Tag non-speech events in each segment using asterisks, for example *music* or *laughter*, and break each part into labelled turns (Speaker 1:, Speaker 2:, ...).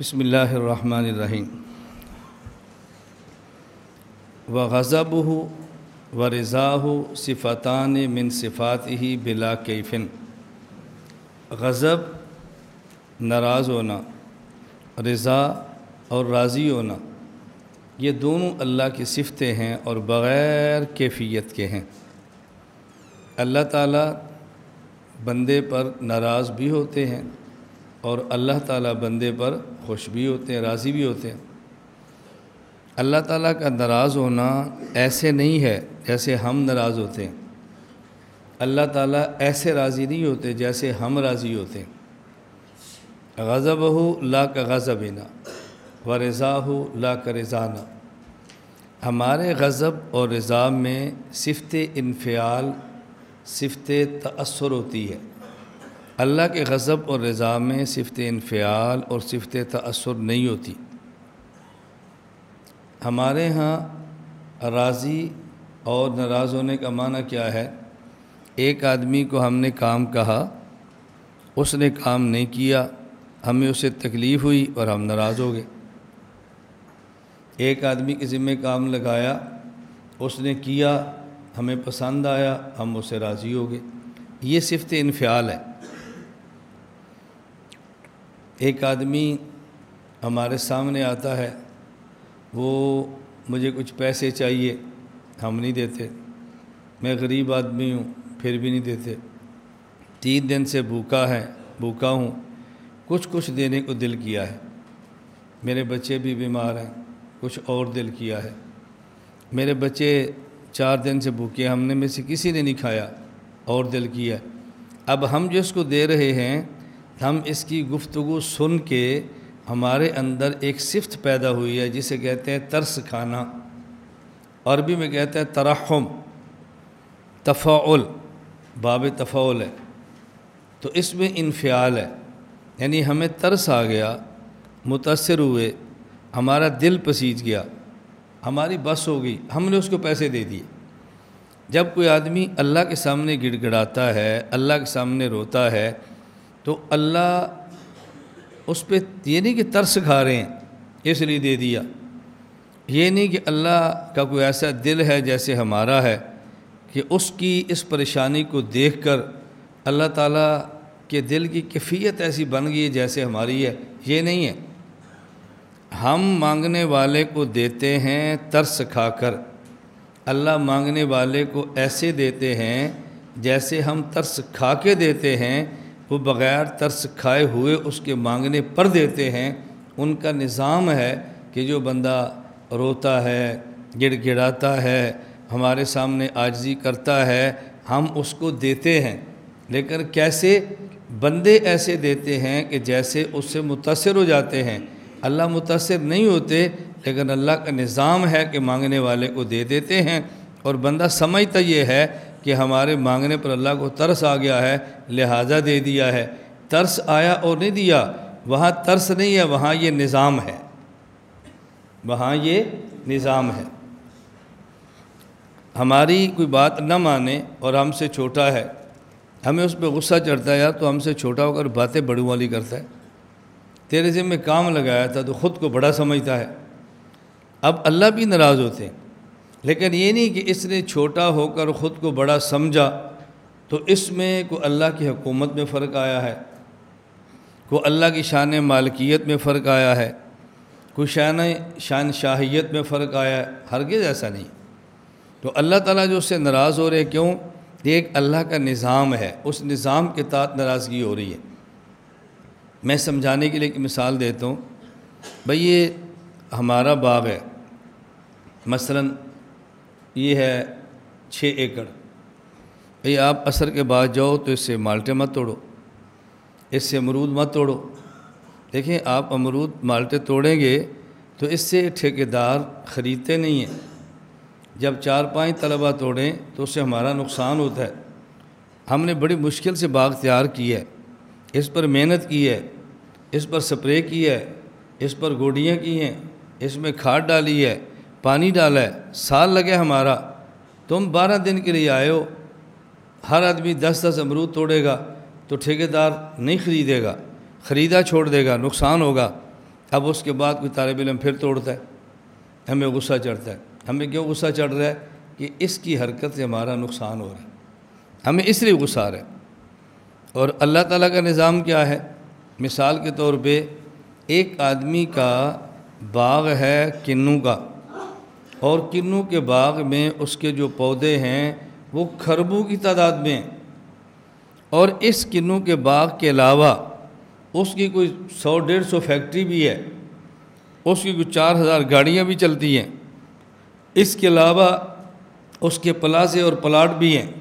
Speaker 1: بسم اللہ الرحمن الرحیم. و غضب ہو و رضا ہو صفتان من صفات ہی بلا کیفن غضب، ناراض ہونا، رضا اور راضی ہونا، یہ دونوں اللہ کی صفتیں ہیں اور بغیر کیفیت کے ہیں. اللہ تعالیٰ بندے پر ناراض بھی ہوتے ہیں اور اللہ تعالیٰ بندے پر خوش بھی ہوتے ہیں، راضی بھی ہوتے ہیں۔ اللہ تعالیٰ کا ناراض ہونا ایسے نہیں ہے جیسے ہم ناراض ہوتے ہیں۔ اللہ تعالیٰ ایسے راضی نہیں ہوتے جیسے ہم راضی ہوتے ہیں۔ غضب ہو لا کا غضب نا و رضا ہو لا کا رضانہ ہمارے غضب اور رضا میں صفت انفعال، صفت تأثر ہوتی ہے۔ اللہ کے غضب اور رضا میں صفت انفعال اور صفت تأثر نہیں ہوتی۔ ہمارے ہاں راضی اور ناراض ہونے کا معنی کیا ہے؟ ایک آدمی کو ہم نے کام کہا، اس نے کام نہیں کیا، ہمیں اسے تکلیف ہوئی اور ہم ناراض ہو گئے۔ ایک آدمی کے ذمہ کام لگایا، اس نے کیا، ہمیں پسند آیا، ہم اسے راضی ہو گئے۔ یہ صفت انفعال ہے۔ ایک آدمی ہمارے سامنے آتا ہے، وہ مجھے کچھ پیسے چاہیے، ہم نہیں دیتے۔ میں غریب آدمی ہوں، پھر بھی نہیں دیتے۔ تین دن سے بھوکا ہے، بھوکا ہوں۔ کچھ کچھ دینے کو دل کیا ہے۔ میرے بچے بھی بیمار ہیں، کچھ اور دل کیا ہے۔ میرے بچے چار دن سے بھوکے، ہم نے میں سے کسی نے نہیں کھایا، اور دل کیا۔ اب ہم جس کو دے رہے ہیں ہم اس کی گفتگو سن کے ہمارے اندر ایک صفت پیدا ہوئی ہے، جسے کہتے ہیں ترس کھانا۔ عربی میں کہتے ہیں ترحم، تفاعل، باب تفاعل ہے۔ تو اس میں انفعال ہے یعنی ہمیں ترس آ گیا، متاثر ہوئے، ہمارا دل پسیج گیا، ہماری بس ہو گئی، ہم نے اس کو پیسے دے دیے۔ جب کوئی آدمی اللہ کے سامنے گڑ گڑاتا ہے، اللہ کے سامنے روتا ہے تو اللہ اس پہ یہ نہیں کہ ترس کھا رہے ہیں، اس لیے دے دیا۔ یہ نہیں کہ اللہ کا کوئی ایسا دل ہے جیسے ہمارا ہے کہ اس کی اس پریشانی کو دیکھ کر اللہ تعالیٰ کے دل کی کیفیت ایسی بن گئی ہے جیسے ہماری ہے۔ یہ نہیں ہے۔ ہم مانگنے والے کو دیتے ہیں ترس کھا کر۔ اللہ مانگنے والے کو ایسے دیتے ہیں جیسے ہم ترس کھا کے دیتے ہیں۔ وہ بغیر ترس کھائے ہوئے اس کے مانگنے پر دیتے ہیں۔ ان کا نظام ہے کہ جو بندہ روتا ہے، گڑ گڑاتا ہے، ہمارے سامنے آجزی کرتا ہے، ہم اس کو دیتے ہیں۔ لیکن کیسے؟ بندے ایسے دیتے ہیں کہ جیسے اس سے متاثر ہو جاتے ہیں۔ اللہ متاثر نہیں ہوتے، لیکن اللہ کا نظام ہے کہ مانگنے والے کو دے دیتے ہیں۔ اور بندہ سمجھتا یہ ہے کہ ہمارے مانگنے پر اللہ کو ترس آ گیا ہے، لہٰذا دے دیا ہے۔ ترس آیا اور نہیں دیا، وہاں ترس نہیں ہے، وہاں یہ نظام ہے۔ وہاں یہ نظام ہے۔ ہماری کوئی بات نہ مانے اور ہم سے چھوٹا ہے۔ ہمیں اس پہ غصہ چڑھتا ہے، یار تو ہم سے چھوٹا ہو کر باتیں بڑوں والی کرتا ہے۔ تیرے ذمہ کام لگایا تھا تو خود کو بڑا سمجھتا ہے۔ اب اللہ بھی ناراض ہوتے ہیں۔ لیکن یہ نہیں کہ اس نے چھوٹا ہو کر خود کو بڑا سمجھا تو اس میں کوئی اللہ کی حکومت میں فرق آیا ہے کوئی اللہ کی شان مالکیت میں فرق آیا ہے کوئی شان شان شاہیت میں فرق آیا ہے، ہرگز ایسا نہیں۔ تو اللہ تعالیٰ جو اس سے ناراض ہو رہے کیوں؟ یہ ایک اللہ کا نظام ہے، اس نظام کے تحت ناراضگی ہو رہی ہے۔ میں سمجھانے کے لیے ایک مثال دیتا ہوں۔ بھئی یہ ہمارا باغ ہے۔ مثلا یہ ہے چھ ایکڑ۔ بھئی آپ عصر کے بعد جاؤ تو اس سے مالٹے مت توڑو۔ اس سے امرود مت توڑو۔ دیکھیں آپ امرود مالٹے توڑیں گے تو اس سے ٹھیکیدار خریدتے نہیں ہیں۔ جب چار پانچ طلبہ توڑیں تو اس سے ہمارا نقصان ہوتا ہے۔ ہم نے بڑی مشکل سے باغ تیار کی ہے۔ اس پر محنت کی ہے۔ اس پر سپرے کی ہے۔ اس پر گوڈیاں کی ہیں۔ اس میں کھاد ڈالی ہے۔ پانی ڈالا ہے سال لگے ہمارا، تم بارہ دن کے لیے آئے ہو، ہر آدمی دس دس امرود توڑے گا، تو ٹھیکیدار نہیں خریدے گا، خریدا چھوڑ دے گا، نقصان ہوگا۔ اب اس کے بعد کوئی طالب علم پھر توڑتا ہے، ہمیں غصہ چڑھتا ہے۔ ہمیں کیوں غصہ چڑھ رہا ہے؟ کہ اس کی حرکت سے ہمارا نقصان ہو رہا ہے۔ ہمیں اس لیے غصہ آ رہا ہے۔ اور اللہ تعالیٰ کا نظام کیا ہے؟ مثال کے طور پہ، ایک آدمی کا باغ ہے کنو کا۔ اور کنو کے باغ میں اس کے جو پودے ہیں، وہ کھربوں کی تعداد میں ہیں۔ اور اس کنو کے باغ کے علاوہ اس کی کوئی سو ڈیڑھ سو فیکٹری بھی ہے۔ اس کی کوئی چار ہزار گاڑیاں بھی چلتی ہیں۔ اس کے علاوہ اس کے پلازے اور پلاٹ بھی ہیں۔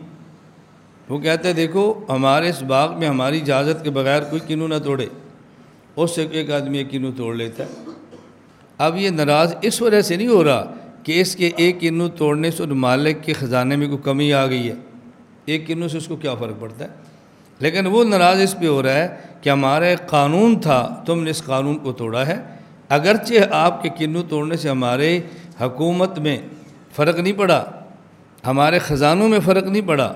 Speaker 1: وہ کہتے ہیں، دیکھو، ہمارے اس باغ میں ہماری اجازت کے بغیر کوئی کنو نہ توڑے۔ اس سے ایک آدمی ایک کنو توڑ لیتا ہے۔ اب یہ ناراض اس وجہ سے نہیں ہو رہا کہ اس کے ایک کنو توڑنے سے مالک کے خزانے میں کوئی کمی آ گئی ہے؟ ایک کنو سے اس کو کیا فرق پڑتا ہے؟ لیکن وہ ناراض اس پہ ہو رہا ہے کہ ہمارا ایک قانون تھا، تم نے اس قانون کو توڑا ہے۔ اگرچہ آپ کے کنو توڑنے سے ہمارے حکومت میں فرق نہیں پڑا، ہمارے خزانوں میں فرق نہیں پڑا،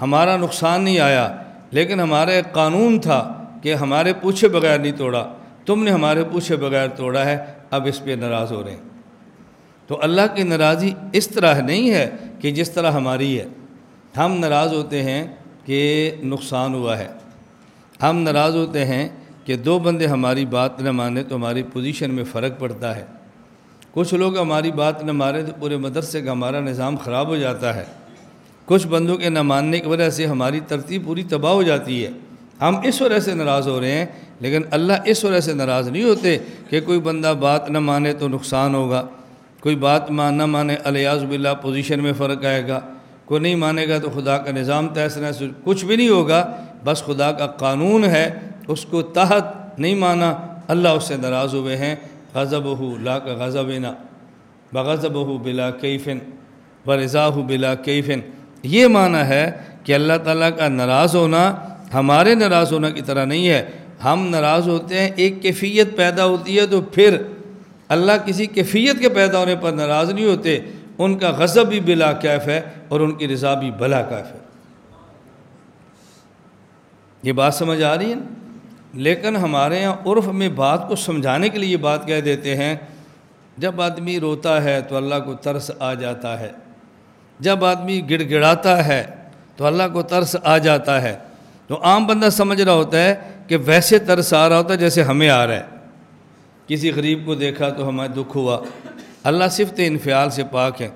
Speaker 1: ہمارا نقصان نہیں آیا، لیکن ہمارا ایک قانون تھا کہ ہمارے پوچھے بغیر نہیں توڑا۔ تم نے ہمارے پوچھے بغیر توڑا ہے، اب اس پہ ناراض ہو رہے ہیں۔ تو اللہ کی ناراضی اس طرح نہیں ہے کہ جس طرح ہماری ہے۔ ہم ناراض ہوتے ہیں کہ نقصان ہوا ہے۔ ہم ناراض ہوتے ہیں کہ دو بندے ہماری بات نہ مانے تو ہماری پوزیشن میں فرق پڑتا ہے۔ کچھ لوگ ہماری بات نہ مارے تو پورے مدرسے کا ہمارا نظام خراب ہو جاتا ہے۔ کچھ بندوں کے نہ ماننے کی وجہ سے ہماری ترتیب پوری تباہ ہو جاتی ہے۔ ہم اس وجہ سے ناراض ہو رہے ہیں، لیکن اللہ اس وجہ سے ناراض نہیں ہوتے کہ کوئی بندہ بات نہ مانے تو نقصان ہوگا۔ کوئی بات مان نہ مانے الیاز باللہ پوزیشن میں فرق آئے گا۔ کوئی نہیں مانے گا تو خدا کا نظام تحسن ہے کچھ بھی نہیں ہوگا۔ بس خدا کا قانون ہے، اس کو تحت نہیں مانا۔ اللہ اس سے ناراض ہوئے ہیں۔ غضب ہو لا کا غضب نا بغضب ہو بلا کیفن برضا ہو بلا کیفن یہ معنی ہے کہ اللہ تعالیٰ کا ناراض ہونا ہمارے ناراض ہونا کی طرح نہیں ہے۔ ہم ناراض ہوتے ہیں، ایک کیفیت پیدا ہوتی ہے تو پھر اللہ کسی کیفیت کے پیدا ہونے پر ناراض نہیں ہوتے، ان کا غضب بھی بلا کیف ہے اور ان کی رضا بھی بلا کیف ہے۔ یہ بات سمجھ آ رہی ہے؟ لیکن ہمارے یہاں عرف میں بات کو سمجھانے کے لیے یہ بات کہہ دیتے ہیں، جب آدمی روتا ہے تو اللہ کو ترس آ جاتا ہے، جب آدمی گڑ گڑاتا ہے تو اللہ کو ترس آ جاتا ہے۔ تو عام بندہ سمجھ رہا ہوتا ہے کہ ویسے ترس آ رہا ہوتا ہے جیسے ہمیں آ رہا ہے۔ کسی غریب کو دیکھا تو ہمیں دکھ ہوا۔ اللہ صفت انفعال سے پاک ہے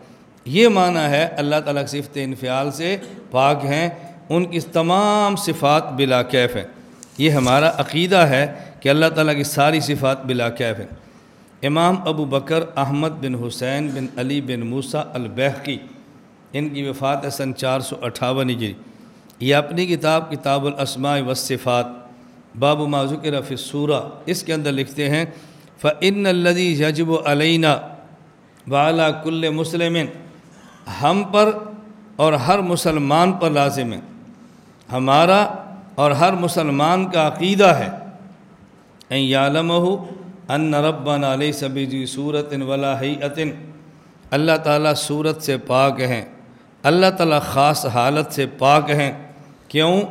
Speaker 1: یہ معنی ہے اللہ تعالیٰ صفت انفعال سے پاک ہیں۔ ان کی تمام صفات بلا کیف ہیں۔ یہ ہمارا عقیدہ ہے کہ اللہ تعالیٰ کی ساری صفات بلا کیف ہیں۔ امام ابو بکر، احمد بن حسین بن علی بن موسیٰ البحقی ان کی وفات ہے سن چار سو اٹھاون ہجری۔ یہ اپنی کتاب کتاب الاسماء والصفات، باب ماضو کے رف سورہ اس کے اندر لکھتے ہیں فعن الدی یجب علینہ بالا کل مسلم، ہم پر اور ہر مسلمان پر لازم ہے۔ ہمارا اور ہر مسلمان کا عقیدہ ہے۔ این یالم ہو ان ربن علیہ سبی جی صورت ولا حیعتن اللہ تعالیٰ صورت سے پاک ہیں۔ اللہ تعالیٰ خاص حالت سے پاک ہیں۔ کیوں؟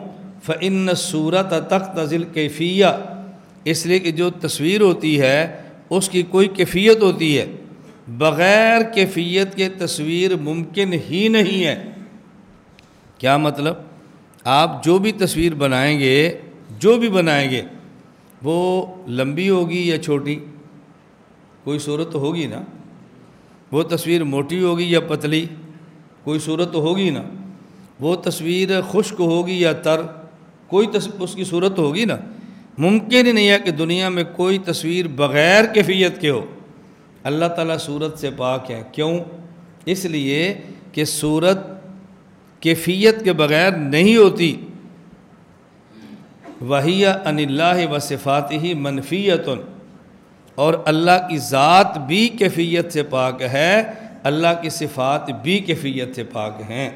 Speaker 1: فعن صورت تخت ذل کیفیہ اس لیے کہ جو تصویر ہوتی ہے اس کی کوئی کیفیت ہوتی ہے؟ بغیر کیفیت کے تصویر ممکن ہی نہیں ہے۔ کیا مطلب؟ آپ جو بھی تصویر بنائیں گے، جو بھی بنائیں گے، وہ لمبی ہوگی یا چھوٹی؟ کوئی صورت تو ہوگی نا؟ وہ تصویر موٹی ہوگی یا پتلی؟ کوئی صورت تو ہوگی نا؟ وہ تصویر خشک ہوگی یا تر؟ کوئی اس کی صورت ہوگی نا؟ ممکن ہی نہیں ہے کہ دنیا میں کوئی تصویر بغیر کیفیت کے ہو۔ اللہ تعالیٰ صورت سے پاک ہے۔ کیوں؟ اس لیے کہ صورت کیفیت کے بغیر نہیں ہوتی۔ وہی ان اللہ و صفات ہی منفیت اور اللہ کی ذات بھی کیفیت سے پاک ہے۔ اللہ کی صفات بھی کیفیت سے پاک ہیں۔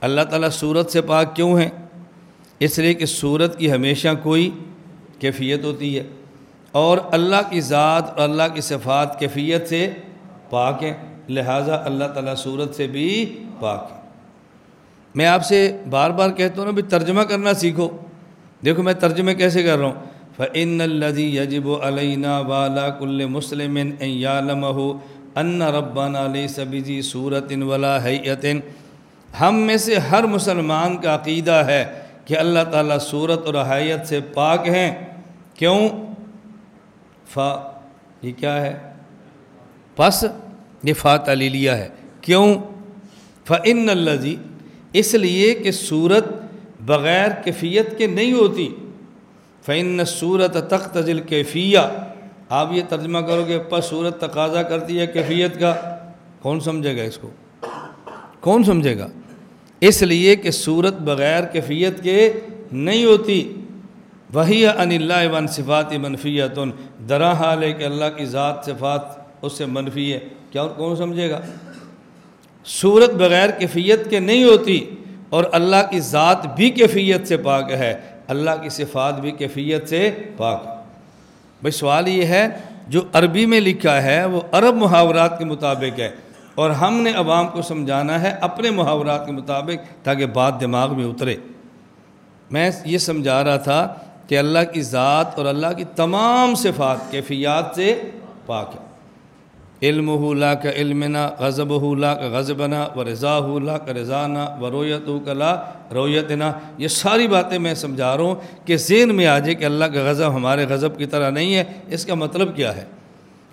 Speaker 1: اللہ تعالیٰ صورت سے پاک کیوں ہیں؟ اس لیے کہ صورت کی ہمیشہ کوئی کیفیت ہوتی ہے۔ اور اللہ کی ذات اور اللہ کی صفات کیفیت سے پاک ہیں، لہٰذا اللہ تعالیٰ صورت سے بھی پاک ہے میں آپ سے بار بار کہتا ہوں نا، بھی ترجمہ کرنا سیکھو۔ دیکھو میں ترجمے کیسے کر رہا ہوں۔ فعن الدی یجب علینا والا کل مسلم یالم ان ربان علیہ سبزی صورت ولا حیتن ہم میں سے ہر مسلمان کا عقیدہ ہے۔ کہ اللہ تعالیٰ صورت اور حیت سے پاک ہیں۔ کیوں؟ فا، یہ کیا ہے؟ پس، یہ فا تعلیلیہ ہے۔ کیوں؟ فعن الزی اس لیے کہ صورت بغیر کیفیت کے نہیں ہوتی۔ فعن صورت تخت ذل کیفیہ آپ یہ ترجمہ کرو گے، پس صورت تقاضا کرتی ہے کیفیت کا۔ کون سمجھے گا اس کو؟ کون سمجھے گا؟ اس لیے کہ صورت بغیر کیفیت کے نہیں ہوتی۔ وہی ان اللہ ون صفات منفیت درا حال ہے کہ اللہ کی ذات صفات اس سے منفی ہے۔ کیا اور کون سمجھے گا؟ صورت بغیر کیفیت کے نہیں ہوتی اور اللہ کی ذات بھی کیفیت سے پاک ہے۔ اللہ کی صفات بھی کیفیت سے پاک۔ بھائی سوال یہ ہے، جو عربی میں لکھا ہے، وہ عرب محاورات کے مطابق ہے۔ اور ہم نے عوام کو سمجھانا ہے اپنے محاورات کے مطابق تاکہ بات دماغ میں اترے۔ میں یہ سمجھا رہا تھا کہ اللہ کی ذات اور اللہ کی تمام صفات کیفیات سے پاک ہے۔ علم لا کا علمنا غضب لا کا غضبنا، و رضا لا کا رضانہ و رویت کا لا رویتنا۔ یہ ساری باتیں میں سمجھا رہا ہوں کہ ذہن میں آ جائے کہ اللہ کا غضب ہمارے غضب کی طرح نہیں ہے۔ اس کا مطلب کیا ہے؟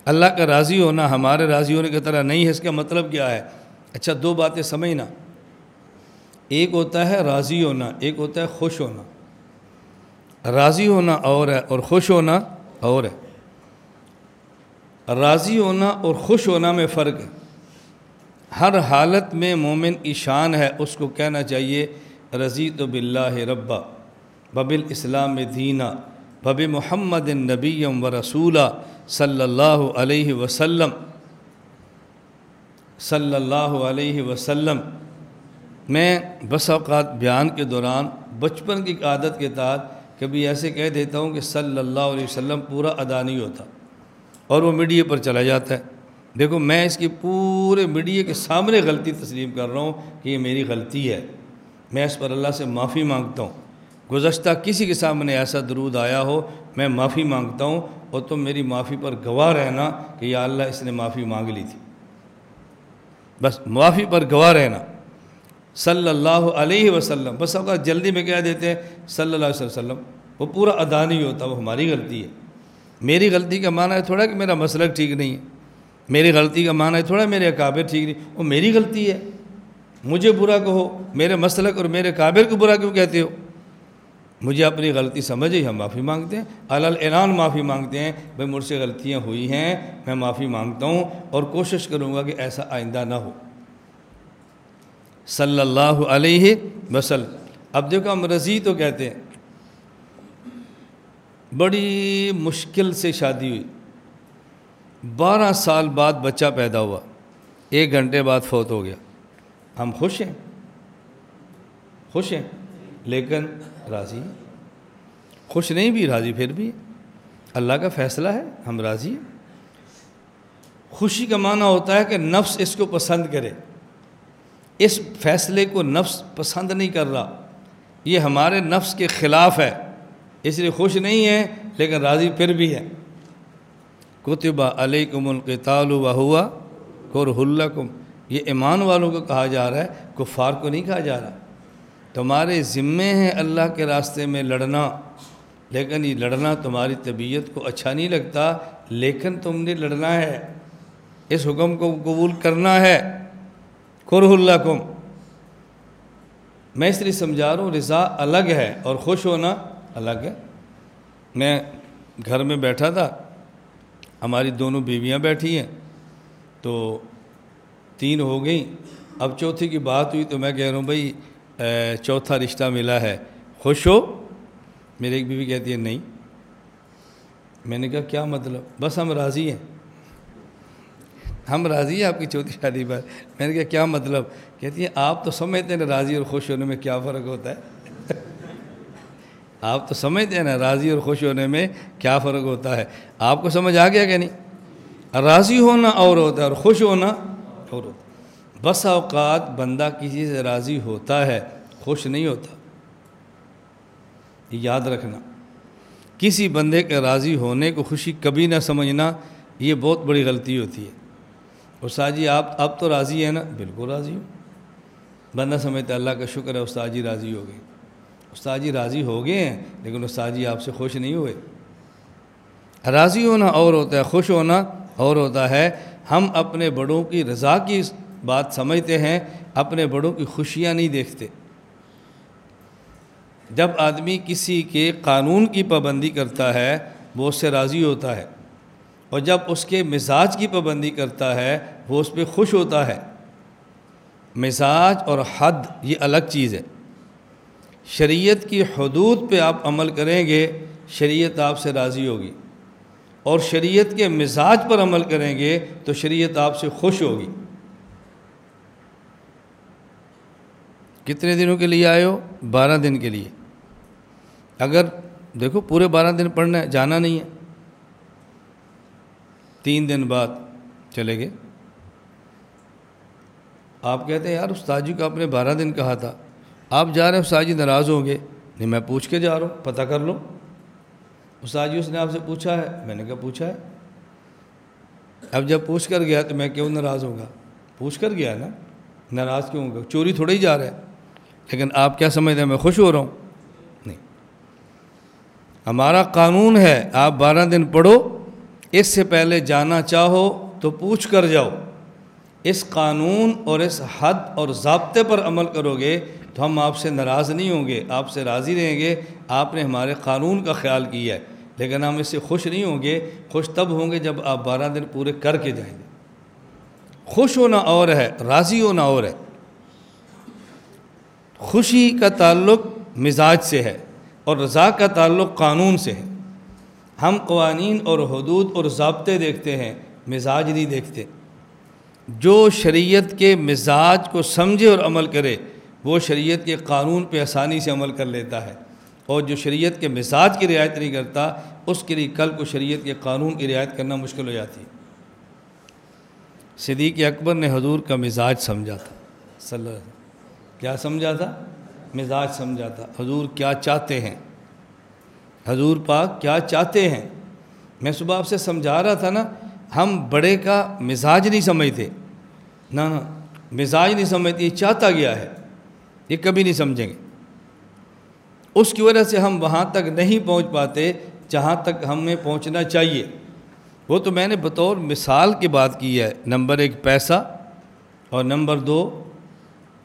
Speaker 1: اللہ کا راضی ہونا ہمارے راضی ہونے کی طرح نہیں ہے، اس کا مطلب کیا ہے؟ اچھا دو باتیں سمجھنا۔ ایک ہوتا ہے راضی ہونا، ایک ہوتا ہے خوش ہونا۔ راضی ہونا اور ہے اور خوش ہونا اور ہے۔ راضی ہونا اور خوش ہونا میں فرق ہے۔ ہر حالت میں مومن کی شان ہے، اس کو کہنا چاہیے رضی تو بلّہ ربا بب الاسلام دینہ بب محمد نبیم و رسولہ۔ صلی اللہ علیہ وسلم صلی اللہ علیہ وسلم، میں بس اوقات بیان کے دوران بچپن کی عادت کے تحت کبھی ایسے کہہ دیتا ہوں کہ صلی اللہ علیہ وسلم پورا ادا نہیں ہوتا اور وہ میڈیا پر چلا جاتا ہے۔ دیکھو، میں اس کی پورے میڈیا کے سامنے غلطی تسلیم کر رہا ہوں کہ یہ میری غلطی ہے۔ میں اس پر اللہ سے معافی مانگتا ہوں۔ گزشتہ کسی کے سامنے ایسا درود آیا ہو، میں معافی مانگتا ہوں۔ اور تم میری معافی پر گواہ رہنا کہ یا اللہ اس نے معافی مانگ لی تھی۔ بس معافی پر گواہ رہنا۔ صلی اللہ علیہ وسلم، بس اگر جلدی میں کہہ دیتے ہیں، صلی اللہ علیہ وسلم، وہ پورا ادا نہیں ہوتا، وہ ہماری غلطی ہے۔ میری غلطی کا معنی ہے تھوڑا کہ میرا مسلک ٹھیک نہیں ہے۔ میری غلطی کا معنی ہے تھوڑا میرے اکابر ٹھیک نہیں۔ وہ میری غلطی ہے۔ مجھے برا کہو، میرے مسلک اور میرے کابر کو برا کیوں کہتے ہو؟ مجھے اپنی غلطی سمجھے ہم معافی مانگتے ہیں۔ اعلان معافی مانگتے ہیں۔ بھائی، مجھ سے غلطیاں ہوئی ہیں، میں معافی مانگتا ہوں اور کوشش کروں گا کہ ایسا آئندہ نہ ہو۔ صلی اللہ علیہ وسلم۔ اب دیکھو، ہم رضی تو کہتے ہیں۔ بڑی مشکل سے شادی ہوئی۔ بارہ سال بعد بچہ پیدا ہوا۔ ایک گھنٹے بعد فوت ہو گیا۔ ہم خوش ہیں۔ خوش ہیں۔ لیکن راضی ہیں۔ خوش نہیں بھی، راضی پھر بھی۔ اللہ کا فیصلہ ہے، ہم راضی ہیں۔ خوشی کا معنی ہوتا ہے کہ نفس اس کو پسند کرے۔ اس فیصلے کو نفس پسند نہیں کر رہا۔ یہ ہمارے نفس کے خلاف ہے۔ اس لیے خوش نہیں ہے، لیکن راضی پھر بھی ہے۔ کتبہ علیکم القتال و ہوا کورحلکم یہ ایمان والوں کو کہا جا رہا ہے، کفار کو نہیں کہا جا رہا۔ تمہارے ذمے ہیں اللہ کے راستے میں لڑنا، لیکن یہ لڑنا تمہاری طبیعت کو اچھا نہیں لگتا، لیکن تم نے لڑنا ہے، اس حکم کو قبول کرنا ہے۔ کرہ اللہ کم میں اس لیے سمجھا رہا ہوں، رضا الگ ہے اور خوش ہونا الگ ہے۔ میں گھر میں بیٹھا تھا، ہماری دونوں بیویاں بیٹھی ہیں، تو تین ہو گئیں۔ اب چوتھی کی بات ہوئی تو میں کہہ رہا ہوں، بھائی چوتھا رشتہ ملا ہے۔ خوش ہو؟ میری ایک بیوی کہتی ہے، نہیں۔ میں نے کہا، کیا مطلب؟ بس ہم راضی ہیں۔ ہم راضی ہیں آپ کی چوتھی شادی پر۔ میں نے کہا، کیا مطلب؟ کہتی ہے آپ تو سمجھتے ہیں راضی اور خوش ہونے میں کیا فرق ہوتا ہے۔ آپ تو سمجھتے ہیں نا راضی اور خوش ہونے میں کیا فرق ہوتا ہے۔ آپ کو سمجھ آ گیا کہ نہیں؟ راضی ہونا اور ہوتا ہے اور خوش ہونا اور ہوتا بس اوقات بندہ کسی سے راضی ہوتا ہے، خوش نہیں ہوتا۔ یاد رکھنا۔ کسی بندے کے راضی ہونے کو خوشی کبھی نہ سمجھنا، یہ بہت بڑی غلطی ہوتی ہے۔ استاد جی آپ اب تو راضی ہیں نا؟ بالکل راضی ہوں۔ بندہ سمجھتا اللہ کا شکر ہے، استاد جی راضی ہو گئے۔ استاد جی راضی ہو گئے ہیں، لیکن استاد جی آپ سے خوش نہیں ہوئے۔ راضی ہونا اور ہوتا ہے، خوش ہونا اور ہوتا ہے۔ ہم اپنے بڑوں کی رضا کی بات سمجھتے ہیں، اپنے بڑوں کی خوشیاں نہیں دیکھتے۔ جب آدمی کسی کے قانون کی پابندی کرتا ہے، وہ اس سے راضی ہوتا ہے۔ اور جب اس کے مزاج کی پابندی کرتا ہے، وہ اس پہ خوش ہوتا ہے۔ مزاج اور حد یہ الگ چیز ہے۔ شریعت کی حدود پہ آپ عمل کریں گے، شریعت آپ سے راضی ہوگی۔ اور شریعت کے مزاج پر عمل کریں گے، تو شریعت آپ سے خوش ہوگی۔ کتنے دنوں کے لیے آئے ہو؟ بارہ دن کے لیے۔ اگر دیکھو پورے بارہ دن پڑھنا ہے، جانا نہیں ہے۔ تین دن بعد چلے گئے۔ آپ کہتے ہیں، یار استاد جی کو آپ نے بارہ دن کہا تھا۔ آپ جا رہے ہیں، استاد جی ناراض ہوں گے۔ نہیں، میں پوچھ کے جا رہا ہوں، پتہ کر لو۔ استاد جی اس نے آپ سے پوچھا ہے۔ میں نے کہا، پوچھا ہے۔ اب جب پوچھ کر گیا تو میں کیوں ناراض ہوگا پوچھ کر گیا نا؟ ناراض کیوں ہوگا چوری تھوڑے ہی جا رہا ہے۔ لیکن آپ کیا سمجھتے ہیں؟ میں خوش ہو رہا ہوں۔ نہیں۔ ہمارا قانون ہے، آپ بارہ دن پڑھو، اس سے پہلے جانا چاہو تو پوچھ کر جاؤ۔ اس قانون اور اس حد اور ضابطے پر عمل کرو گے تو ہم آپ سے ناراض نہیں ہوں گے، آپ سے راضی رہیں گے۔ آپ نے ہمارے قانون کا خیال کیا ہے۔ لیکن ہم اس سے خوش نہیں ہوں گے، خوش تب ہوں گے جب آپ بارہ دن پورے کر کے جائیں گے۔ خوش ہونا اور ہے، راضی ہونا اور ہے۔ خوشی کا تعلق مزاج سے ہے اور رضا کا تعلق قانون سے ہے۔ ہم قوانین اور حدود اور ضابطے دیکھتے ہیں، مزاج نہیں دیکھتے۔ جو شریعت کے مزاج کو سمجھے اور عمل کرے، وہ شریعت کے قانون پہ آسانی سے عمل کر لیتا ہے۔ اور جو شریعت کے مزاج کی رعایت نہیں کرتا، اس کے لیے کل کو شریعت کے قانون کی رعایت کرنا مشکل ہو جاتی۔ ہے صدیق اکبر نے حضور کا مزاج سمجھا تھا۔ صلی اللہ علیہ وسلم۔ کیا سمجھا تھا؟ مزاج سمجھا تھا۔ حضور کیا چاہتے ہیں؟ حضور پاک کیا چاہتے ہیں؟ میں صبح آپ سے سمجھا رہا تھا نا، ہم بڑے کا مزاج نہیں سمجھتے۔ نہ مزاج نہیں سمجھتے، یہ چاہتا گیا ہے۔ یہ کبھی نہیں سمجھیں گے۔ اس کی وجہ سے ہم وہاں تک نہیں پہنچ پاتے جہاں تک ہمیں پہنچنا چاہیے۔ وہ تو میں نے بطور مثال کی بات کی ہے۔ نمبر ایک، پیسہ۔ اور نمبر دو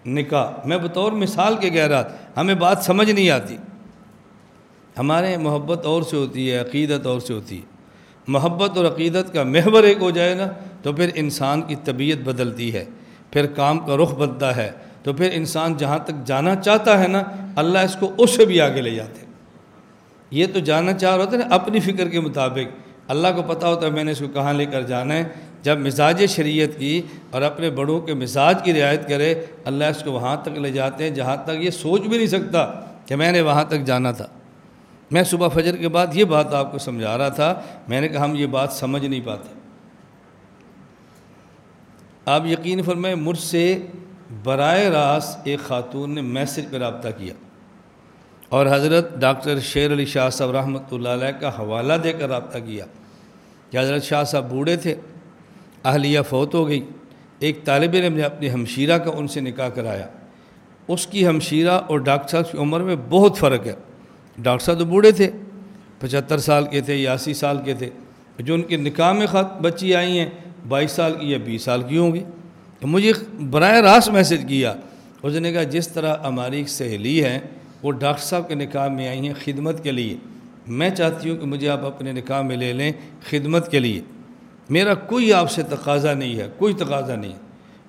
Speaker 1: نکاح۔ میں بطور مثال کے کہہ رہا تھا، ہمیں بات سمجھ نہیں آتی۔ ہمارے محبت اور سے ہوتی ہے، عقیدت اور سے ہوتی ہے۔ محبت اور عقیدت کا محور ایک ہو جائے نا، تو پھر انسان کی طبیعت بدلتی ہے۔ پھر کام کا رخ بدلتا ہے۔ تو پھر انسان جہاں تک جانا چاہتا ہے نا، اللہ اس کو اس سے بھی آگے لے جاتے یہ تو جانا چاہ رہا ہوتا ہے نا، اپنی فکر کے مطابق۔ اللہ کو پتہ ہوتا ہے میں نے اس کو کہاں لے کر جانا ہے۔ جب مزاج شریعت کی اور اپنے بڑوں کے مزاج کی رعایت کرے، اللہ اس کو وہاں تک لے جاتے ہیں، جہاں تک یہ سوچ بھی نہیں سکتا کہ میں نے وہاں تک جانا تھا۔ میں صبح فجر کے بعد یہ بات آپ کو سمجھا رہا تھا، میں نے کہا ہم یہ بات سمجھ نہیں پاتے۔ آپ یقین فرمائیں، مجھ سے برائے راست ایک خاتون نے میسج پہ رابطہ کیا۔ اور حضرت ڈاکٹر شیر علی شاہ صاحب رحمۃ اللہ علیہ کا حوالہ دے کر رابطہ کیا کہ حضرت شاہ صاحب بوڑھے تھے۔ اہلیہ فوت ہو گئی۔ ایک طالب علم نے اپنی ہمشیرہ کا ان سے نکاح کرایا۔ اس کی ہمشیرہ اور ڈاکٹر صاحب کی عمر میں بہت فرق ہے۔ ڈاکٹر صاحب تو بوڑھے تھے، پچہتر سال کے تھے یا اسی سال کے تھے۔ جو ان کے نکاح میں خط بچی آئی ہیں، بائیس سال کی یا بیس سال کی ہوں گی۔ تو مجھے براہ راست میسج کیا۔ اس نے کہا، جس طرح ہماری ایک سہیلی ہے، وہ ڈاکٹر صاحب کے نکاح میں آئی ہیں خدمت کے لیے۔ میں چاہتی ہوں کہ مجھے آپ اپنے نکاح میں لے لیں خدمت کے لیے۔ میرا کوئی آپ سے تقاضا نہیں ہے، کوئی تقاضا نہیں۔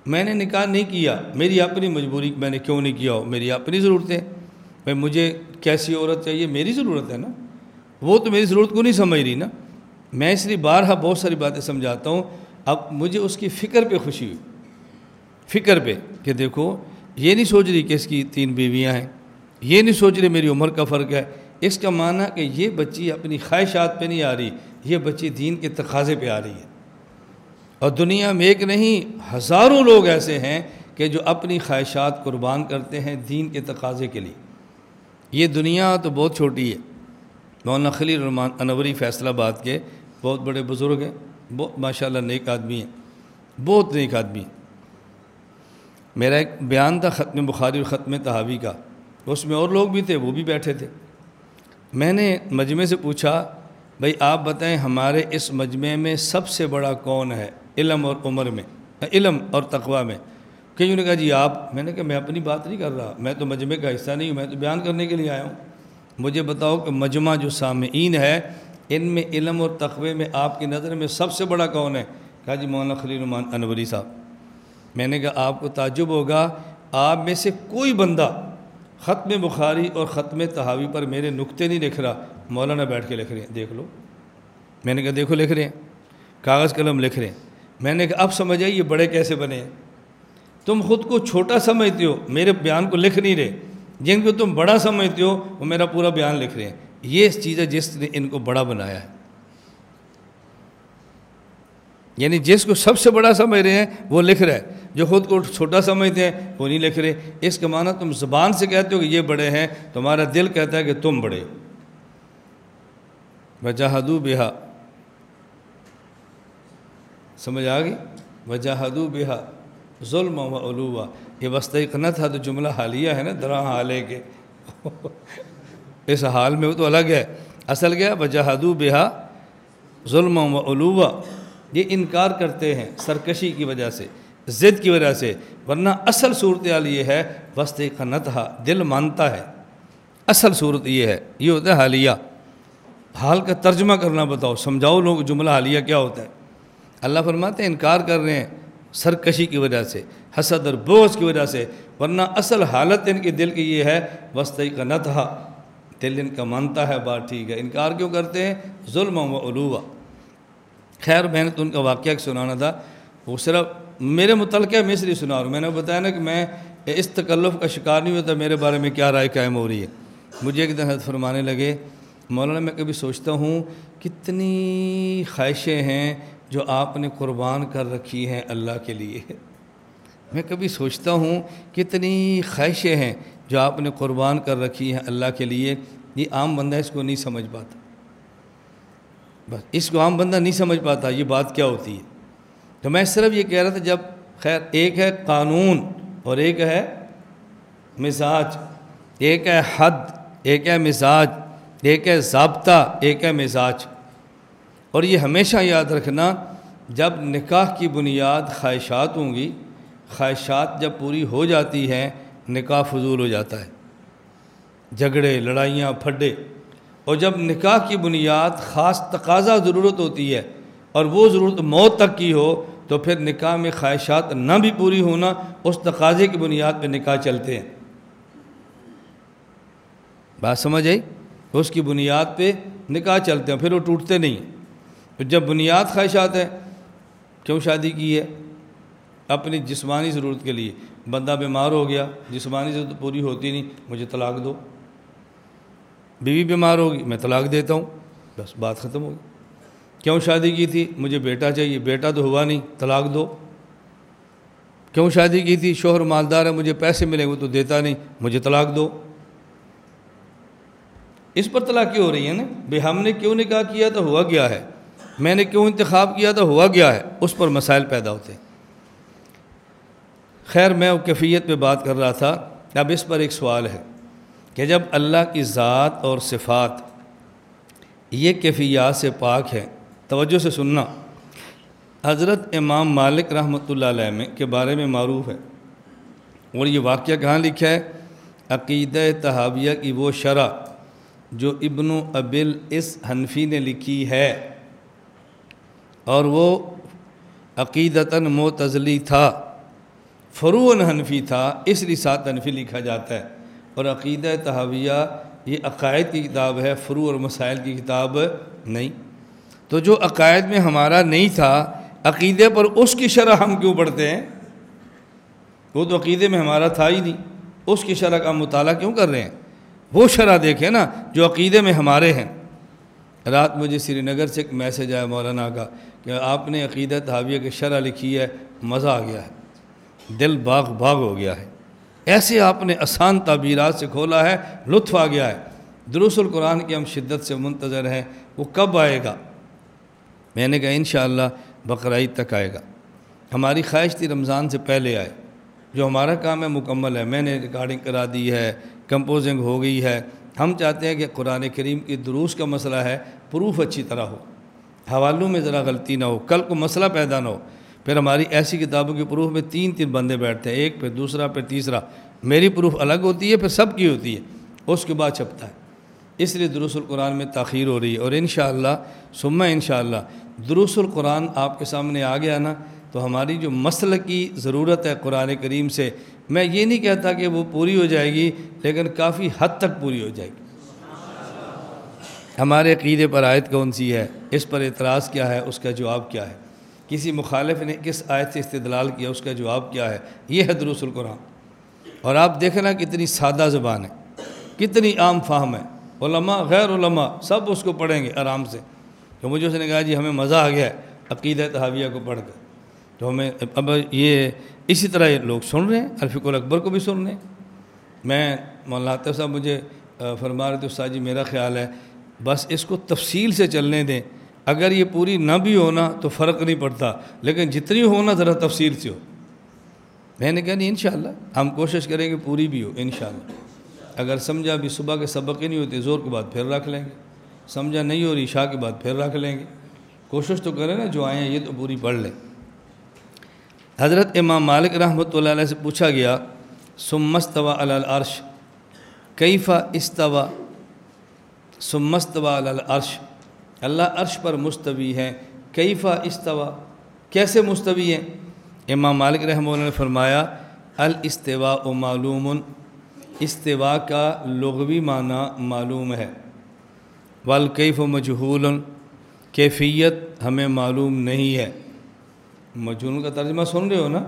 Speaker 1: میں نے نکاح نہیں کیا، میری اپنی مجبوری، میں نے کیوں نہیں کیا؟ ہو میری اپنی ضرورتیں۔ بھائی مجھے کیسی عورت چاہیے؟ میری ضرورت ہے نا۔ وہ تو میری ضرورت کو نہیں سمجھ رہی نا۔ میں اس لیے بارہا بہت ساری باتیں سمجھاتا ہوں۔ اب مجھے اس کی فکر پہ خوشی ہوئی۔ فکر پہ کہ دیکھو، یہ نہیں سوچ رہی کہ اس کی تین بیویاں ہیں۔ یہ نہیں سوچ رہے میری عمر کا فرق ہے۔ اس کا معنی کہ یہ بچی اپنی خواہشات پہ نہیں آ رہی، یہ بچی دین کے تقاضے پہ آ رہی ہے۔ اور دنیا میں ایک نہیں، ہزاروں لوگ ایسے ہیں کہ جو اپنی خواہشات قربان کرتے ہیں دین کے تقاضے کے لیے۔ یہ دنیا تو بہت چھوٹی ہے۔ مولانا خلیل الرحمان انوری فیصلہ آباد کے بہت بڑے بزرگ ہیں، بہت ماشاء اللہ نیک آدمی ہیں، بہت نیک آدمی ہیں۔ میرا ایک بیان تھا ختم بخاری اور ختم تحاوی کا، اس میں اور لوگ بھی تھے، وہ بھی بیٹھے تھے۔ میں نے مجمع سے پوچھا، بھائی آپ بتائیں ہمارے اس مجمع میں سب سے بڑا کون ہے؟ علم اور عمر میں، علم اور تقوی میں۔ کئیوں نے کہا جی آپ، میں نے کہا میں اپنی بات نہیں کر رہا، میں تو مجمع کا حصہ نہیں ہوں، میں تو بیان کرنے کے لیے آیا ہوں۔ مجھے بتاؤ کہ مجمع جو سامعین ہے، ان میں علم اور تقوی میں آپ کی نظر میں سب سے بڑا کون ہے؟ کہا جی مولانا خلیل الرحمان انوری صاحب۔ میں نے کہا آپ کو تعجب ہوگا، آپ میں سے کوئی بندہ ختم بخاری اور ختم تحاوی پر میرے نقطے نہیں لکھ رہا۔ مولانا بیٹھ کے لکھ رہے ہیں، دیکھ لو۔ میں نے کہا دیکھو لکھ رہے ہیں، کاغذ قلم لکھ رہے ہیں۔ میں نے کہا، اب سمجھ یہ بڑے کیسے بنے ہیں؟ تم خود کو چھوٹا سمجھتے ہو، میرے بیان کو لکھ نہیں رہے۔ جن کو تم بڑا سمجھتے ہو، وہ میرا پورا بیان لکھ رہے ہیں۔ یہ چیز ہے جس نے ان کو بڑا بنایا ہے۔ یعنی جس کو سب سے بڑا سمجھ رہے ہیں، وہ لکھ رہا ہے۔ جو خود کو چھوٹا سمجھتے ہیں، وہ نہیں لکھ رہے۔ اس کا معنی تم زبان سے کہتے ہو کہ یہ بڑے ہیں، تمہارا دل کہتا ہے کہ تم بڑے وجہدو بہا۔ سمجھ آ گئی؟ وجہدو بہا ظلم و علوا۔ یہ وسطیق نہ تھا، تو جملہ حالیہ ہے نا درا حالے کے۔ اس حال میں وہ تو الگ ہے۔ اصل کیا؟ وجہدو بہا ظلم و علوا۔ یہ انکار کرتے ہیں سرکشی کی وجہ سے، ضد کی وجہ سے۔ ورنہ اصل صورتحال یہ ہے وسط قنتہ دل مانتا ہے۔ اصل صورت یہ ہے، یہ ہوتا ہے حالیہ۔ حال کا ترجمہ کرنا بتاؤ، سمجھاؤ لوگ جملہ حالیہ کیا ہوتا ہے۔ اللہ فرماتے ہیں، انکار کر رہے ہیں سرکشی کی وجہ سے، حسد اور بوجھ کی وجہ سے، ورنہ اصل حالت ان کے دل کی یہ ہے وسط قنتہ دل ان کا مانتا ہے، بات ٹھیک ہے۔ انکار کیوں کرتے ہیں؟ ظلم و علوا خیر، میں نے تو ان کا واقعہ سنانا تھا۔ وہ صرف میرے متعلقہ میں اس لیے سنا رہا ہوں۔ میں نے بتایا نا کہ میں اس تکلف کا شکار نہیں ہوتا میرے بارے میں کیا رائے قائم ہو رہی ہے۔ مجھے ایک دن حد فرمانے لگے، مولانا، میں کبھی سوچتا ہوں، کتنی خواہشیں ہیں جو آپ نے قربان کر رکھی ہیں اللہ کے لیے۔ میں کبھی سوچتا ہوں کتنی خواہشیں ہیں جو آپ نے قربان کر رکھی ہیں اللہ کے لیے۔ یہ عام بندہ اس کو نہیں سمجھ پاتا۔ بس، اس کو عام بندہ نہیں سمجھ پاتا یہ بات کیا ہوتی ہے۔ تو میں صرف یہ کہہ رہا تھا، جب خیر، ایک ہے قانون اور ایک ہے مزاج۔ ایک ہے حد، ایک ہے مزاج۔ ایک ہے ضابطہ، ایک ہے مزاج۔ اور یہ ہمیشہ یاد رکھنا جب نکاح کی بنیاد خواہشات ہوں گی، خواہشات جب پوری ہو جاتی ہیں، نکاح فضول ہو جاتا ہے۔ جھگڑے، لڑائیاں، پھڈے۔ اور جب نکاح کی بنیاد خاص تقاضا ضرورت ہوتی ہے اور وہ ضرورت موت تک کی ہو، تو پھر نکاح میں خواہشات نہ بھی پوری ہونا اس تقاضے کی بنیاد پہ نکاح چلتے ہیں۔ بات سمجھ آئی؟ اس کی بنیاد پہ نکاح چلتے ہیں، پھر وہ ٹوٹتے نہیں۔ تو جب بنیاد خواہشات ہیں، کیوں شادی کی ہے؟ اپنی جسمانی ضرورت کے لیے۔ بندہ بیمار ہو گیا، جسمانی ضرورت پوری ہوتی نہیں، مجھے طلاق دو۔ بیوی بیمار ہوگی، میں طلاق دیتا ہوں۔ بس بات ختم ہوگی۔ کیوں شادی کی تھی؟ مجھے بیٹا چاہیے، بیٹا تو ہوا نہیں، طلاق دو۔ کیوں شادی کی تھی؟ شوہر مالدار ہے، مجھے پیسے ملے وہ تو دیتا نہیں، مجھے طلاق دو۔ اس پر طلاقیں ہو رہی ہیں نا؟ بھائی ہم نے کیوں نکاح کیا تو ہوا گیا ہے؟ میں نے کیوں انتخاب کیا تو ہوا گیا ہے؟ اس پر مسائل پیدا ہوتے ہیں۔ خیر، میں وہ کیفیت پہ بات کر رہا تھا۔ اب اس پر ایک سوال ہے کہ جب اللہ کی ذات اور صفات یہ کیفیات سے پاک ہے توجہ سے سننا۔ حضرت امام مالک رحمۃ اللہ علیہ میں کے بارے میں معروف ہے۔ اور یہ واقعہ کہاں لکھا ہے؟ عقیدہ تحاویہ کی وہ شرح جو ابن و ابل اس حنفی نے لکھی ہے۔ اور وہ عقیدتاً معتزلی تھا فرون حنفی تھا، اس لیے ساتھ حنفی لکھا جاتا ہے۔ اور عقیدہ تحاویہ یہ عقائد کی کتاب ہے فرو اور مسائل کی کتاب نہیں۔ تو جو عقائد میں ہمارا نہیں تھا، عقیدے پر اس کی شرح ہم کیوں پڑھتے ہیں؟ وہ تو عقیدے میں ہمارا تھا ہی نہیں۔ اس کی شرح کا مطالعہ کیوں کر رہے ہیں؟ وہ شرح دیکھیں نا، جو عقیدے میں ہمارے ہیں۔ رات مجھے سری نگر سے ایک میسج آیا مولانا کا کہ آپ نے عقیدہ تحاویہ کی شرح لکھی ہے، مزہ آ گیا ہے۔ دل باغ باغ ہو گیا ہے۔ ایسے آپ نے آسان تعبیرات سے کھولا ہے، لطف آ گیا ہے۔ دروس القرآن کی ہم شدت سے منتظر ہیں، وہ کب آئے گا؟ میں نے کہا، انشاءاللہ بقرعید تک آئے گا۔ ہماری خواہش تھی رمضان سے پہلے آئے۔ جو ہمارا کام ہے، مکمل ہے۔ میں نے ریکارڈنگ کرا دی ہے، کمپوزنگ ہو گئی ہے۔ ہم چاہتے ہیں کہ قرآن کریم کی دروس کا مسئلہ ہے، پروف اچھی طرح ہو۔ حوالوں میں ذرا غلطی نہ ہو، کل کو مسئلہ پیدا نہ ہو۔ پھر ہماری ایسی کتابوں کی پروف میں تین تین بندے بیٹھتے ہیں، ایک پھر دوسرا، پھر تیسرا۔ میری پروف الگ ہوتی ہے، پھر سب کی ہوتی ہے۔ اس کے بعد چھپتا ہے۔ اس لیے دروس القرآن میں تاخیر ہو رہی ہے۔ اور انشاءاللہ، ثم انشاءاللہ، دروس القرآن آپ کے سامنے آ گیا نا تو ہماری جو مسل کی ضرورت ہے قرآن کریم سے میں یہ نہیں کہتا کہ وہ پوری ہو جائے گی، لیکن کافی حد تک پوری ہو جائے گی۔ ہمارے عقیدے پر آیت کون سی ہے؟ اس پر اعتراض کیا ہے؟ اس کا جواب کیا ہے؟ کسی مخالف نے کس آیت سے استدلال کیا؟ اس کا جواب کیا ہے؟ یہ ہے دروس القرآن۔ اور آپ دیکھنا کتنی سادہ زبان ہے، کتنی عام فہم ہے۔ علماء، غیر علماء سب اس کو پڑھیں گے آرام سے۔ تو مجھے اس نے کہا جی ہمیں مزہ آ گیا ہے عقیدہ تحاویہ کو پڑھ کر۔ تو ہمیں، اب یہ اسی طرح یہ لوگ سن رہے ہیں الفق الاکبر کو بھی سن رہے ہیں۔ میں مولانا صاحب مجھے فرما رہے تھے، استاد جی میرا خیال ہے بس اس کو تفصیل سے چلنے دیں۔ اگر یہ پوری نہ بھی ہونا تو فرق نہیں پڑتا، لیکن جتنی ہونا ذرا تفصیل سے ہو۔ میں نے کہا، نہیں، انشاءاللہ۔ ہم کوشش کریں گے پوری بھی ہو، انشاءاللہ۔ اگر سمجھا بھی صبح کے سبق ہی نہیں ہوتے زور کے بعد پھر رکھ لیں گے۔ سمجھا نہیں ہو رہی شاہ کے بعد پھر رکھ لیں گے۔ کوشش تو کریں نا، جو آئیں یہ تو پوری پڑھ لیں۔ حضرت امام مالک رحمۃ اللہ علیہ سے پوچھا گیا سمستوا العرش کیفا استوا سمستوا العرش اللہ عرش پر مستوی ہے کیفا استوا کیسے مستوی ہیں؟ امام مالک رحمۃ اللہ نے فرمایا، الاستواء و معلوم استوا کا لغوی معنی معلوم ہے۔ والکیف و مجہول، کیفیت ہمیں معلوم نہیں ہے۔ مجھول کا ترجمہ سن رہے ہو نا؟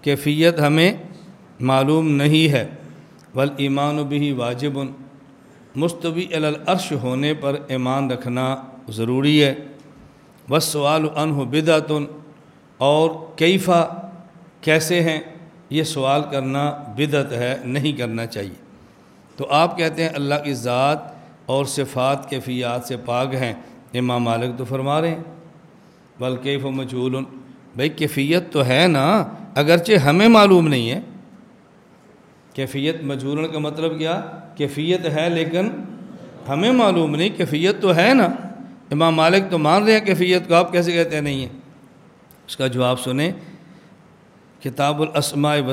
Speaker 1: کیفیت ہمیں معلوم نہیں ہے۔ ول ایمان و بھی واجب۔ مستوی العرش ہونے پر ایمان رکھنا ضروری ہے۔ بس سوال ان ہو بدعتن اور کیفا کیسے ہیں؟ یہ سوال کرنا بدعت ہے، نہیں کرنا چاہیے۔ تو آپ کہتے ہیں اللہ کی ذات اور صفات کیفیات سے پاک ہیں۔ امام مالک تو فرما رہے ہیں۔ بلکیف و مجھول بھائی کیفیت تو ہے نا، اگرچہ ہمیں معلوم نہیں ہے۔ کیفیت مجھولن کا مطلب کیا؟ کیفیت ہے لیکن ہمیں معلوم نہیں، کیفیت تو ہے نا۔ امام مالک تو مان رہے ہیں کیفیت کو، آپ کیسے کہتے ہیں نہیں ہے؟ اس کا جواب سنیں۔ کتاب الاسماء و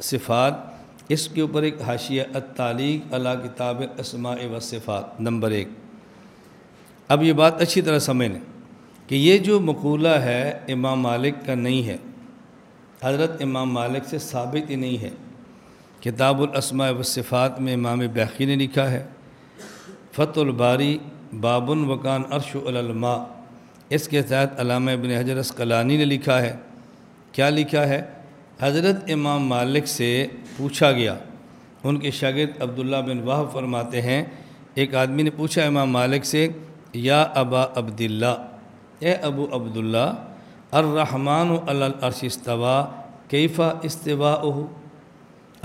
Speaker 1: صفات، اس کے اوپر ایک حاشیہ التعلیق اللہ کتاب الاسماء و صفات، نمبر ایک۔ اب یہ بات اچھی طرح سمجھ لیں۔ کہ یہ جو مقولہ ہے امام مالک کا نہیں ہے، حضرت امام مالک سے ثابت ہی نہیں ہے۔ کتاب الاسماء والصفات میں امام بیخی نے لکھا ہے، فتح الباری بابن وکان عرش العلماء اس کے تحت علامہ ابن حجر اسقلانی نے لکھا ہے۔ کیا لکھا ہے؟ حضرت امام مالک سے پوچھا گیا۔ ان کے شاگرد عبداللہ بن واہ فرماتے ہیں، ایک آدمی نے پوچھا امام مالک سے، یا ابا عبداللہ؟ اے ابو عبداللہ، الرحمن العرش استوا کیفا استوا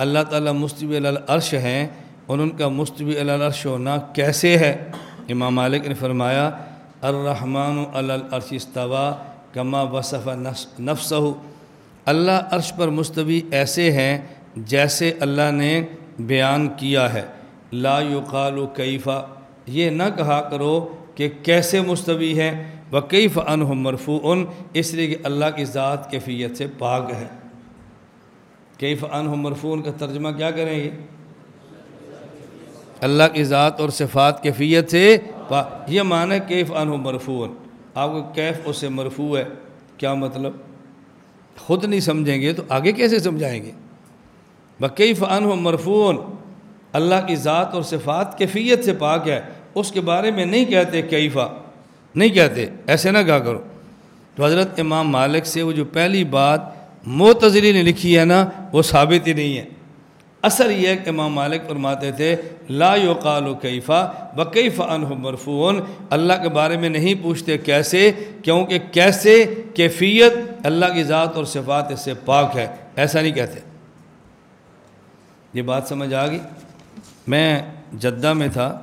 Speaker 1: اللہ تعالیٰ مستوی العرش ہیں، اور ان کا مستوی العرش ہونا کیسے ہے؟ امام مالک نے فرمایا، الرحمن العرش استوا کما وصف نفس اللہ عرش پر مستوی ایسے ہیں جیسے اللہ نے بیان کیا ہے۔ لا یقال کیفا یہ نہ کہا کرو کہ کیسے مستوی ہے وقیف ان مرفوع اس لیے کہ اللہ کی ذات کیفیت سے پاک ہے۔ کیف ان مرفوع کا ترجمہ کیا کریں گے؟ اللہ کی ذات اور صفات کیفیت سے پاک۔ یہ معنی کیف ان مرفوع آپ کو کیف اس سے مرفوع ہے، کیا مطلب؟ خود نہیں سمجھیں گے تو آگے کیسے سمجھائیں گے؟ بقیف ان مرفوع اللہ کی ذات اور صفات کیفیت سے پاک ہے۔ اس کے بارے میں نہیں کہتے کیفہ نہیں کہتے، ایسے نہ کہا کرو۔ تو حضرت امام مالک سے وہ جو پہلی بات معتزلی نے لکھی ہے نا، وہ ثابت ہی نہیں ہے۔ اثر یہ ہے کہ امام مالک فرماتے تھے، لا یقال و کیفا بقیف انہ مرفون اللہ کے بارے میں نہیں پوچھتے کیسے، کیونکہ کیسے کیفیت اللہ کی ذات اور صفات اس سے پاک ہے، ایسا نہیں کہتے۔ یہ بات سمجھ آ گئی؟ میں جدہ میں تھا،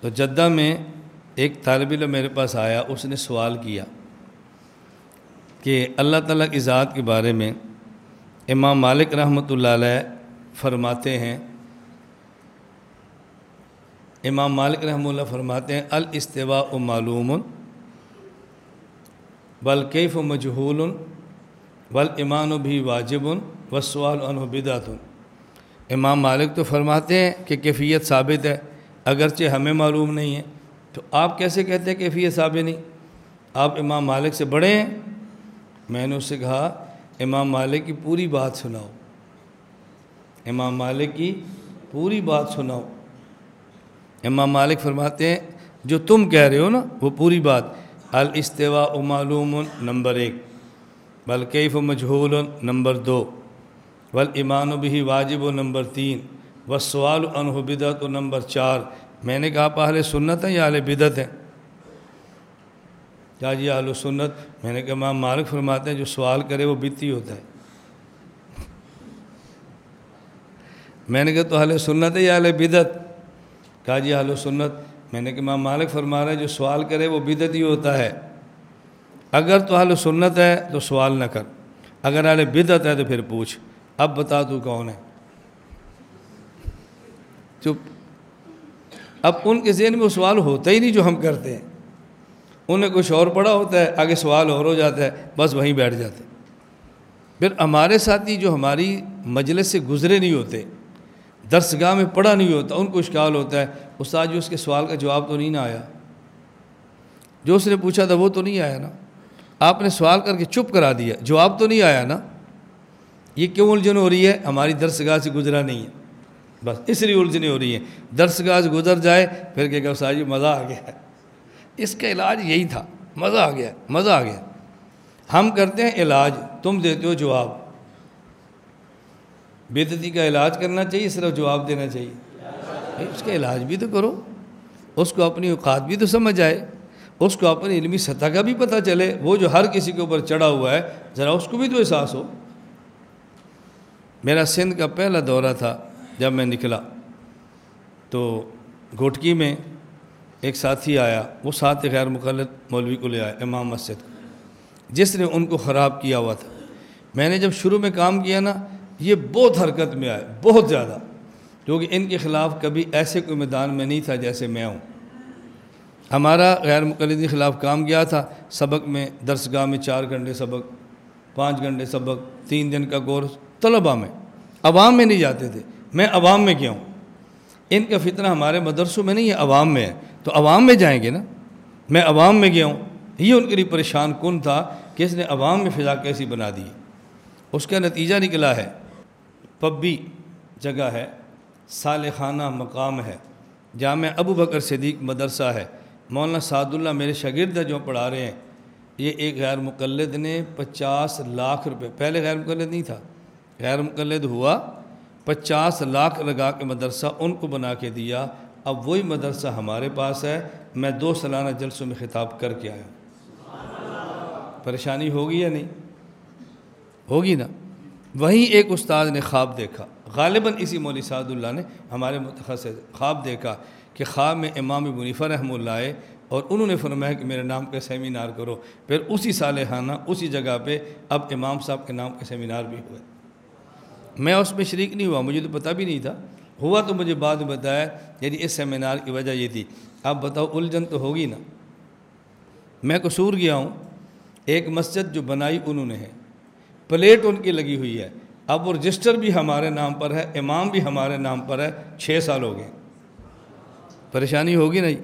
Speaker 1: تو جدہ میں ایک طالب علم میرے پاس آیا، اس نے سوال کیا کہ اللہ تعالیٰ کی ذات کے بارے میں امام مالک رحمۃ اللہ علیہ فرماتے ہیں، امام مالک رحمۃ اللہ فرماتے ہیں، الاستواء و معلوم بلکیف و مجہول بل ایمان و بھی واجب و سوال عنہ بدعت۔ امام مالک تو فرماتے ہیں کہ کیفیت ثابت ہے، اگرچہ ہمیں معلوم نہیں ہے۔ تو آپ کیسے کہتے ہیں کیفیت ثابت نہیں یعنی آپ امام مالک سے بڑے ہیں؟ میں نے اس سے کہا، امام مالک کی پوری بات سناؤ۔ امام مالک کی پوری بات سناؤ۔ امام مالک فرماتے ہیں، جو تم کہہ رہے ہو نا، وہ پوری بات۔ الاستواء و معلوم نمبر ایک بلکیف و مجہول نمبر دو ول ایمان و بھی واجب و نمبر تین و سوال انہبدت و نمبر چار میں نے کہا پہلے سنت ہے یا اہل بدت ہے کیا جی اہل سنت، میں نے کہا امام مالک فرماتے ہیں جو سوال کرے وہ بتی ہوتا ہے۔ میں نے کہا تو اہل سنت ہے یا اہل بدت کہا جی اہل سنت۔ میں نے کہا امام مالک فرما رہے جو سوال کرے وہ بدت ہی ہوتا ہے۔ اگر تو اہل سنت ہے تو سوال نہ کر۔ اگر اہل بدت ہے تو پھر پوچھ۔ اب بتا تو کون ہے؟ چپ۔ اب ان کے ذہن میں وہ سوال ہوتا ہی نہیں جو ہم کرتے ہیں۔ انہیں کچھ اور پڑا ہوتا ہے، آگے سوال اور ہو جاتا ہے، بس وہیں بیٹھ جاتے پھر ہمارے ساتھی جو ہماری مجلس سے گزرے نہیں ہوتے، درسگاہ میں پڑھا نہیں ہوتا، ان کو اشکال ہوتا ہے۔ استاد جو اس کے سوال کا جواب تو نہیں نہ آیا۔ جو اس نے پوچھا تھا، وہ تو نہیں آیا نا۔ آپ نے سوال کر کے چپ کرا دیا، جواب تو نہیں آیا نا۔ یہ کیوں الجھن ہو رہی ہے؟ ہماری درسگاہ سے گزرا نہیں ہے۔ بس اس لیے الجھنیں ہو رہی ہیں۔ درسگاہ سے گزر جائے، پھر کہ استاد جی مزہ آ گیا اس کا علاج یہی تھا۔ مزہ آ گیا، مزہ آ گیا۔ ہم کرتے ہیں علاج، تم دیتے ہو جواب۔ بےدتی کا علاج کرنا چاہیے، صرف جواب دینا چاہیے۔ اس کا علاج بھی تو کرو۔ اس کو اپنی اوقات بھی تو سمجھ آئے۔ اس کو اپنی علمی سطح کا بھی پتہ چلے۔ وہ جو ہر کسی کے اوپر چڑھا ہوا ہے، ذرا اس کو بھی تو احساس ہو۔ میرا سندھ کا پہلا دورہ تھا۔ جب میں نکلا تو گھوٹکی میں ایک ساتھی آیا، وہ ساتھ غیر مقلد مولوی کو لے آیا امام مسجد جس نے ان کو خراب کیا ہوا تھا۔ میں نے جب شروع میں کام کیا نا، یہ بہت حرکت میں آئے، بہت زیادہ۔ کیونکہ ان کے خلاف کبھی ایسے کوئی میدان میں نہیں تھا جیسے میں ہوں۔ ہمارا غیر مقلدی خلاف کام کیا تھا، سبق میں درسگاہ میں چار گھنٹے سبق، پانچ گھنٹے سبق، تین دن کا کورس طلبہ میں۔ عوام میں نہیں جاتے تھے۔ میں عوام میں کیا ہوں۔ ان کا فتنہ ہمارے مدرسوں میں نہیں ہے، عوام میں ہے۔ تو عوام میں جائیں گے نا؟ میں عوام میں گیا ہوں۔ یہ ان کے لیے پریشان کن تھا کہ اس نے عوام میں فضا کیسی بنا دی اس کا نتیجہ نکلا ہے۔ پبی جگہ ہے، صالحانہ مقام ہے۔ جامع ابو بکر صدیق مدرسہ ہے۔ مولانا سعد اللہ میرے شاگرد جو پڑھا رہے ہیں۔ یہ ایک غیر مقلد نے پچاس لاکھ روپے، پہلے غیر مقلد نہیں تھا۔ غیر مقلد ہوا۔ پچاس لاکھ لگا کے مدرسہ ان کو بنا کے دیا۔ اب وہی مدرسہ ہمارے پاس ہے۔ میں دو سالانہ جلسوں میں خطاب کر کے آیا پریشانی ہوگی یا نہیں؟ ہوگی نا۔ وہیں ایک استاد نے خواب دیکھا۔ غالباً اسی مولوی سعد اللہ نے ہمارے متخص خواب دیکھا کہ خواب میں امام منیفہ رحم اللہ آئے اور انہوں نے فرمایا کہ میرے نام کا سیمینار کرو۔ پھر اسی صالحانہ اسی جگہ پہ اب امام صاحب کے نام کا سیمینار بھی ہوئے۔ میں اس میں شریک نہیں ہوا، مجھے تو پتہ بھی نہیں تھا۔ ہوا تو مجھے بعد میں بتایا یعنی اس سیمینار کی وجہ یہ تھی۔ اب بتاؤ، الجھن تو ہوگی نا؟ میں قصور گیا ہوں، ایک مسجد جو بنائی انہوں نے ہے۔ پلیٹ ان کی لگی ہوئی ہے۔ اب وہ رجسٹر بھی ہمارے نام پر ہے، امام بھی ہمارے نام پر ہے، چھ سال ہو گئے۔ پریشانی ہوگی نہیں؟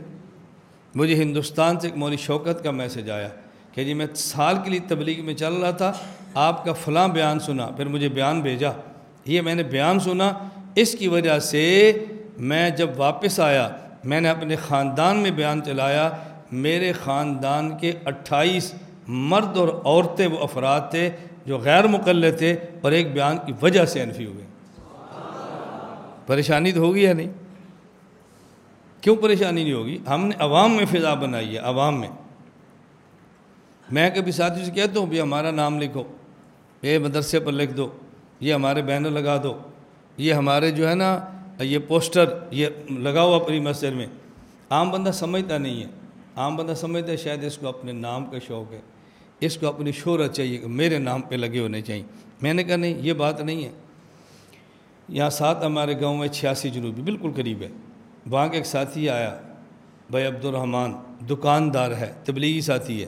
Speaker 1: مجھے ہندوستان سے ایک مولی شوکت کا میسج آیا کہ جی میں سال کے لیے تبلیغ میں چل رہا تھا، آپ کا فلاں بیان سنا، پھر مجھے بیان بھیجا۔ یہ میں نے بیان سنا، اس کی وجہ سے میں جب واپس آیا، میں نے اپنے خاندان میں بیان چلایا، میرے خاندان کے اٹھائیس مرد اور عورتیں وہ افراد تھے جو غیر مقلع تھے اور ایک بیان کی وجہ سے انفی ہوئے۔ پریشانی تو ہوگی یا نہیں؟ کیوں پریشانی نہیں ہوگی؟ ہم نے عوام میں فضا بنائی ہے، عوام میں۔ میں کبھی ساتھی سے کہتا ہوں بھی ہمارا نام لکھو یہ مدرسے پر لکھ دو۔ یہ ہمارے بینر لگا دو۔ یہ ہمارے جو ہے نا، یہ پوسٹر، یہ لگاؤ اپنی مسجد میں۔ عام بندہ سمجھتا نہیں ہے۔ عام بندہ سمجھتا ہے شاید اس کو اپنے نام کا شوق ہے۔ اس کو اپنی شہرت چاہیے کہ میرے نام پہ لگے ہونے چاہیے۔ میں نے کہا، نہیں، یہ بات نہیں ہے۔ یہاں ساتھ ہمارے گاؤں میں چھیاسی جنوبی، بالکل قریب ہے۔ وہاں کا ایک ساتھی آیا، بھائی عبد الرحمٰن دکاندار ہے، تبلیغی ساتھی ہے۔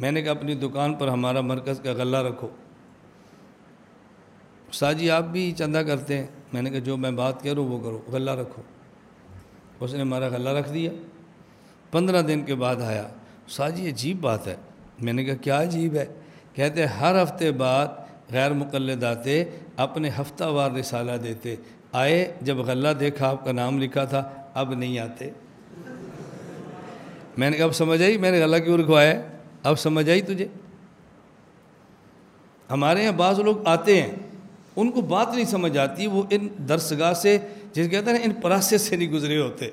Speaker 1: میں نے کہا، اپنی دکان پر ہمارا مرکز کا غلہ رکھو۔ استاد جی آپ بھی چندہ کرتے ہیں۔ میں نے کہا، جو میں بات کروں وہ کرو، غلہ رکھو۔ اس نے ہمارا غلہ رکھ دیا۔ پندرہ دن کے بعد آیا۔ استاد جی عجیب بات ہے۔ میں نے کہا، کیا عجیب ہے؟ کہتے ہر ہفتے بعد غیر مقلد آتے، اپنے ہفتہ وار رسالہ دیتے۔ آئے، جب غلہ دیکھا، آپ کا نام لکھا تھا، اب نہیں آتے۔ میں نے کہا، اب سمجھ آئی؟ میں نے غلہ کیوں رکھوایا؟ اب سمجھ آئی تجھے؟ ہمارے یہاں بعض لوگ آتے ہیں۔ ان کو بات نہیں سمجھ آتی، وہ ان درسگاہ سے، جس کہتے ہیں ان پراسس سے نہیں گزرے ہوتے۔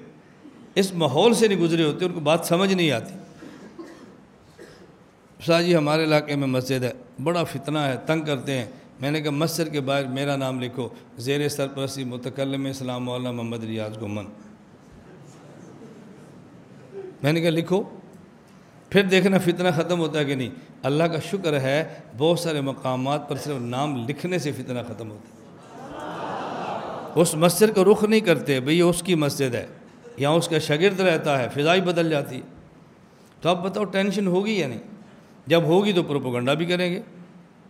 Speaker 1: اس ماحول سے نہیں گزرے ہوتے، ان کو بات سمجھ نہیں آتی۔ شاہ جی ہمارے علاقے میں مسجد ہے، بڑا فتنہ ہے، تنگ کرتے ہیں۔ میں نے کہا، مسجد کے باہر میرا نام لکھو۔ زیر سرپرستی متکلم اسلام مولانا محمد ریاض گمن۔ میں نے کہا، لکھو۔ پھر دیکھنا فتنہ ختم ہوتا ہے کہ نہیں؟ اللہ کا شکر ہے بہت سارے مقامات پر صرف نام لکھنے سے فتنہ ختم ہوتا ہے۔ اس مسجد کو رخ نہیں کرتے بھئی اس کی مسجد ہے، یا اس کا شگرد رہتا ہے، فضائی بدل جاتی ہے۔ تو اب بتاؤ ٹینشن ہوگی یا نہیں؟ جب ہوگی تو پروپوگنڈا بھی کریں گے۔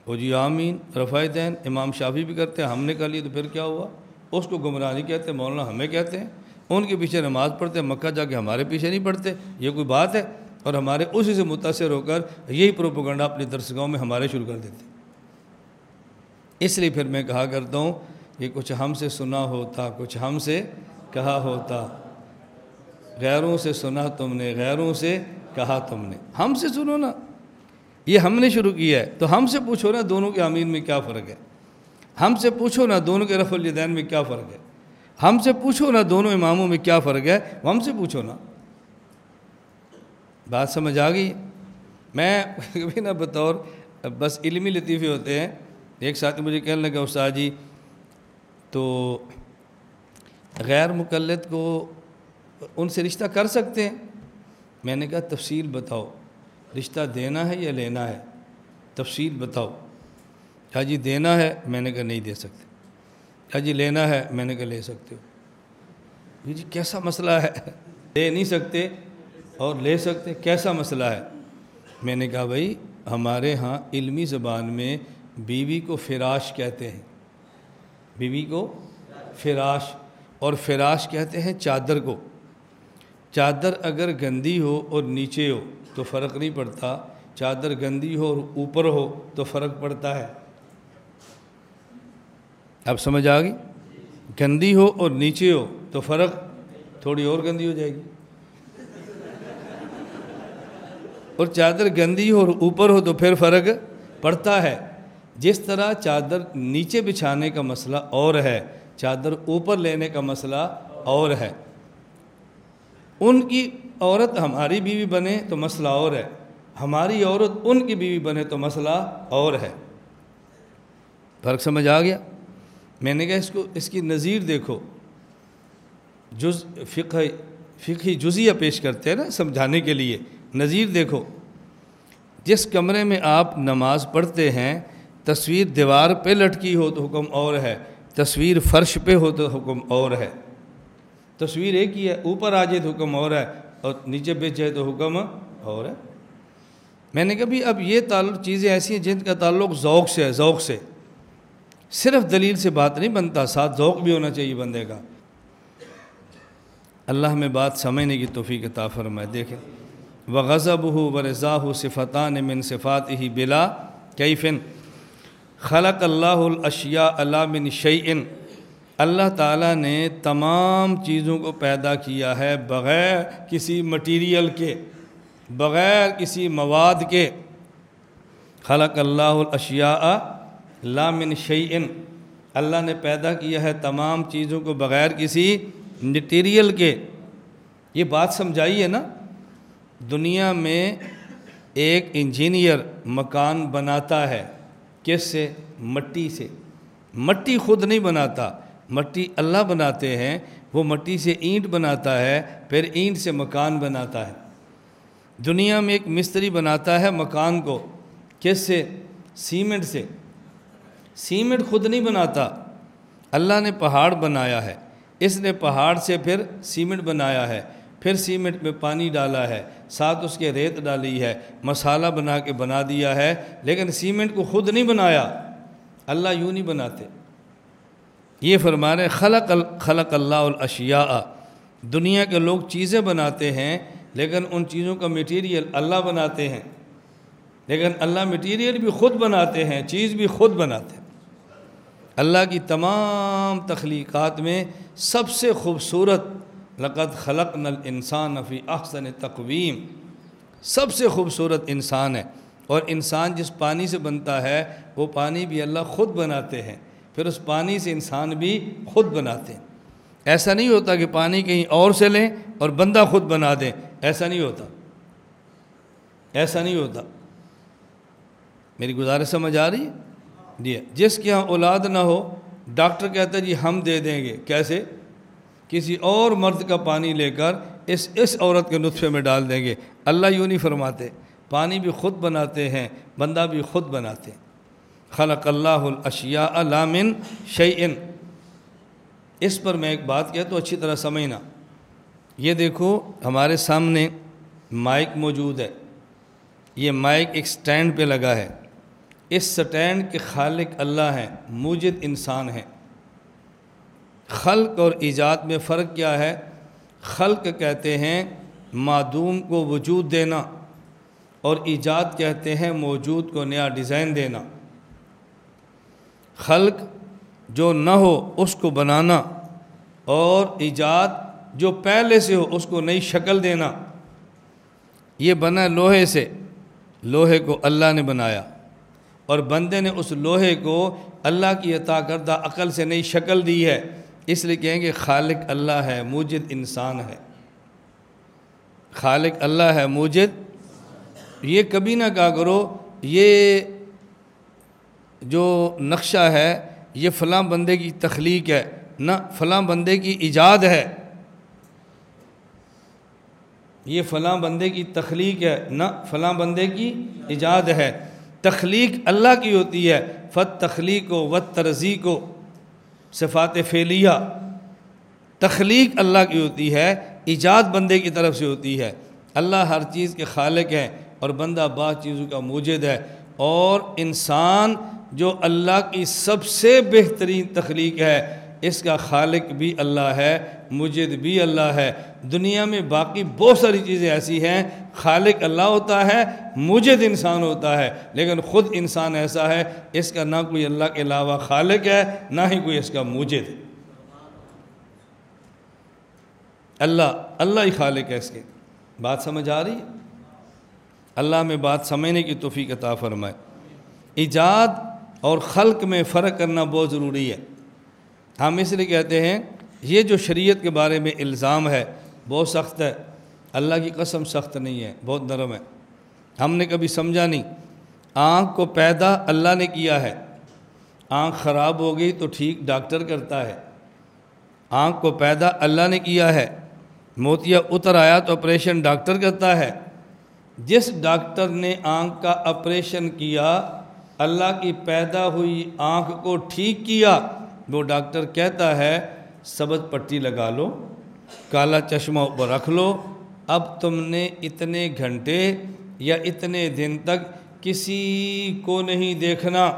Speaker 1: وہ جی آمین رفاع دین امام شافی بھی کرتے ہیں، ہم نے کر لی تو پھر کیا ہوا؟ اس کو گمراہ نہیں کہتے، مولانا ہمیں کہتے ہیں۔ ان کے پیچھے نماز پڑھتے ہیں مکہ جا کے ہمارے پیچھے نہیں پڑھتے، یہ کوئی بات ہے؟ اور ہمارے اسی سے متاثر ہو کر یہی پروپوگنڈا اپنی درسگاہوں میں ہمارے شروع کر دیتے اس لیے پھر میں کہا کرتا ہوں کہ کچھ ہم سے سنا ہوتا، کچھ ہم سے کہا ہوتا۔ غیروں سے سنا تم نے، غیروں سے کہا تم نے۔ ہم سے سنو نا۔ یہ ہم نے شروع کیا ہے۔ تو ہم سے پوچھو نا دونوں کے امین میں کیا فرق ہے۔ ہم سے پوچھو نا دونوں کے رف الدین میں کیا فرق ہے۔ ہم سے پوچھو نا دونوں اماموں میں کیا فرق ہے۔ ہم سے پوچھو نا۔ بات سمجھ آ گئی؟ میں *laughs* کبھی نہ بطور بس علمی لطیفے ہوتے ہیں۔ ایک ساتھ مجھے کہنے لگا، استاد جی تو غیر مقلد کو ان سے رشتہ کر سکتے ہیں؟ میں نے کہا، تفصیل بتاؤ، رشتہ دینا ہے یا لینا ہے؟ تفصیل بتاؤ۔ کیا جی دینا ہے، میں نے کہا، نہیں دے سکتے۔ کیا جی لینا ہے، میں نے کہا، لے سکتے ہو۔ جی کیسا مسئلہ ہے؟ *laughs* لے نہیں سکتے۔ اور لے سکتے کیسا مسئلہ ہے؟ میں نے کہا، بھائی، ہمارے ہاں علمی زبان میں بیوی کو فراش کہتے ہیں۔ بیوی کو فراش، اور فراش کہتے ہیں چادر کو۔ چادر اگر گندی ہو اور نیچے ہو تو فرق نہیں پڑتا۔ چادر گندی ہو اور اوپر ہو تو فرق پڑتا ہے۔ اب سمجھ آ گئی؟ گندی ہو اور نیچے ہو تو فرق تھوڑی اور گندی ہو جائے گی۔ اور چادر گندی ہو اور اوپر ہو تو پھر فرق پڑتا ہے۔ جس طرح چادر نیچے بچھانے کا مسئلہ اور ہے، چادر اوپر لینے کا مسئلہ اور ہے۔ ان کی عورت ہماری بیوی بنے تو مسئلہ اور ہے۔ ہماری عورت ان کی بیوی بنے تو مسئلہ اور ہے۔ فرق سمجھ آ گیا؟ میں نے کہا اس کو، اس کی نظیر دیکھو۔ جز، فقہ، فقہی جزیہ پیش کرتے ہیں نا، سمجھانے کے لیے۔ نظیر دیکھو، جس کمرے میں آپ نماز پڑھتے ہیں، تصویر دیوار پہ لٹکی ہو تو حکم اور ہے، تصویر فرش پہ ہو تو حکم اور ہے۔ تصویر ایک ہی ہے، اوپر آ جائے تو حکم اور ہے، اور نیچے بیچ جائے تو حکم اور ہے۔ میں نے کہا بھی اب یہ تعلق چیزیں ایسی ہیں جن کا تعلق ذوق سے ہے، ذوق سے۔ صرف دلیل سے بات نہیں بنتا، ساتھ ذوق بھی ہونا چاہیے بندے کا۔ اللہ میں بات سمجھنے کی توفیق عطا فرمائے، دیکھیں۔ و غضب ہو و رضا ہو صفتان من صفات ہی بلا کیفن خلق اللہ الاشیاء اللہ من شعین اللہ تعالیٰ نے تمام چیزوں کو پیدا کیا ہے بغیر کسی مٹیریل کے، بغیر کسی مواد کے. خلق اللہ الاشیاء لا من شعین اللہ نے پیدا کیا ہے تمام چیزوں کو بغیر کسی مٹیریل کے. یہ بات سمجھائی ہے نا؟ دنیا میں ایک انجینئر مکان بناتا ہے۔ کس سے؟ مٹی سے۔ مٹی خود نہیں بناتا۔ مٹی اللہ بناتے ہیں۔ وہ مٹی سے اینٹ بناتا ہے، پھر اینٹ سے مکان بناتا ہے۔ دنیا میں ایک مستری بناتا ہے مکان کو۔ کس سے؟ سیمنٹ سے۔ سیمنٹ خود نہیں بناتا۔ اللہ نے پہاڑ بنایا ہے۔ اس نے پہاڑ سے پھر سیمنٹ بنایا ہے۔ پھر سیمنٹ میں پانی ڈالا ہے، ساتھ اس کے ریت ڈالی ہے، مسالہ بنا کے بنا دیا ہے، لیکن سیمنٹ کو خود نہیں بنایا۔ اللہ یوں نہیں بناتے۔ یہ فرمانے خلق خلق اللہ الاشیاء۔ دنیا کے لوگ چیزیں بناتے ہیں، لیکن ان چیزوں کا میٹیریل اللہ بناتے ہیں۔ لیکن اللہ میٹیریل بھی خود بناتے ہیں، چیز بھی خود بناتے ہیں۔ اللہ کی تمام تخلیقات میں سب سے خوبصورت لقد خلق نل انسان فی احسن تقویم۔ سب سے خوبصورت انسان ہے۔ اور انسان جس پانی سے بنتا ہے، وہ پانی بھی اللہ خود بناتے ہیں۔ پھر اس پانی سے انسان بھی خود بناتے ہیں۔ ایسا نہیں ہوتا کہ پانی کہیں اور سے لیں اور بندہ خود بنا دیں ایسا نہیں ہوتا۔ ایسا نہیں ہوتا۔ میری گزارش سمجھ آ رہی؟ ہے جی ہاں۔ جس کے ہاں اولاد نہ ہو، ڈاکٹر کہتا ہے جی ہم دے دیں گے۔ کیسے؟ کسی اور مرد کا پانی لے کر اس اس عورت کے نطفے میں ڈال دیں گے۔ اللہ یوں نہیں فرماتے۔ پانی بھی خود بناتے ہیں، بندہ بھی خود بناتے۔ ہیں خلق اللہ الاشیاء علامن شعین اس پر میں ایک بات کہہ تو اچھی طرح سمجھنا۔ یہ دیکھو، ہمارے سامنے مائک موجود ہے۔ یہ مائک ایک سٹینڈ پہ لگا ہے۔ اس سٹینڈ کے خالق اللہ ہیں، موجد انسان ہیں۔ خلق اور ایجاد میں فرق کیا ہے؟ خلق کہتے ہیں معدوم کو وجود دینا اور ایجاد کہتے ہیں موجود کو نیا ڈیزائن دینا۔ خلق جو نہ ہو اس کو بنانا اور ایجاد جو پہلے سے ہو اس کو نئی شکل دینا۔ یہ بنا لوہے سے۔ لوہے کو اللہ نے بنایا اور بندے نے اس لوہے کو اللہ کی عطا کردہ عقل سے نئی شکل دی ہے۔ اس لیے کہیں گے خالق اللہ ہے، موجد انسان ہے۔ خالق اللہ ہے، موجد۔ یہ کبھی نہ کہا کرو، یہ جو نقشہ ہے، یہ فلاں بندے کی تخلیق ہے۔ نہ، فلاں بندے کی ایجاد ہے۔ یہ فلاں بندے کی تخلیق ہے۔ نہ، فلاں بندے کی ایجاد ہے۔ تخلیق اللہ کی ہوتی ہے۔ فت تخلیق و و ترضی کو صفات فعلیہ۔ تخلیق اللہ کی ہوتی ہے، ایجاد بندے کی طرف سے ہوتی ہے۔ اللہ ہر چیز کے خالق ہے اور بندہ بعض چیزوں کا موجد ہے۔ اور انسان جو اللہ کی سب سے بہترین تخلیق ہے اس کا خالق بھی اللہ ہے، مجد بھی اللہ ہے۔ دنیا میں باقی بہت ساری چیزیں ایسی ہیں، خالق اللہ ہوتا ہے، مجد انسان ہوتا ہے۔ لیکن خود انسان ایسا ہے، اس کا نہ کوئی اللہ کے علاوہ خالق ہے، نہ ہی کوئی اس کا مجد۔ اللہ اللہ ہی خالق ہے اس کے۔ بات سمجھ آ رہی ہے؟ اللہ میں بات سمجھنے کی توفیق عطا فرمائے۔ ایجاد اور خلق میں فرق کرنا بہت ضروری ہے۔ ہم اس لیے کہتے ہیں، یہ جو شریعت کے بارے میں الزام ہے، بہت سخت ہے۔ اللہ کی قسم سخت نہیں ہے، بہت نرم ہے۔ ہم نے کبھی سمجھا نہیں، آنکھ کو پیدا اللہ نے کیا ہے۔ آنکھ خراب ہو گئی تو ٹھیک ڈاکٹر کرتا ہے۔ آنکھ کو پیدا اللہ نے کیا ہے۔ موتیا اتر آیا تو آپریشن ڈاکٹر کرتا ہے۔ جس ڈاکٹر نے آنکھ کا آپریشن کیا، اللہ کی پیدا ہوئی آنکھ کو ٹھیک کیا وہ ڈاکٹر کہتا ہے، سبز پٹی لگا لو، کالا چشمہ اوپر رکھ لو۔ اب تم نے اتنے گھنٹے یا اتنے دن تک کسی کو نہیں دیکھنا۔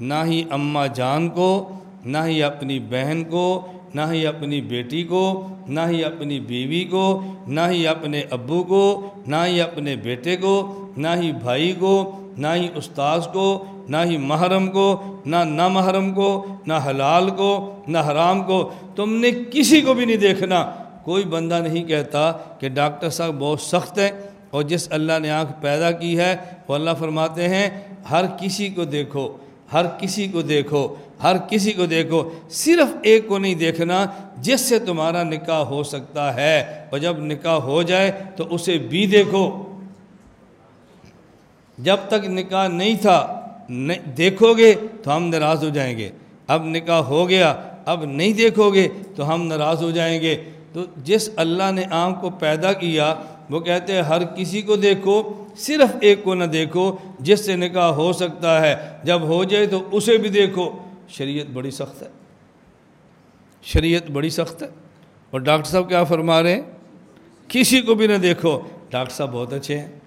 Speaker 1: نہ ہی اماں جان کو، نہ ہی اپنی بہن کو، نہ ہی اپنی بیٹی کو، نہ ہی اپنی بیوی کو، نہ ہی اپنے ابو کو، نہ ہی اپنے بیٹے کو، نہ ہی بھائی کو نہ ہی استاذ کو، نہ ہی محرم کو، نہ نہ محرم کو، نہ حلال کو، نہ حرام کو۔ تم نے کسی کو بھی نہیں دیکھنا۔ کوئی بندہ نہیں کہتا کہ ڈاکٹر صاحب بہت سخت ہے اور جس اللہ نے آنکھ پیدا کی ہے، وہ اللہ فرماتے ہیں، ہر کسی کو دیکھو، ہر کسی کو دیکھو، ہر کسی کو دیکھو۔ صرف ایک کو نہیں دیکھنا جس سے تمہارا نکاح ہو سکتا ہے۔ اور جب نکاح ہو جائے تو اسے بھی دیکھو۔ جب تک نکاح نہیں تھا دیکھو گے تو ہم ناراض ہو جائیں گے۔ اب نکاح ہو گیا، اب نہیں دیکھو گے تو ہم ناراض ہو جائیں گے۔ تو جس اللہ نے آنکھ کو پیدا کیا، وہ کہتے ہیں، ہر کسی کو دیکھو، صرف ایک کو نہ دیکھو، جس سے نکاح ہو سکتا ہے۔ جب ہو جائے تو اسے بھی دیکھو۔ شریعت بڑی سخت ہے۔ شریعت بڑی سخت ہے۔ اور ڈاکٹر صاحب کیا فرما رہے ہیں؟ کسی کو بھی نہ دیکھو۔ ڈاکٹر صاحب بہت اچھے ہیں۔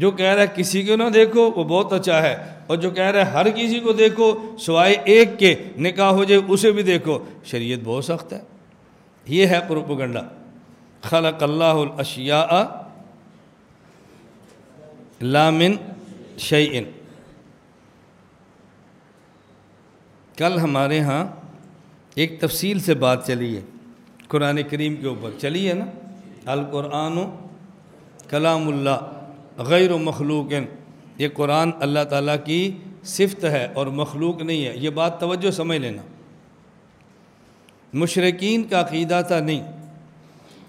Speaker 1: جو کہہ رہا ہے کسی کو نہ دیکھو، وہ بہت اچھا ہے۔ اور جو کہہ رہا ہے ہر کسی کو دیکھو، سوائے ایک کے نکاح ہو جائے، اسے بھی دیکھو۔ شریعت بہت سخت ہے۔ یہ ہے پروپگنڈا۔ خلق اللہ الاشیاء لامن شعین کل ہمارے ہاں ایک تفصیل سے بات چلی ہے۔ قرآن کریم کے اوپر چلی ہے نا؟ القرآن کلام اللہ۔ غیر و مخلوق یہ قرآن اللہ تعالیٰ کی صفت ہے اور مخلوق نہیں ہے۔ یہ بات توجہ سمجھ لینا۔ مشرقین کا عقیدہ تھا نہیں۔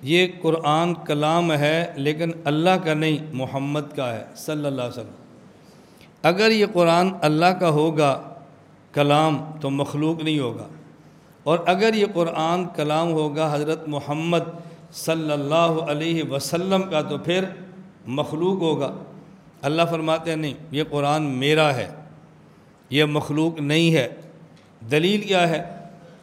Speaker 1: یہ قرآن کلام ہے لیکن اللہ کا نہیں، محمد کا ہے، صلی اللہ علیہ وسلم۔ اگر یہ قرآن اللہ کا ہوگا، کلام تو مخلوق نہیں ہوگا۔ اور اگر یہ قرآن کلام ہوگا حضرت محمد صلی اللہ علیہ وسلم کا، تو پھر مخلوق ہوگا۔ اللہ فرماتے ہیں، نہیں، یہ قرآن میرا ہے، یہ مخلوق نہیں ہے۔ دلیل کیا ہے؟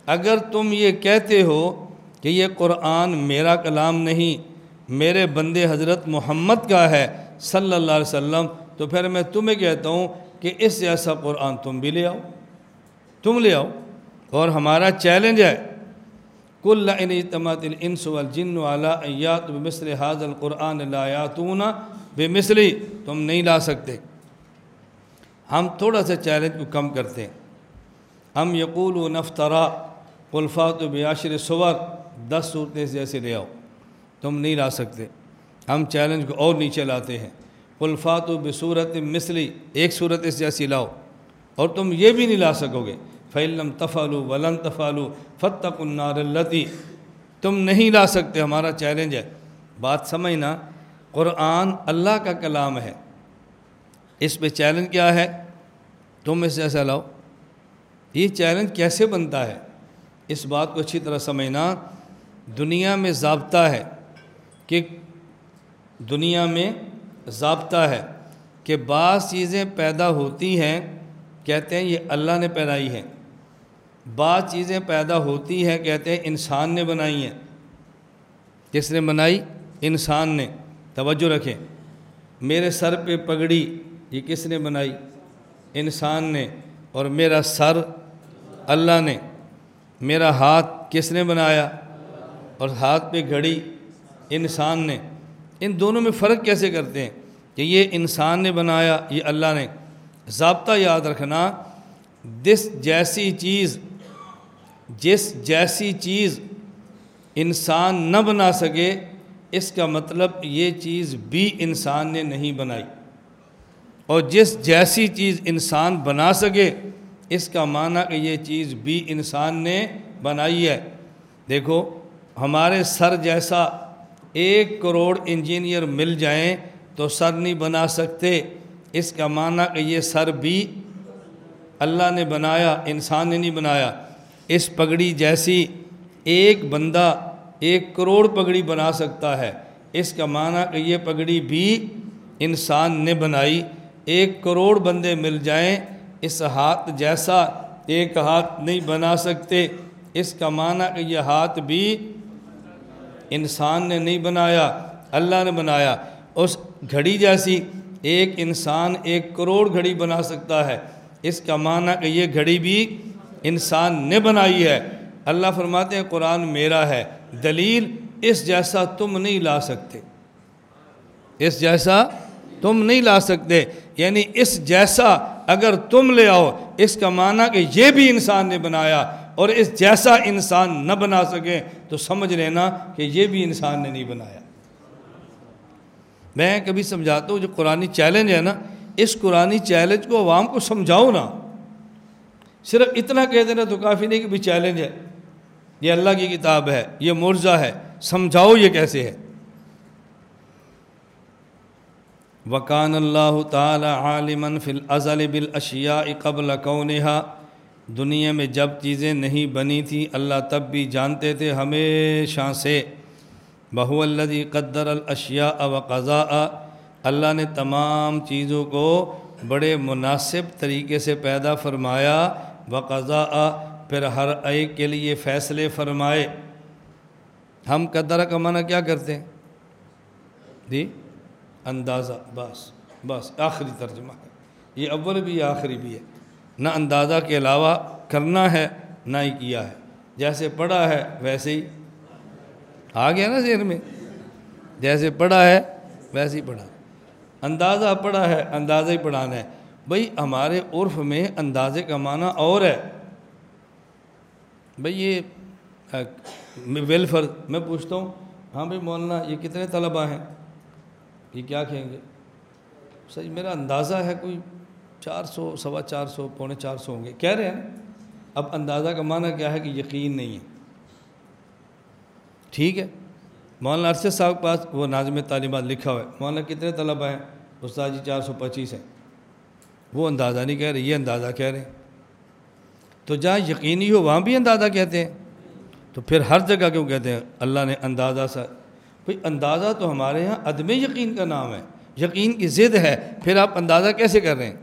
Speaker 1: اگر تم یہ کہتے ہو کہ یہ قرآن میرا کلام نہیں، میرے بندے حضرت محمد کا ہے صلی اللہ علیہ وسلم، تو پھر میں تمہیں کہتا ہوں کہ اس جیسا قرآن تم بھی لے آؤ، تم لے آؤ۔ اور ہمارا چیلنج ہے کل اجتماعت الانس والجن والا ایات بمثل حاض القرآن لایاتون بے مثلی تم نہیں لا سکتے۔ ہم تھوڑا سا چیلنج کو کم کرتے ہیں۔ ہم یقول و نفترا قلفات و بیاشر صور، دس صورتیں جیسے لے آؤ، تم نہیں لا سکتے۔ ہم چیلنج کو اور نیچے لاتے ہیں۔ قلفات و بصورت مثلی، ایک صورت اس جیسی لاؤ، اور تم یہ بھی نہیں لا سکو گے۔ فعلم تفالو ولن تفالو فتق النار التی تم نہیں لا سکتے، ہمارا چیلنج ہے۔ بات سمجھنا، قرآن اللہ کا کلام ہے۔ اس پہ چیلنج کیا ہے؟ تم اس جیسا لاؤ۔ یہ چیلنج کیسے بنتا ہے؟ اس بات کو اچھی طرح سمجھنا، دنیا میں ضابطہ ہے کہ، دنیا میں ضابطہ ہے کہ بعض چیزیں پیدا ہوتی ہیں، کہتے ہیں یہ اللہ نے پیدائی ہیں بعض چیزیں پیدا ہوتی ہیں، کہتے ہیں انسان نے بنائی ہیں۔ کس نے بنائی؟ انسان نے۔ توجہ رکھیں۔ میرے سر پہ پگڑی، یہ کس نے بنائی؟ انسان نے۔ اور میرا سر اللہ نے۔ میرا ہاتھ کس نے بنایا؟ اور ہاتھ پہ گھڑی انسان نے۔ ان دونوں میں فرق کیسے کرتے ہیں؟ کہ یہ انسان نے بنایا، یہ اللہ نے۔ ضابطہ یاد رکھنا جس جیسی چیز جس جیسی چیز انسان نہ بنا سکے، اس کا مطلب یہ چیز بھی انسان نے نہیں بنائی۔ اور جس جیسی چیز انسان بنا سکے، اس کا معنی کہ یہ چیز بھی انسان نے بنائی ہے۔ دیکھو، ہمارے سر جیسا ایک کروڑ انجینئر مل جائیں تو سر نہیں بنا سکتے۔ اس کا معنی کہ یہ سر بھی اللہ نے بنایا، انسان نے نہیں بنایا۔ اس پگڑی جیسی ایک بندہ ایک کروڑ پگڑی بنا سکتا ہے۔ اس کا معنی کہ یہ پگڑی بھی انسان نے بنائی۔ ایک کروڑ بندے مل جائیں، اس ہاتھ جیسا ایک ہاتھ نہیں بنا سکتے۔ اس کا معنی کہ یہ ہاتھ بھی انسان نے نہیں بنایا، اللہ نے بنایا۔ اس گھڑی جیسی ایک انسان ایک کروڑ گھڑی بنا سکتا ہے۔ اس کا معنی کہ یہ گھڑی بھی انسان نے بنائی ہے۔ اللہ فرماتے ہیں، قرآن میرا ہے۔ دلیل، اس جیسا تم نہیں لا سکتے۔ اس جیسا تم نہیں لا سکتے۔ یعنی اس جیسا اگر تم لے آؤ، اس کا معنی کہ یہ بھی انسان نے بنایا۔ اور اس جیسا انسان نہ بنا سکے، تو سمجھ لینا کہ یہ بھی انسان نے نہیں بنایا۔ میں کبھی سمجھاتا ہوں، جو قرآن چیلنج ہے نا، اس قرآن چیلنج کو عوام کو سمجھاؤ نا۔ صرف اتنا کہہ دینا تو کافی نہیں کہ بھی چیلنج ہے۔ یہ اللہ کی کتاب ہے، یہ مرزہ ہے۔ سمجھاؤ یہ کیسے ہے۔ وکان اللہ تعالی عالمن فی الازل بالاشیاء قبل کونہا۔ دنیا میں جب چیزیں نہیں بنی تھیں، اللہ تب بھی جانتے تھے ہمیشہ سے۔ بہو الدی قدر الاشیاء و قضاء اللہ نے تمام چیزوں کو بڑے مناسب طریقے سے پیدا فرمایا۔ و پھر ہر ایک کے لیے فیصلے فرمائے۔ ہم قدرہ کا معنی کیا کرتے ہیں؟ جی؟ اندازہ، بس بس، آخری ترجمہ ہے۔ یہ اول بھی، آخری بھی ہے۔ نہ اندازہ کے علاوہ کرنا ہے، نہ ہی کیا ہے۔ جیسے پڑھا ہے، ویسے ہی۔ آ گیا نا ذہن میں۔ جیسے پڑھا ہے، ویسے ہی پڑھا۔ اندازہ پڑھا ہے، اندازہ ہی پڑھانا ہے۔ بھئی ہمارے عرف میں اندازے کا معنی اور ہے۔ بھئی یہ ویلفر میں پوچھتا ہوں ہاں بھئی مولانا، یہ کتنے طلبہ ہیں؟ یہ کیا کہیں گے؟ صحیح، میرا اندازہ ہے کوئی چار سو، سوا چار سو، پونے چار سو ہوں گے۔ کہہ رہے ہیں، اب اندازہ کا معنی کیا ہے کہ یقین نہیں ہے۔ ٹھیک ہے۔ مولانا ارشد صاحب کے پاس وہ ناظم تعلیمات لکھا ہوا ہے۔ مولانا، کتنے طلبہ ہیں؟ استاد جی چار سو پچیس ہیں۔ وہ اندازہ نہیں کہہ رہے یہ اندازہ کہہ رہے ہیں تو جہاں یقینی ہو، وہاں بھی اندازہ کہتے ہیں۔ تو پھر ہر جگہ کیوں کہتے ہیں؟ اللہ نے اندازہ سا بھئی اندازہ تو ہمارے یہاں عدم یقین کا نام ہے۔ یقین کی ضد ہے۔ پھر آپ اندازہ کیسے کر رہے ہیں؟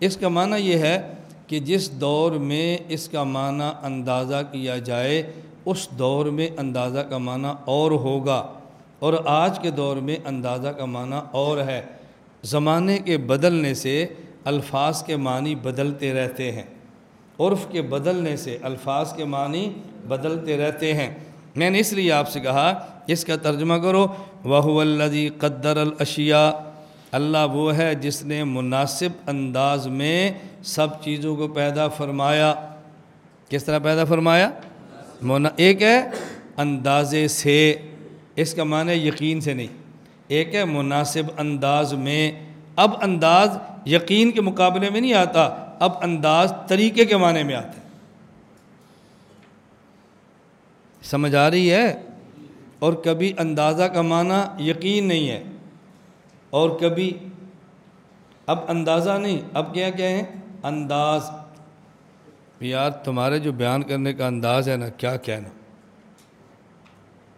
Speaker 1: اس کا معنی یہ ہے کہ جس دور میں اس کا معنی اندازہ کیا جائے، اس دور میں اندازہ کا معنی اور ہوگا۔ اور آج کے دور میں اندازہ کا معنی اور ہے۔ زمانے کے بدلنے سے الفاظ کے معنی بدلتے رہتے ہیں۔ عرف کے بدلنے سے الفاظ کے معنی بدلتے رہتے ہیں۔ میں نے اس لیے آپ سے کہا، اس کا ترجمہ کرو وہ الذی قدر الاشیاء اللہ وہ ہے جس نے مناسب انداز میں سب چیزوں کو پیدا فرمایا۔ کس طرح پیدا فرمایا؟ ایک ہے اندازے سے، اس کا معنی یقین سے نہیں۔ ایک ہے مناسب انداز میں اب انداز یقین کے مقابلے میں نہیں آتا، اب انداز طریقے کے معنی میں آتا ہے۔ سمجھ آ رہی ہے؟ اور کبھی اندازہ کا معنی یقین نہیں ہے۔ اور کبھی اب اندازہ نہیں، اب کیا کیا ہے انداز۔ یار، تمہارے جو بیان کرنے کا انداز ہے نا، کیا کہنا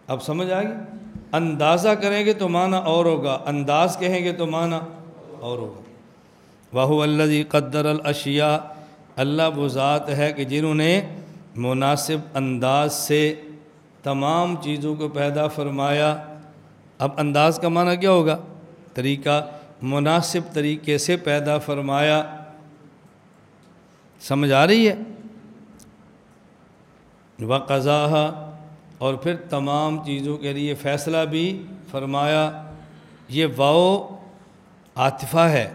Speaker 1: اب سمجھ آئے گی اندازہ کریں گے تو معنی اور ہوگا، انداز کہیں گے تو معنی اور ہوگا۔ واہ اللہ قدر الاشیاء اللہ وہ ذات ہے کہ جنہوں نے مناسب انداز سے تمام چیزوں کو پیدا فرمایا۔ اب انداز کا معنی کیا ہوگا؟ طریقہ، مناسب طریقے سے پیدا فرمایا۔ سمجھ آ رہی ہے؟ وقضا اور پھر تمام چیزوں کے لیے فیصلہ بھی فرمایا۔ یہ واؤ عاطفہ ہے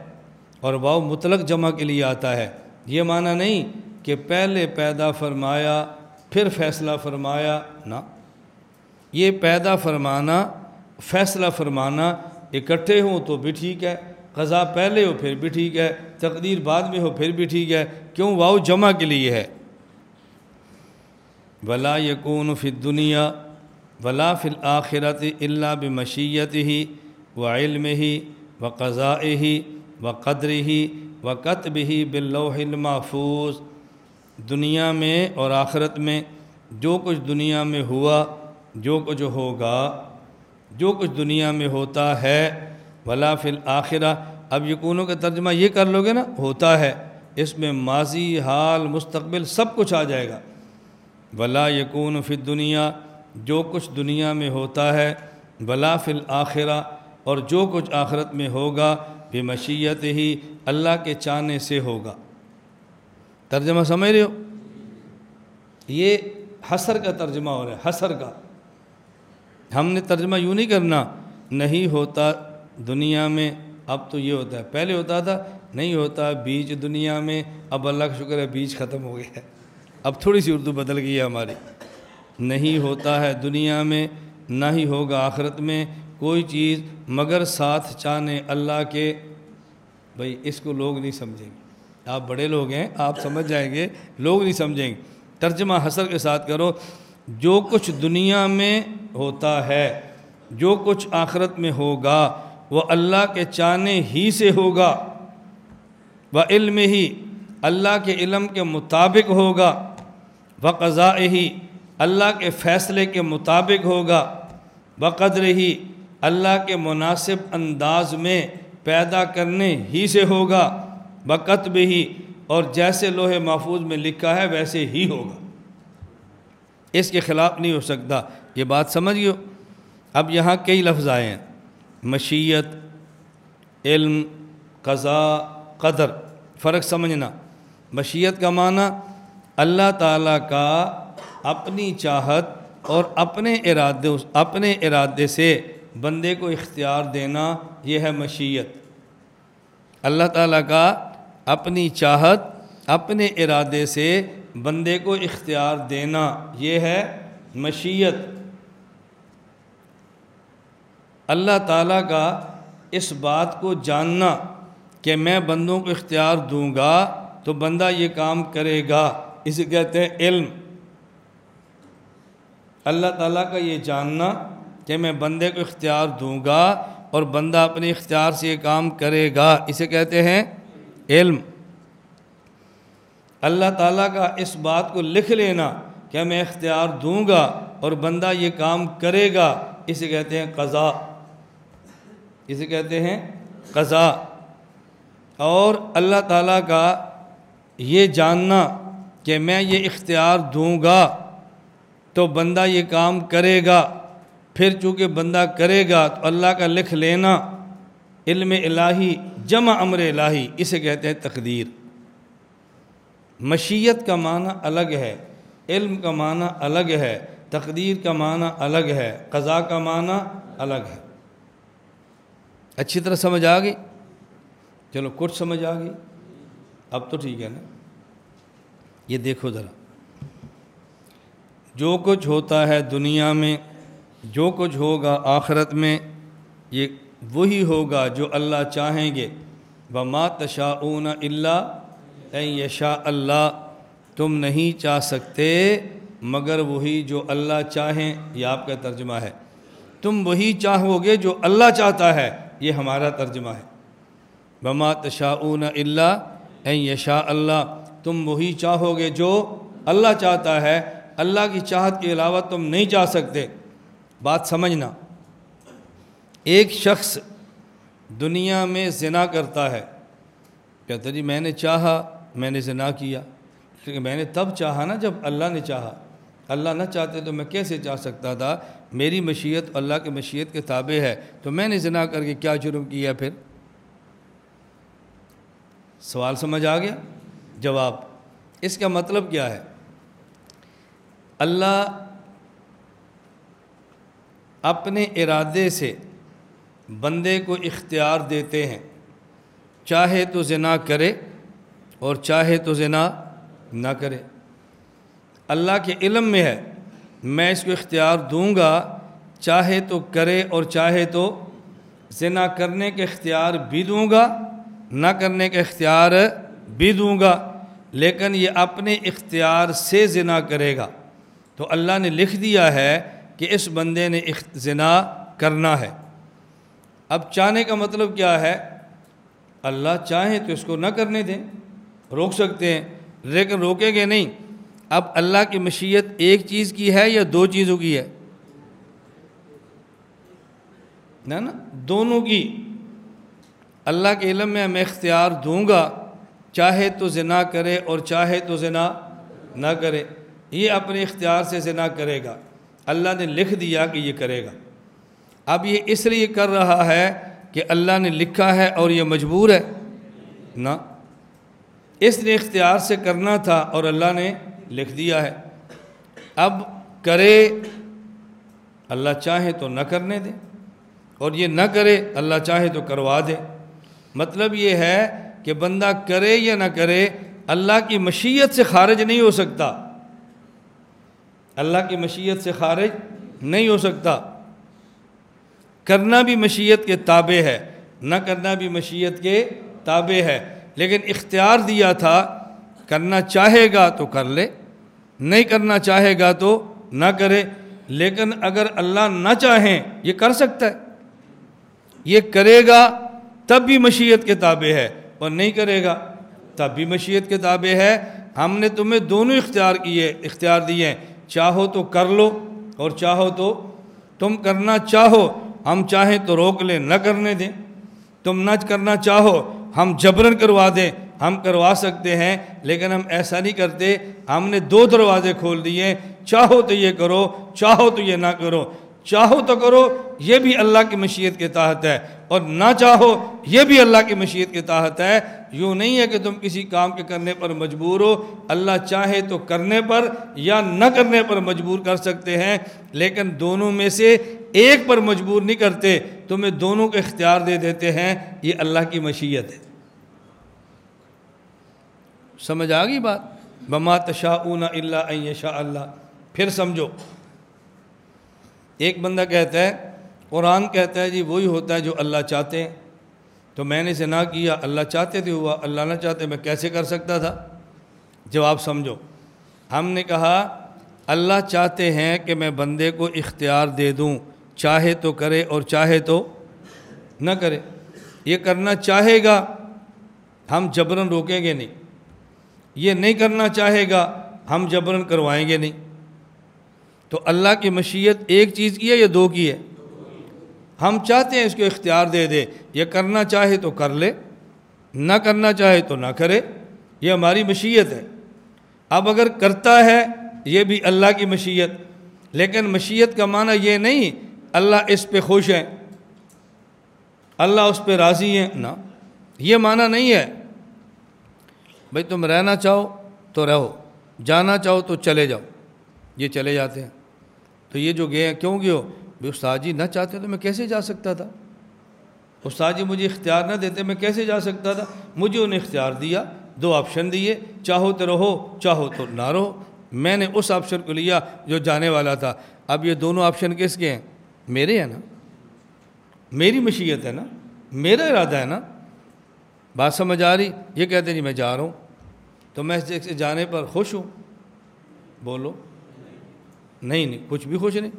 Speaker 1: اور واؤ مطلق جمع کے لیے آتا ہے۔ یہ معنی نہیں کہ پہلے پیدا فرمایا، پھر فیصلہ فرمایا، نہ۔ یہ پیدا فرمانا، فیصلہ فرمانا، اکٹھے ہوں تو بھی ٹھیک ہے، قضا پہلے ہو پھر بھی ٹھیک ہے، تقدیر بعد میں ہو پھر بھی ٹھیک ہے، کیوں واؤ جمع کے لیے ہے؟ ولا یقون فی دنیا ولا فی الآخرت اللہ بمشیت ہی و علم ہی و قضاء و قدر ہی و قطب ہی بلوح المحفوظ۔ دنیا میں اور آخرت میں جو کچھ دنیا میں ہوا، جو کچھ ہوگا، جو کچھ دنیا میں ہوتا ہے، ولا فی الآخرہ اب یقونوں کا ترجمہ یہ کر لو گے نا، ہوتا ہے۔ اس میں ماضی، حال، مستقبل سب کچھ آ جائے گا۔ ولا یقون فی دنیا جو کچھ دنیا میں ہوتا ہے، ولا فی الآخرہ اور جو کچھ آخرت میں ہوگا بے مشیت ہی اللہ کے چاہنے سے ہوگا۔ ترجمہ سمجھ رہے ہو؟ یہ حسر کا ترجمہ ہو رہا ہے، حسر کا۔ ہم نے ترجمہ یوں نہیں کرنا، نہیں ہوتا دنیا میں، اب تو یہ ہوتا ہے۔ پہلے ہوتا تھا، نہیں ہوتا، بیج دنیا میں، اب اللہ کا شکر ہے بیج ختم ہو گیا۔ ہے اب تھوڑی سی اردو بدل گئی ہے ہماری۔ نہیں ہوتا ہے دنیا میں، نہ ہی ہوگا آخرت میں کوئی چیز مگر ساتھ چاہنے اللہ کے، بھائی، اس کو لوگ نہیں سمجھیں گے۔ آپ بڑے لوگ ہیں، آپ سمجھ جائیں گے، لوگ نہیں سمجھیں گے۔ ترجمہ حسر کے ساتھ کرو، جو کچھ دنیا میں ہوتا ہے، جو کچھ آخرت میں ہوگا، وہ اللہ کے چاہنے ہی سے ہوگا۔ وہ علم ہی اللہ کے علم کے مطابق ہوگا۔ بقضاء ہی اللہ کے فیصلے کے مطابق ہوگا۔ بقدر ہی اللہ کے مناسب انداز میں پیدا کرنے ہی سے ہوگا بقتب ہی، اور جیسے لوہے محفوظ میں لکھا ہے ویسے ہی ہوگا۔ اس کے خلاف نہیں ہو سکتا، یہ بات سمجھ گئے اب یہاں کئی لفظ آئے ہیں۔ مشیت، علم، قضاء، قدر، فرق سمجھنا۔ مشیت کا معنی اللہ تعالیٰ کا اپنی چاہت اور اپنے ارادے اپنے ارادے سے بندے کو اختیار دینا یہ ہے مشیت۔ اللہ تعالیٰ کا اپنی چاہت، اپنے ارادے سے بندے کو اختیار دینا یہ ہے مشیت۔ اللہ تعالیٰ کا اس بات کو جاننا کہ میں بندوں کو اختیار دوں گا تو بندہ یہ کام کرے گا۔ اسے کہتے ہیں علم۔ اللہ تعالیٰ کا یہ جاننا کہ میں بندے کو اختیار دوں گا اور بندہ اپنے اختیار سے یہ کام کرے گا۔ اسے کہتے ہیں علم۔ اللہ تعالیٰ کا اس بات کو لکھ لینا کہ میں اختیار دوں گا اور بندہ یہ کام کرے گا۔ اسے کہتے ہیں قضا اسے کہتے ہیں قضا اور اللہ تعالیٰ کا یہ جاننا کہ میں یہ اختیار دوں گا تو بندہ یہ کام کرے گا۔ پھر چونکہ بندہ کرے گا تو اللہ کا لکھ لینا علم الہی، جمع امر الہی، اسے کہتے ہیں تقدیر۔ مشیت کا معنی الگ ہے، علم کا معنی الگ ہے، تقدیر کا معنی الگ ہے، قضاء کا معنی الگ ہے۔ اچھی طرح سمجھ آ گئی؟ چلو کچھ سمجھ آ گئی۔ اب تو ٹھیک ہے نا؟ یہ دیکھو ذرا۔ جو کچھ ہوتا ہے دنیا میں جو کچھ ہوگا آخرت میں، یہ وہی ہوگا جو اللہ چاہیں گے۔ بما تشاؤون اللہ اے یشا اللہ تم نہیں چاہ سکتے، مگر وہی جو اللہ چاہیں۔ یہ آپ کا ترجمہ ہے۔ تم وہی چاہو گے جو اللہ چاہتا ہے۔ یہ ہمارا ترجمہ ہے۔ بما تشاؤون اللہ اے یشا اللہ تم وہی چاہو گے جو اللہ چاہتا ہے۔ اللہ کی چاہت کے علاوہ تم نہیں چاہ سکتے۔ بات سمجھنا۔ ایک شخص دنیا میں زنا کرتا ہے۔ کہتا جی میں نے چاہا، میں نے زنا کیا۔ کیونکہ میں نے تب چاہا نا جب اللہ نے چاہا۔ اللہ نہ چاہتے تو میں کیسے چاہ سکتا تھا؟ میری مشیت اللہ کے مشیت کے تابع ہے۔ تو میں نے زنا کر کے کیا جرم کیا پھر؟ سوال سمجھ آ گیا؟ جواب۔ اس کا مطلب کیا ہے؟ اللہ اپنے ارادے سے بندے کو اختیار دیتے ہیں۔ چاہے تو زنا کرے اور چاہے تو زنا نہ کرے۔ اللہ کے علم میں ہے، میں اس کو اختیار دوں گا، چاہے تو کرے اور چاہے تو زنا کرنے کے اختیار بھی دوں گا، نہ کرنے کا اختیار بھی دوں گا۔ لیکن یہ اپنے اختیار سے زنا کرے گا۔ تو اللہ نے لکھ دیا ہے کہ اس بندے نے زنا کرنا ہے۔ اب چاہنے کا مطلب کیا ہے؟ اللہ چاہیں تو اس کو نہ کرنے دیں، روک سکتے ہیں، لیکن روکیں گے نہیں۔ اب اللہ کی مشیت ایک چیز کی ہے یا دو چیزوں کی ہے؟ نا نا دونوں کی۔ اللہ کے علم میں میں اختیار دوں گا، چاہے تو زنا کرے اور چاہے تو زنا نہ کرے۔ یہ اپنے اختیار سے زنا کرے گا۔ اللہ نے لکھ دیا کہ یہ کرے گا۔ اب یہ اس لیے کر رہا ہے کہ اللہ نے لکھا ہے اور یہ مجبور ہے۔ نہ۔ اس نے اختیار سے کرنا تھا اور اللہ نے لکھ دیا ہے۔ اب کرے۔ اللہ چاہے تو نہ کرنے دے۔ اور یہ نہ کرے، اللہ چاہے تو کروا دے۔ مطلب یہ ہے کہ بندہ کرے یا نہ کرے، اللہ کی مشیت سے خارج نہیں ہو سکتا۔ اللہ کی مشیت سے خارج نہیں ہو سکتا۔ کرنا بھی مشیت کے تابع ہے، نہ کرنا بھی مشیت کے تابع ہے۔ لیکن اختیار دیا تھا، کرنا چاہے گا تو کر لے، نہیں کرنا چاہے گا تو نہ کرے۔ لیکن اگر اللہ نہ چاہیں یہ کر سکتا ہے۔ یہ کرے گا تب بھی مشیت کے تابع ہے، اور نہیں کرے گا تب بھی مشیت کے تابع ہے۔ ہم نے تمہیں دونوں اختیار کیے، اختیار دیے۔ ہیں چاہو تو کر لو اور چاہو تو تم کرنا چاہو، ہم چاہیں تو روک لیں، نہ کرنے دیں۔ تم نہ کرنا چاہو، ہم جبرن کروا دیں، ہم کروا سکتے ہیں، لیکن ہم ایسا نہیں کرتے۔ ہم نے دو دروازے کھول دیے، چاہو تو یہ کرو، چاہو تو یہ نہ کرو۔ چاہو تو کرو، یہ بھی اللہ کی مشیت کے تحت ہے۔ اور نہ چاہو، یہ بھی اللہ کی مشیت کے تحت ہے۔ یوں نہیں ہے کہ تم کسی کام کے کرنے پر مجبور ہو، اللہ چاہے تو کرنے پر یا نہ کرنے پر مجبور کر سکتے ہیں، لیکن دونوں میں سے ایک پر مجبور نہیں کرتے، تمہیں دونوں کو اختیار دے دیتے ہیں، یہ اللہ کی مشیت ہے۔ سمجھ آ گئی بات؟ بما تشاؤون اللہ شاء اللہ۔ پھر سمجھو۔ ایک بندہ کہتا ہے، قرآن کہتا ہے جی وہی ہوتا ہے جو اللہ چاہتے ہیں۔ تو میں نے اسے نہ کیا، اللہ چاہتے تھے ہوا، اللہ نہ چاہتے، میں کیسے کر سکتا تھا؟ جواب سمجھو۔ ہم نے کہا، اللہ چاہتے ہیں کہ میں بندے کو اختیار دے دوں، چاہے تو کرے اور چاہے تو نہ کرے۔ یہ کرنا چاہے گا، ہم جبرن روکیں گے نہیں۔ یہ نہیں کرنا چاہے گا، ہم جبرن کروائیں گے نہیں۔ تو اللہ کی مشیت ایک چیز کی ہے یا دو کی ہے؟ ہم چاہتے ہیں اس کو اختیار دے دے، یہ کرنا چاہے تو کر لے، نہ کرنا چاہے تو نہ کرے، یہ ہماری مشیت ہے۔ اب اگر کرتا ہے، یہ بھی اللہ کی مشیت۔ لیکن مشیت کا معنی یہ نہیں، اللہ اس پہ خوش ہے اللہ اس پہ راضی ہیں، نہ۔ یہ معنی نہیں ہے۔ بھائی تم رہنا چاہو تو رہو، جانا چاہو تو چلے جاؤ، یہ چلے جاتے ہیں۔ تو یہ جو گئے ہیں، کیوں گئے ہو؟ استاد جی نہ چاہتے تو میں کیسے جا سکتا تھا؟ استاد جی مجھے اختیار نہ دیتے میں کیسے جا سکتا تھا؟ مجھے انہیں اختیار دیا، دو آپشن دیے، چاہو تو رہو، چاہو تو نہ رہو۔ میں نے اس آپشن کو لیا جو جانے والا تھا۔ اب یہ دونوں آپشن کس کے ہیں؟ میرے ہیں نا؟ میری مشیت ہے نا؟ میرا ارادہ ہے نا؟ بات سمجھ آ رہی؟ یہ کہتے ہیں جی میں جا رہا ہوں۔ تو میں اس جانے پر خوش ہوں۔ بولو۔ نہیں نہیں، کچھ بھی خوش نہیں۔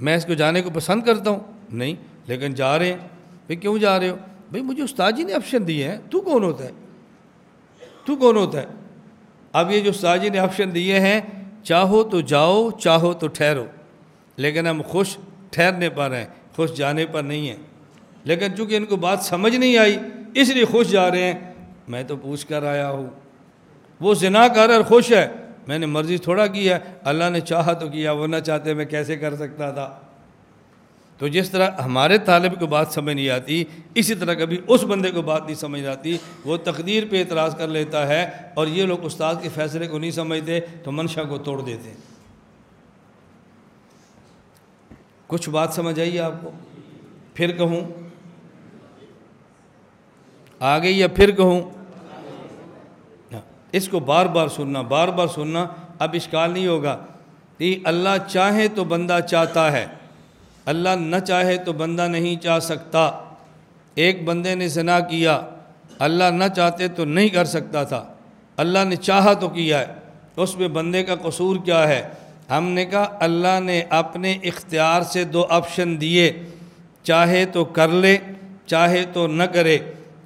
Speaker 1: میں اس کو جانے کو پسند کرتا ہوں۔ نہیں، لیکن جا رہے ہیں۔ بھائی کیوں جا رہے ہو؟ بھائی مجھے استاد جی نے آپشن دیے ہیں تو کون ہوتا ہے؟ تو کون ہوتا ہے؟ اب یہ جو استاد جی نے آپشن دیے ہیں، چاہو تو جاؤ، چاہو تو ٹھہرو۔ لیکن ہم خوش ٹھہرنے پر ہیں، خوش جانے پر نہیں ہیں۔ لیکن چونکہ ان کو بات سمجھ نہیں آئی، اس لیے خوش جا رہے ہیں۔ میں تو پوچھ کر آیا ہوں۔ وہ زنا کر اور خوش ہے۔ میں نے مرضی تھوڑا کی ہے، اللہ نے چاہا تو کیا، وہ نہ چاہتے میں کیسے کر سکتا تھا؟ تو جس طرح ہمارے طالب کو بات سمجھ نہیں آتی، اسی طرح کبھی اس بندے کو بات نہیں سمجھ آتی، وہ تقدیر پہ اعتراض کر لیتا ہے اور یہ لوگ استاد کے فیصلے کو نہیں سمجھتے، تو منشا کو توڑ دیتے کچھ بات سمجھ آئیے آپ کو؟ پھر کہوں۔ آگے یا پھر کہوں؟ اس کو بار بار سننا، بار بار سننا، اب اشکال نہیں ہوگا۔ کہ اللہ چاہے تو بندہ چاہتا ہے۔ اللہ نہ چاہے تو بندہ نہیں چاہ سکتا۔ ایک بندے نے زنا کیا، اللہ نہ چاہتے تو نہیں کر سکتا تھا۔ اللہ نے چاہا تو کیا ہے۔ اس میں بندے کا قصور کیا ہے؟ ہم نے کہا، اللہ نے اپنے اختیار سے دو آپشن دیے۔ چاہے تو کر لے، چاہے تو نہ کرے۔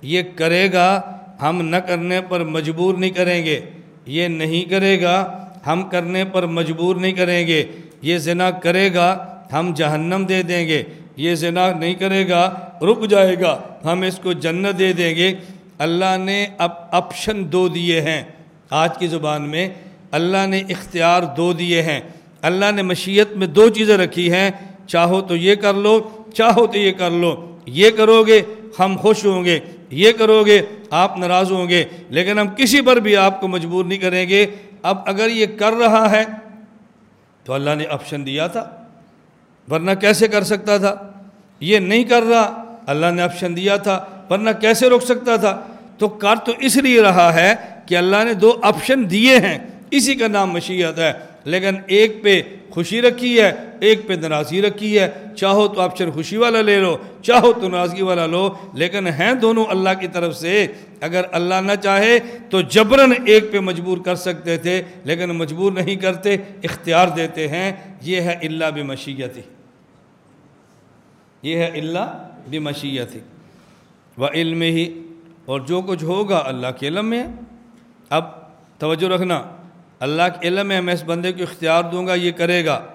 Speaker 1: یہ کرے گا ہم نہ کرنے پر مجبور نہیں کریں گے۔ یہ نہیں کرے گا، ہم کرنے پر مجبور نہیں کریں گے۔ یہ زنا کرے گا، ہم جہنم دے دیں گے۔ یہ زنا نہیں کرے گا، رک جائے گا۔ ہم اس کو جنت دے دیں گے۔ اللہ نے اب آپشن دو دیے ہیں۔ آج کی زبان میں اللہ نے اختیار دو دیے ہیں۔ اللہ نے مشیت میں دو چیزیں رکھی ہیں۔ چاہو تو یہ کر لو، چاہو تو یہ کر لو۔ یہ کرو گے، ہم خوش ہوں گے۔ یہ کرو گے آپ ناراض ہوں گے، لیکن ہم کسی پر بھی آپ کو مجبور نہیں کریں گے۔ اب اگر یہ کر رہا ہے، تو اللہ نے آپشن دیا تھا، ورنہ کیسے کر سکتا تھا؟ یہ نہیں کر رہا، اللہ نے آپشن دیا تھا، ورنہ کیسے روک سکتا تھا؟ تو کر تو اس لیے رہا ہے کہ اللہ نے دو آپشن دیے ہیں۔ اسی کا نام مشیت ہے۔ لیکن ایک پہ خوشی رکھی ہے، ایک پہ ناراضگی رکھی ہے۔ چاہو تو آپشن خوشی والا لے لو، چاہو تو ناراضگی والا لو، لیکن ہیں دونوں اللہ کی طرف سے۔ اگر اللہ نہ چاہے تو جبرن ایک پہ مجبور کر سکتے تھے، لیکن مجبور نہیں کرتے، اختیار دیتے ہیں۔ یہ ہے اللہ بمشیت یہ ہے اللہ بمشیت و علم ہی اور جو کچھ ہوگا اللہ کے علم میں۔ اب توجہ رکھنا۔ اللہ کے علم ہے، میں اس بندے کو اختیار دوں گا، یہ کرے گا۔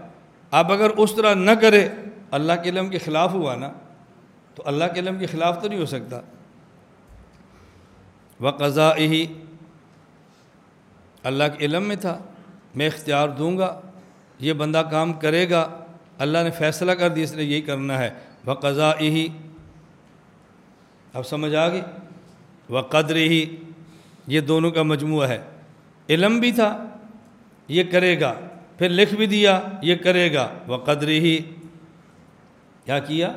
Speaker 1: اب اگر اس طرح نہ کرے، اللہ کے علم کے خلاف ہوا نا، تو اللہ کے علم کے خلاف تو نہیں ہو سکتا۔ وہ قضا ہی اللہ کے علم میں تھا، میں اختیار دوں گا، یہ بندہ کام کرے گا۔ اللہ نے فیصلہ کر دیا، اس نے یہی کرنا ہے۔ وہ قضا ہی اب سمجھ آ گئی؟ وہ قدر ہی یہ دونوں کا مجموعہ ہے۔ علم بھی تھا یہ کرے گا۔ پھر لکھ بھی دیا، یہ کرے گا۔ وہ قدر ہی کیا کیا؟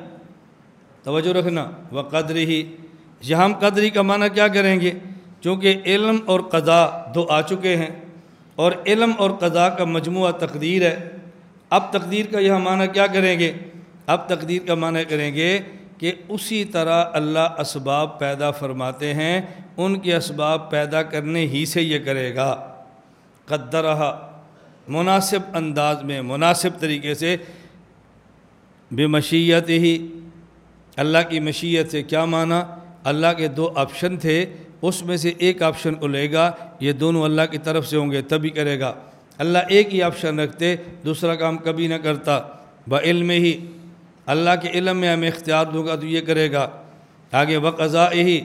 Speaker 1: توجہ رکھنا۔ وہ قدر ہی یہاں ہم قدری کا معنی کیا کریں گے؟ چونکہ علم اور قضا دو آ چکے ہیں اور علم اور قضا کا مجموعہ تقدیر ہے۔ اب تقدیر کا یہاں معنی کیا کریں گے؟ اب تقدیر کا معنی کریں گے کہ اسی طرح اللہ اسباب پیدا فرماتے ہیں۔ ان کے اسباب پیدا کرنے ہی سے یہ کرے گا۔ قدرہ مناسب انداز میں، مناسب طریقے سے بے مشیت ہی۔ اللہ کی مشیت سے کیا معنی؟ اللہ کے دو آپشن تھے، اس میں سے ایک آپشن کو لے گا، یہ دونوں اللہ کی طرف سے ہوں گے تبھی کرے گا۔ اللہ ایک ہی آپشن رکھتے، دوسرا کام کبھی نہ کرتا۔ علم ہی۔ اللہ کے علم میں ہمیں اختیار دوں گا تو یہ کرے گا۔ آگے وقضا ہی۔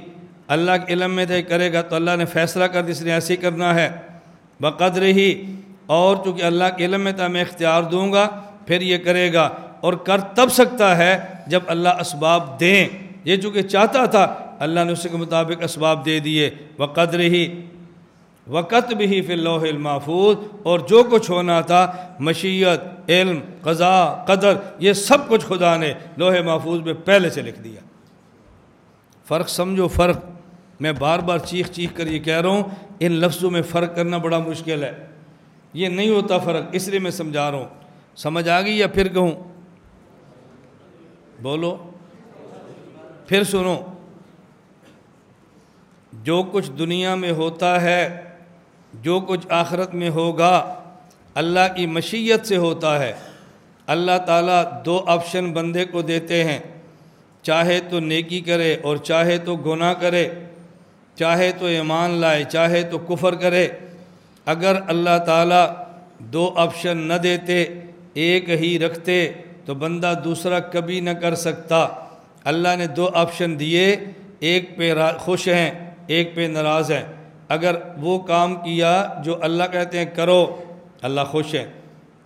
Speaker 1: اللہ کے علم میں تھے، کرے گا تو اللہ نے فیصلہ کر اس نے ایسے کرنا ہے۔ بقدر ہی اور چونکہ اللہ کے علم میں تھا میں اختیار دوں گا، پھر یہ کرے گا اور کر تب سکتا ہے جب اللہ اسباب دیں۔ یہ چونکہ چاہتا تھا، اللہ نے اس کے مطابق اسباب دے دیے۔ وقدر ہی وقت بھی فی اللہ المحفوظ۔ اور جو کچھ ہونا تھا، مشیت، علم، قضا، قدر، یہ سب کچھ خدا نے لوح محفوظ میں پہلے سے لکھ دیا۔ فرق سمجھو، فرق۔ میں بار بار چیخ چیخ کر یہ کہہ رہا ہوں، ان لفظوں میں فرق کرنا بڑا مشکل ہے۔ یہ نہیں ہوتا فرق، اس لیے میں سمجھا رہا ہوں۔ سمجھ آ گئی یا پھر کہوں؟ بولو۔ پھر سنو۔ جو کچھ دنیا میں ہوتا ہے، جو کچھ آخرت میں ہوگا، اللہ کی مشیت سے ہوتا ہے۔ اللہ تعالیٰ دو آپشن بندے کو دیتے ہیں، چاہے تو نیکی کرے اور چاہے تو گناہ کرے۔ چاہے تو ایمان لائے، چاہے تو کفر کرے، اگر اللہ تعالیٰ دو آپشن نہ دیتے، ایک ہی رکھتے، تو بندہ دوسرا کبھی نہ کر سکتا۔ اللہ نے دو آپشن دیے، ایک پہ خوش ہیں، ایک پہ ناراض ہیں۔ اگر وہ کام کیا جو اللہ کہتے ہیں، کرو، اللہ خوش ہے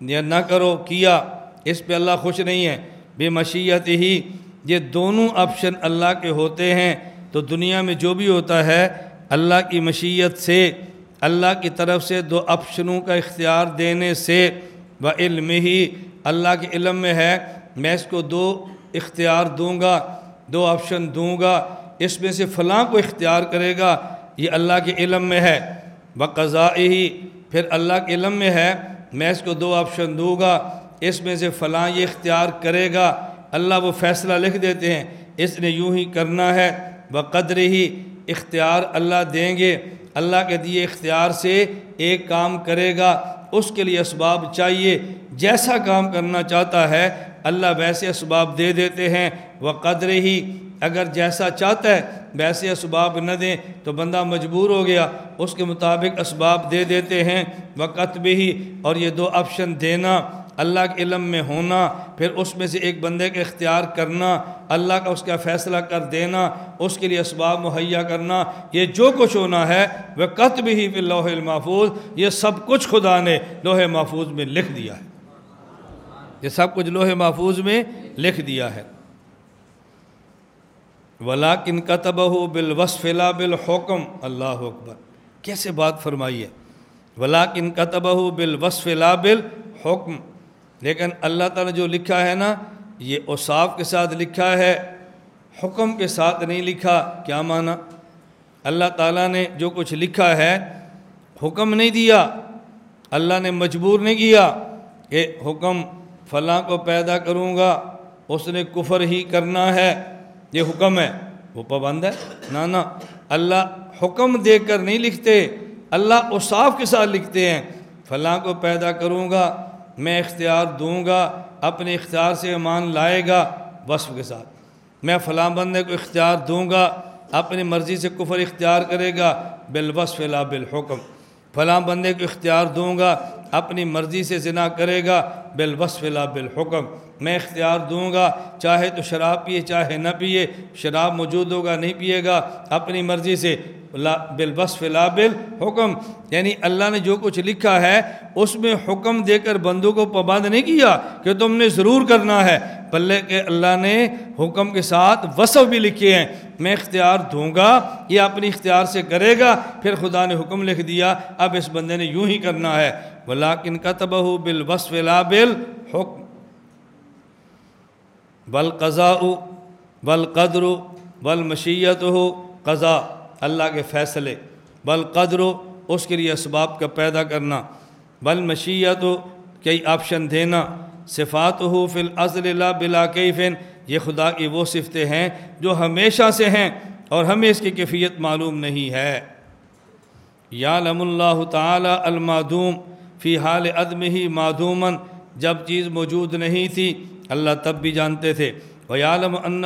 Speaker 1: یا نہ کرو، کیا، اس پہ اللہ خوش نہیں ہے بے مشیت ہی یہ دونوں آپشن اللہ کے ہوتے ہیں۔ تو دنیا میں جو بھی ہوتا ہے، اللہ کی مشیت سے، اللہ کی طرف سے دو آپشنوں کا اختیار دینے سے، و علم ہی اللہ کے علم میں ہے۔ میں اس کو دو اختیار دوں گا، دو آپشن دوں گا۔ اس میں سے فلاں کو اختیار کرے گا، یہ اللہ کے علم میں ہے۔ بقضا ہی پھر اللہ کے علم میں ہے۔ میں اس کو دو آپشن دوں گا، اس میں سے فلاں یہ اختیار کرے گا۔ اللہ وہ فیصلہ لکھ دیتے ہیں، اس نے یوں ہی کرنا ہے۔ بقدر ہی اختیار اللہ دیں گے۔ اللہ کے دیے اختیار سے ایک کام کرے گا، اس کے لیے اسباب چاہیے۔ جیسا کام کرنا چاہتا ہے، اللہ ویسے اسباب دے دیتے ہیں۔ وہ قدر ہی اگر جیسا چاہتا ہے، ویسے اسباب نہ دیں۔ تو بندہ مجبور ہو گیا، اس کے مطابق اسباب دے دیتے ہیں۔ وقت بھی ہی اور یہ دو آپشن دینا۔ اللہ کے علم میں ہونا، پھر اس میں سے ایک بندے کا اختیار کرنا، اللہ کا اس کا فیصلہ کر دینا، اس کے لیے اسباب مہیا کرنا، یہ جو کچھ ہونا ہے وہ قط بھی ہی لوح المحفوظ، یہ سب کچھ خدا نے لوح محفوظ میں لکھ دیا ہے۔ یہ سب کچھ لوح محفوظ میں لکھ دیا ہے۔ ولاکن کتب ہو بال لا بالحکم، اللہ اکبر۔ کیسے بات فرمائیے ولاکن کتب ہو بال لا بالحکم۔ لیکن اللہ تعالیٰ جو لکھا ہے نا، یہ اوصاف کے ساتھ لکھا ہے، حکم کے ساتھ نہیں لکھا، کیا معنی؟ اللہ تعالیٰ نے جو کچھ لکھا ہے، حکم نہیں دیا، اللہ نے مجبور نہیں کیا کہ حکم فلاں کو پیدا کروں گا، اس نے کفر ہی کرنا ہے، یہ حکم ہے۔ وہ پابند ہے؟ نہ اللہ حکم دے کر نہیں لکھتے، اللہ اصاف کے ساتھ لکھتے ہیں۔ فلاں کو پیدا کروں گا میں اختیار دوں گا، اپنے اختیار سے ایمان لائے گا، وصف کے ساتھ۔ میں فلاں بندے کو اختیار دوں گا، اپنی مرضی سے کفر اختیار کرے گا، بالوصف لا بالحکم۔ فلاں بندے کو اختیار دوں گا، اپنی مرضی سے زنا کرے گا، بالوصف لا بالحکم۔ میں اختیار دوں گا، چاہے تو شراب پیے، چاہے نہ پیے، شراب موجود ہوگا، نہیں پیے گا، اپنی مرضی سے، لا، بالوصف لا بالحکم یعنی اللہ نے جو کچھ لکھا ہے، اس میں حکم دے کر بندوں کو پابند نہیں کیا کہ تم نے ضرور کرنا ہے بلے کہ اللہ نے حکم کے ساتھ وصف بھی لکھے ہیں۔ میں اختیار دوں گا، یہ اپنی اختیار سے کرے گا، پھر خدا نے حکم لکھ دیا، اب اس بندے نے یوں ہی کرنا ہے۔ ولاکن کا تبہ بالوصف لا بالحکم بل قضاء بل قدر بل مشیت ہو قضا اللہ کے فیصلے بل قدر اس کے لیے اسباب کا پیدا کرنا بل مشیت ہو کئی آپشن دینا صفات ہو فی الازل لا بلا کیفن یہ خدا کی وہ صفتیں ہیں جو ہمیشہ سے ہیں اور ہمیں اس کی کیفیت معلوم نہیں ہے۔ یا لم اللہ تعالی المعدوم، فی حال عدم ہی معدومن جب چیز موجود نہیں تھی اللہ تب بھی جانتے تھے۔ وہ عالم انّ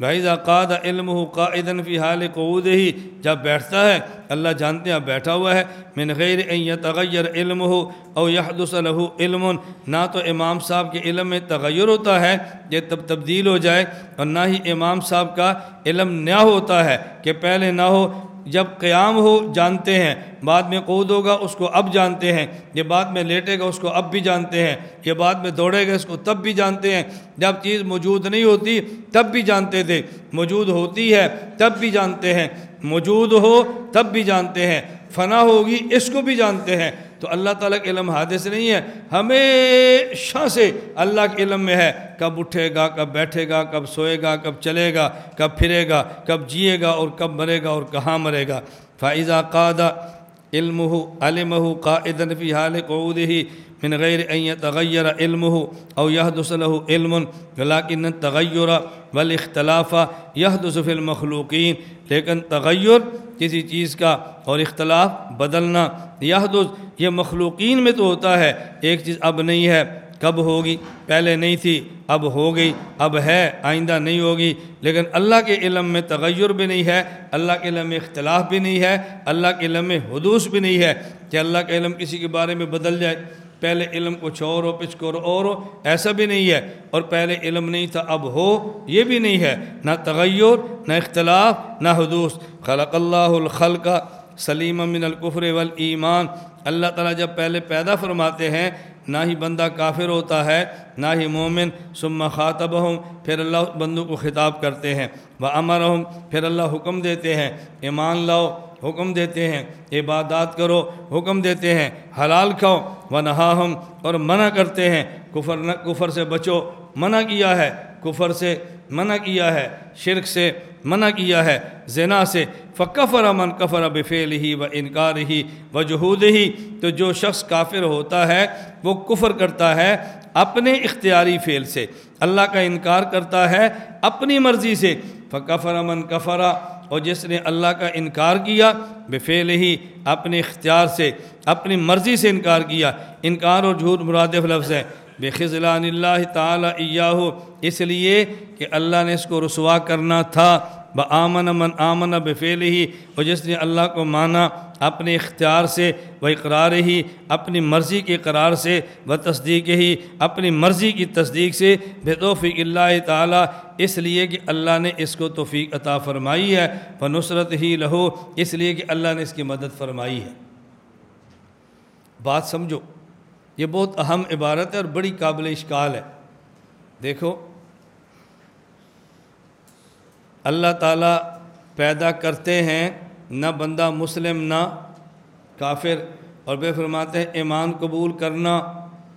Speaker 1: بھائی قاد علم ہو قاعدن فی حال قعود ہی جب بیٹھتا ہے، اللہ جانتے ہیں بیٹھا ہوا ہے، من غیر ان یتغیر علم ہو او یحدث له علم، نہ تو امام صاحب کے علم میں تغیر ہوتا ہے، یہ تب تبدیل ہو جائے، اور نہ ہی امام صاحب کا علم نہ ہوتا ہے، کہ پہلے نہ ہو جب قیام ہو جانتے ہیں، بعد میں قود ہوگا، اس کو اب جانتے ہیں، یہ بعد میں لیٹے گا، اس کو اب بھی جانتے ہیں، یہ بعد میں دوڑے گا، اس کو تب بھی جانتے ہیں۔ جب چیز موجود نہیں ہوتی، تب بھی جانتے تھے۔ موجود ہوتی ہے، تب بھی جانتے ہیں۔ موجود ہو، تب بھی جانتے ہیں۔ فنا ہوگی، اس کو بھی جانتے ہیں۔ تو اللہ تعالیٰ کے علم حادث نہیں ہے، ہمیشہ سے اللہ کے علم میں ہے۔ کب اٹھے گا، کب بیٹھے گا، کب سوئے گا، کب چلے گا، کب پھرے گا، کب جیے گا اور کب مرے گا اور کہاں مرے گا۔ فائزہ قادہ علم ہو علم ہو قائدن فی حال قعود ہی من غیر ان يتغیر علمه او يحدث له علم ولكن التغیر والاختلاف يحدث في المخلوقین، لیکن تغیر کسی چیز کا اور اختلاف بدلنا يحدث یہ مخلوقین میں تو ہوتا ہے، ایک چیز اب نہیں ہے، کب ہوگی؟ پہلے نہیں تھی، اب ہو گئی، اب ہے، آئندہ نہیں ہوگی۔ لیکن اللہ کے علم میں تغیر بھی نہیں ہے، اللہ کے علم میں اختلاف بھی نہیں ہے، اللہ کے علم میں حدوث بھی نہیں ہے کہ اللہ کا علم کسی کے بارے میں بدل جائے۔ پہلے علم کچھ اور ہو پچکور اور اور ہو ایسا بھی نہیں ہے۔ اور پہلے علم نہیں تھا، اب ہو، یہ بھی نہیں ہے۔ نہ تغیر، نہ اختلاف، نہ حدوث۔ خلق اللہ الخلق سلیم من القفر والایمان۔ اللہ تعالیٰ جب پہلے پیدا فرماتے ہیں نہ ہی بندہ کافر ہوتا ہے، نہ ہی مومن، ثم خاطب ہوں پھر اللہ بندوں کو خطاب کرتے ہیں۔ وہ امر ہوں پھر اللہ حکم دیتے ہیں۔ ایمان لاؤ، حکم دیتے ہیں۔ عبادات کرو، حکم دیتے ہیں۔ حلال کھاؤ۔ و نہا ہم اور منع کرتے ہیں۔ کفر نہ، کفر سے بچو۔ منع کیا ہے۔ کفر سے منع کیا ہے، شرک سے منع کیا ہے، زنا سے۔ فکفر من کفر بفعل ہی و انکار ہی و جہود ہی تو جو شخص کافر ہوتا ہے، وہ کفر کرتا ہے اپنے اختیاری فعل سے۔ اللہ کا انکار کرتا ہے اپنی مرضی سے۔ فکفر من کفرا اور جس نے اللہ کا انکار کیا بفعل ہی اپنے اختیار سے، اپنی مرضی سے انکار کیا۔ انکار اور جھوٹ مرادف لفظ ہے بے خزلان اللہ تعالیٰ ایاہو، اس لیے کہ اللہ نے اس کو رسوا کرنا تھا۔ بآمن من آمن بفعل ہی اور جس نے اللہ کو مانا اپنے اختیار سے، وہ اقرار ہی، اپنی مرضی کے قرار سے و تصدیق ہی، اپنی مرضی کی تصدیق سے۔ بے توفیق اللہ تعالیٰ، اس لیے کہ اللہ نے اس کو توفیق عطا فرمائی ہے۔ و نصرت ہی لہو، اس لیے کہ اللہ نے اس کی مدد فرمائی ہے۔ بات سمجھو۔ یہ بہت اہم عبارت ہے اور بڑی قابل اشکال ہے۔ دیکھو۔ اللہ تعالیٰ پیدا کرتے ہیں، نہ بندہ مسلم، نہ کافر۔ اور بے فرماتے ہیں، ایمان قبول کرنا،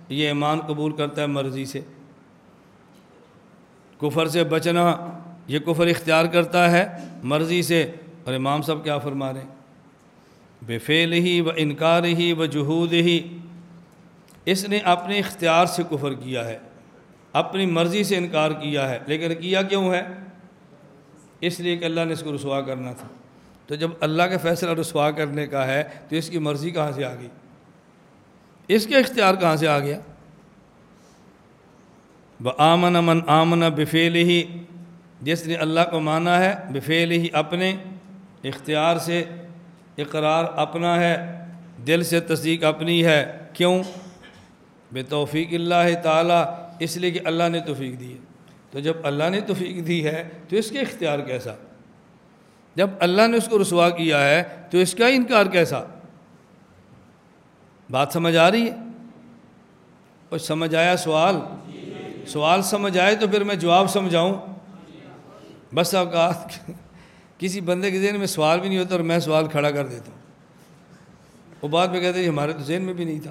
Speaker 1: یہ ایمان قبول کرتا ہے مرضی سے۔ کفر سے بچنا، یہ کفر اختیار کرتا ہے مرضی سے۔ اور امام صاحب کیا فرما رہے ہیں؟ بے فعل ہی و انکار ہی و جہود ہی۔ اس نے اپنے اختیار سے کفر کیا ہے، اپنی مرضی سے انکار کیا ہے، لیکن کیا کیوں ہے؟ اس لیے کہ اللہ نے اس کو رسوا کرنا تھا۔ تو جب اللہ کا فیصلہ رسوا کرنے کا ہے، تو اس کی مرضی کہاں سے آ گئی؟ اس کے اختیار کہاں سے آ گیا؟ ب آمن آمن بفیل ہی جس نے اللہ کو مانا ہے بفیل ہی اپنے اختیار سے اقرار اپنا ہے، دل سے تصدیق اپنی ہے۔ کیوں؟ بے توفیق اللہ تعالیٰ، اس لیے کہ اللہ نے توفیق دی ہے۔ تو جب اللہ نے توفیق دی ہے، تو اس کے اختیار کیسا؟ جب اللہ نے اس کو رسوا کیا ہے، تو اس کا انکار کیسا؟ بات سمجھ آ رہی ہے؟ اور سمجھ آیا سوال؟ سوال سمجھ آئے تو پھر میں جواب سمجھاؤں۔ بس اوقات کسی بندے کے ذہن میں سوال بھی نہیں ہوتا اور میں سوال کھڑا کر دیتا ہوں۔ وہ بات میں کہتے ہیں ہمارے تو ذہن میں بھی نہیں تھا۔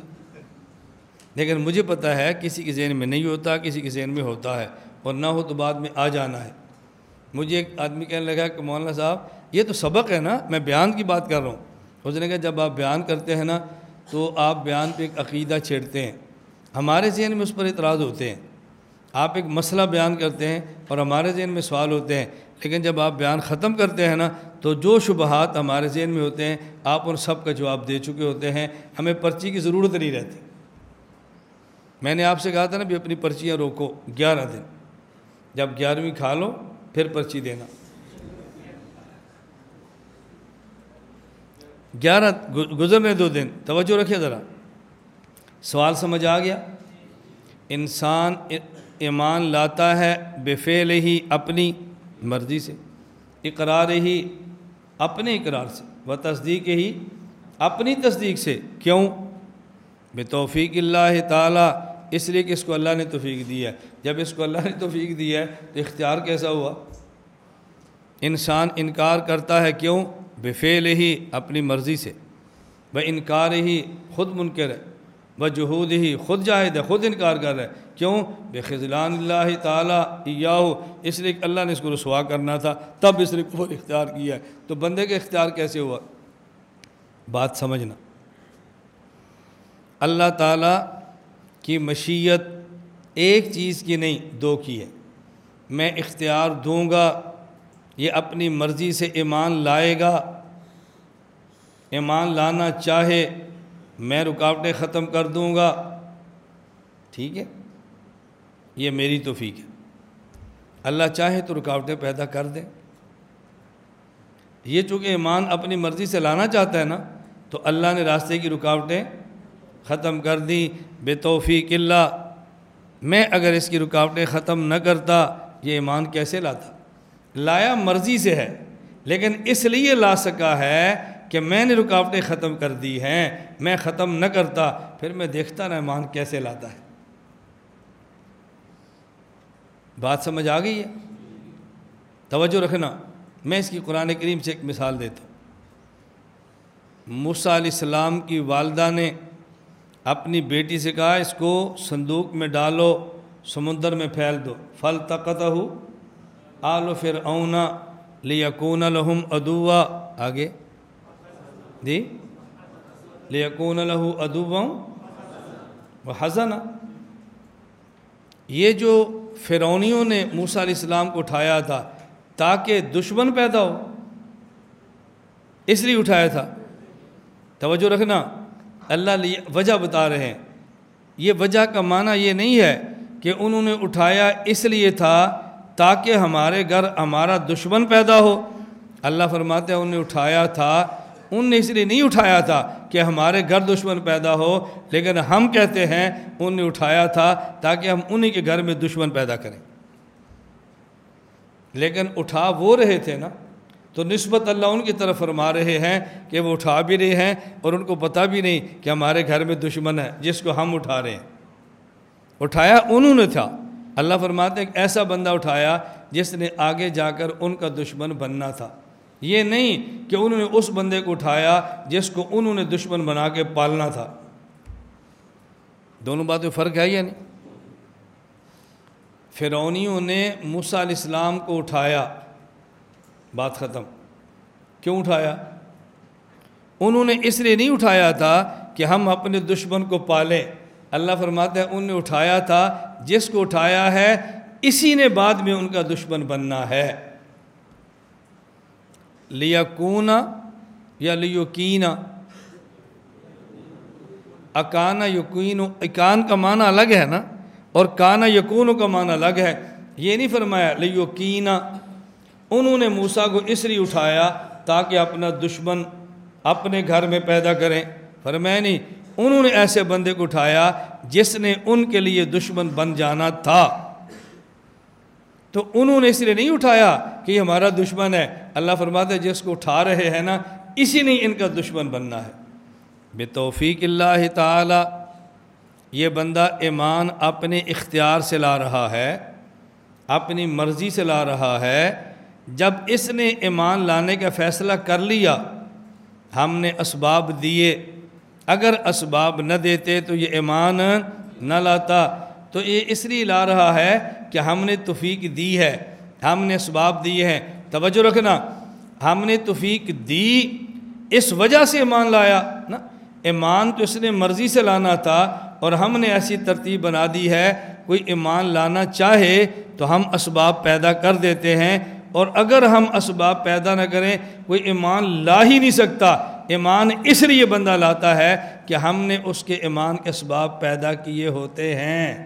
Speaker 1: لیکن مجھے پتہ ہے کسی کے ذہن میں نہیں ہوتا، کسی کے ذہن میں ہوتا ہے اور نہ ہو تو بعد میں آ جانا ہے۔ مجھے ایک آدمی کہنے لگا کہ مولانا صاحب، یہ تو سبق ہے نا، میں بیان کی بات کر رہا ہوں۔ اس نے کہا، جب آپ بیان کرتے ہیں نا، تو آپ بیان پہ ایک عقیدہ چھیڑتے ہیں۔ ہمارے ذہن میں اس پر اعتراض ہوتے ہیں۔ آپ ایک مسئلہ بیان کرتے ہیں اور ہمارے ذہن میں سوال ہوتے ہیں۔ لیکن جب آپ بیان ختم کرتے ہیں نا، تو جو شبہات ہمارے ذہن میں ہوتے ہیں، آپ ان سب کا جواب دے چکے ہوتے ہیں۔ ہمیں پرچی کی ضرورت نہیں رہتی۔ میں نے آپ سے کہا تھا نا بھی اپنی پرچیاں روکو، گیارہ دن۔ جب گیارہویں کھا لو، پھر پرچی دینا۔ گیارہ گزرنے دو دن۔ توجہ رکھے ذرا۔ سوال سمجھ آ گیا؟ انسان ایمان لاتا ہے بے فعل ہی اپنی مرضی سے، اقرار ہی اپنے اقرار سے، و تصدیق ہی اپنی تصدیق سے۔ کیوں؟ بے توفیق اللہ تعالیٰ۔ اس لیے کہ اس کو اللہ نے توفیق دی ہے۔ جب اس کو اللہ نے توفیق دی ہے تو اختیار کیسا ہوا؟ انسان انکار کرتا ہے کیوں؟ بے فعل ہی اپنی مرضی سے۔ وہ انکار ہی خود منکر ہے۔ وہ جہود ہی خود جاہد ہے، خود انکار کر رہا ہے۔ کیوں؟ بے خضلان اللہ تعالیٰ یاہو اس لیے کہ اللہ نے اس کو رسوا کرنا تھا۔ تب اس نے کفر اختیار کیا۔ ہے تو بندے کا اختیار کیسے ہوا؟ بات سمجھنا۔ اللہ تعالیٰ کی مشیت ایک چیز کی نہیں، دو کی ہے۔ میں اختیار دوں گا، یہ اپنی مرضی سے ایمان لائے گا۔ ایمان لانا چاہے، میں رکاوٹیں ختم کر دوں گا۔ ٹھیک ہے؟ یہ میری توفیق ہے۔ اللہ چاہے تو رکاوٹیں پیدا کر دے۔ یہ چونکہ ایمان اپنی مرضی سے لانا چاہتا ہے نا، تو اللہ نے راستے کی رکاوٹیں ختم کر دیں۔ بے توفیق اللہ، میں اگر اس کی رکاوٹیں ختم نہ کرتا، یہ ایمان کیسے لاتا؟ لایا مرضی سے ہے، لیکن اس لیے لا سکا ہے کہ میں نے رکاوٹیں ختم کر دی ہیں، میں ختم نہ کرتا، پھر میں دیکھتا نہ ایمان کیسے لاتا ہے۔ بات سمجھ آ گئی ہے؟ توجہ رکھنا، میں اس کی قرآن کریم سے ایک مثال دیتا ہوں۔ موسیٰ علیہ السلام کی والدہ نے اپنی بیٹی سے کہا، اس کو صندوق میں ڈالو، سمندر میں پھیل دو۔ پھل تقت ہو آل فر اونا لیکون لہم ادوا آگے۔ جی۔ لیکون لہو ادوا و حسن یہ جو فرونیوں نے موسیٰ علیہ السلام کو اٹھایا تھا، تاکہ دشمن پیدا ہو، اس لیے اٹھایا تھا۔ توجہ رکھنا۔ اللہ وجہ بتا رہے ہیں۔ یہ وجہ کا معنی یہ نہیں ہے کہ انہوں نے اٹھایا اس لیے تھا تاکہ ہمارے گھر ہمارا دشمن پیدا ہو۔ اللہ فرماتے ہیں انہوں نے اٹھایا تھا۔ ان نے اس لیے نہیں اٹھایا تھا کہ ہمارے گھر دشمن پیدا ہو، لیکن ہم کہتے ہیں ان نے اٹھایا تھا تاکہ ہم انہی کے گھر میں دشمن پیدا کریں۔ لیکن اٹھا وہ رہے تھے نا۔ تو نسبت اللہ ان کی طرف فرما رہے ہیں کہ وہ اٹھا بھی رہے ہیں اور ان کو پتہ بھی نہیں کہ ہمارے گھر میں دشمن ہے، جس کو ہم اٹھا رہے ہیں۔ اٹھایا انہوں نے تھا۔ اللہ فرماتے ہیں ایک ایسا بندہ اٹھایا جس نے آگے جا کر ان کا دشمن بننا تھا۔ یہ نہیں کہ انہوں نے اس بندے کو اٹھایا جس کو انہوں نے دشمن بنا کے پالنا تھا۔ دونوں باتیں فرق ہے یا نہیں؟ فرونیوں نے موسیٰ علیہ السلام کو اٹھایا۔ بات ختم۔ کیوں اٹھایا؟ انہوں نے اس لیے نہیں اٹھایا تھا کہ ہم اپنے دشمن کو پالیں۔ اللہ فرماتا ہے انہوں نے اٹھایا تھا، جس کو اٹھایا ہے، اسی نے بعد میں ان کا دشمن بننا ہے۔ لیا کونا یا لیوکینا اکانا یقین اکان کا معنی الگ ہے نا، اور کانا یقون کا معنی الگ ہے۔ یہ نہیں فرمایا لیوکینا انہوں نے موسا کو اس لیے اٹھایا تاکہ اپنا دشمن اپنے گھر میں پیدا کریں۔ فرمایا نہیں انہوں نے ایسے بندے کو اٹھایا جس نے ان کے لیے دشمن بن جانا تھا۔ تو انہوں نے اس لیے نہیں اٹھایا کہ یہ ہمارا دشمن ہے۔ اللہ فرماتا ہے جس کو اٹھا رہے ہیں نا، اسی نے ان کا دشمن بننا ہے۔ بے توفیق اللہ تعالی، یہ بندہ ایمان اپنے اختیار سے لا رہا ہے، اپنی مرضی سے لا رہا ہے۔ جب اس نے ایمان لانے کا فیصلہ کر لیا، ہم نے اسباب دیے۔ اگر اسباب نہ دیتے تو یہ ایمان نہ لاتا۔ تو یہ اس لیے لا رہا ہے کہ ہم نے توفیق دی ہے۔ ہم نے اسباب دیے ہیں۔ توجہ رکھنا۔ ہم نے توفیق دی، اس وجہ سے ایمان لایا۔ نا، ایمان تو اس نے مرضی سے لانا تھا اور ہم نے ایسی ترتیب بنا دی ہے۔ کوئی ایمان لانا چاہے تو ہم اسباب پیدا کر دیتے ہیں۔ اور اگر ہم اسباب پیدا نہ کریں، کوئی ایمان لا ہی نہیں سکتا۔ ایمان اس لیے بندہ لاتا ہے کہ ہم نے اس کے ایمان کے اسباب پیدا کیے ہوتے ہیں۔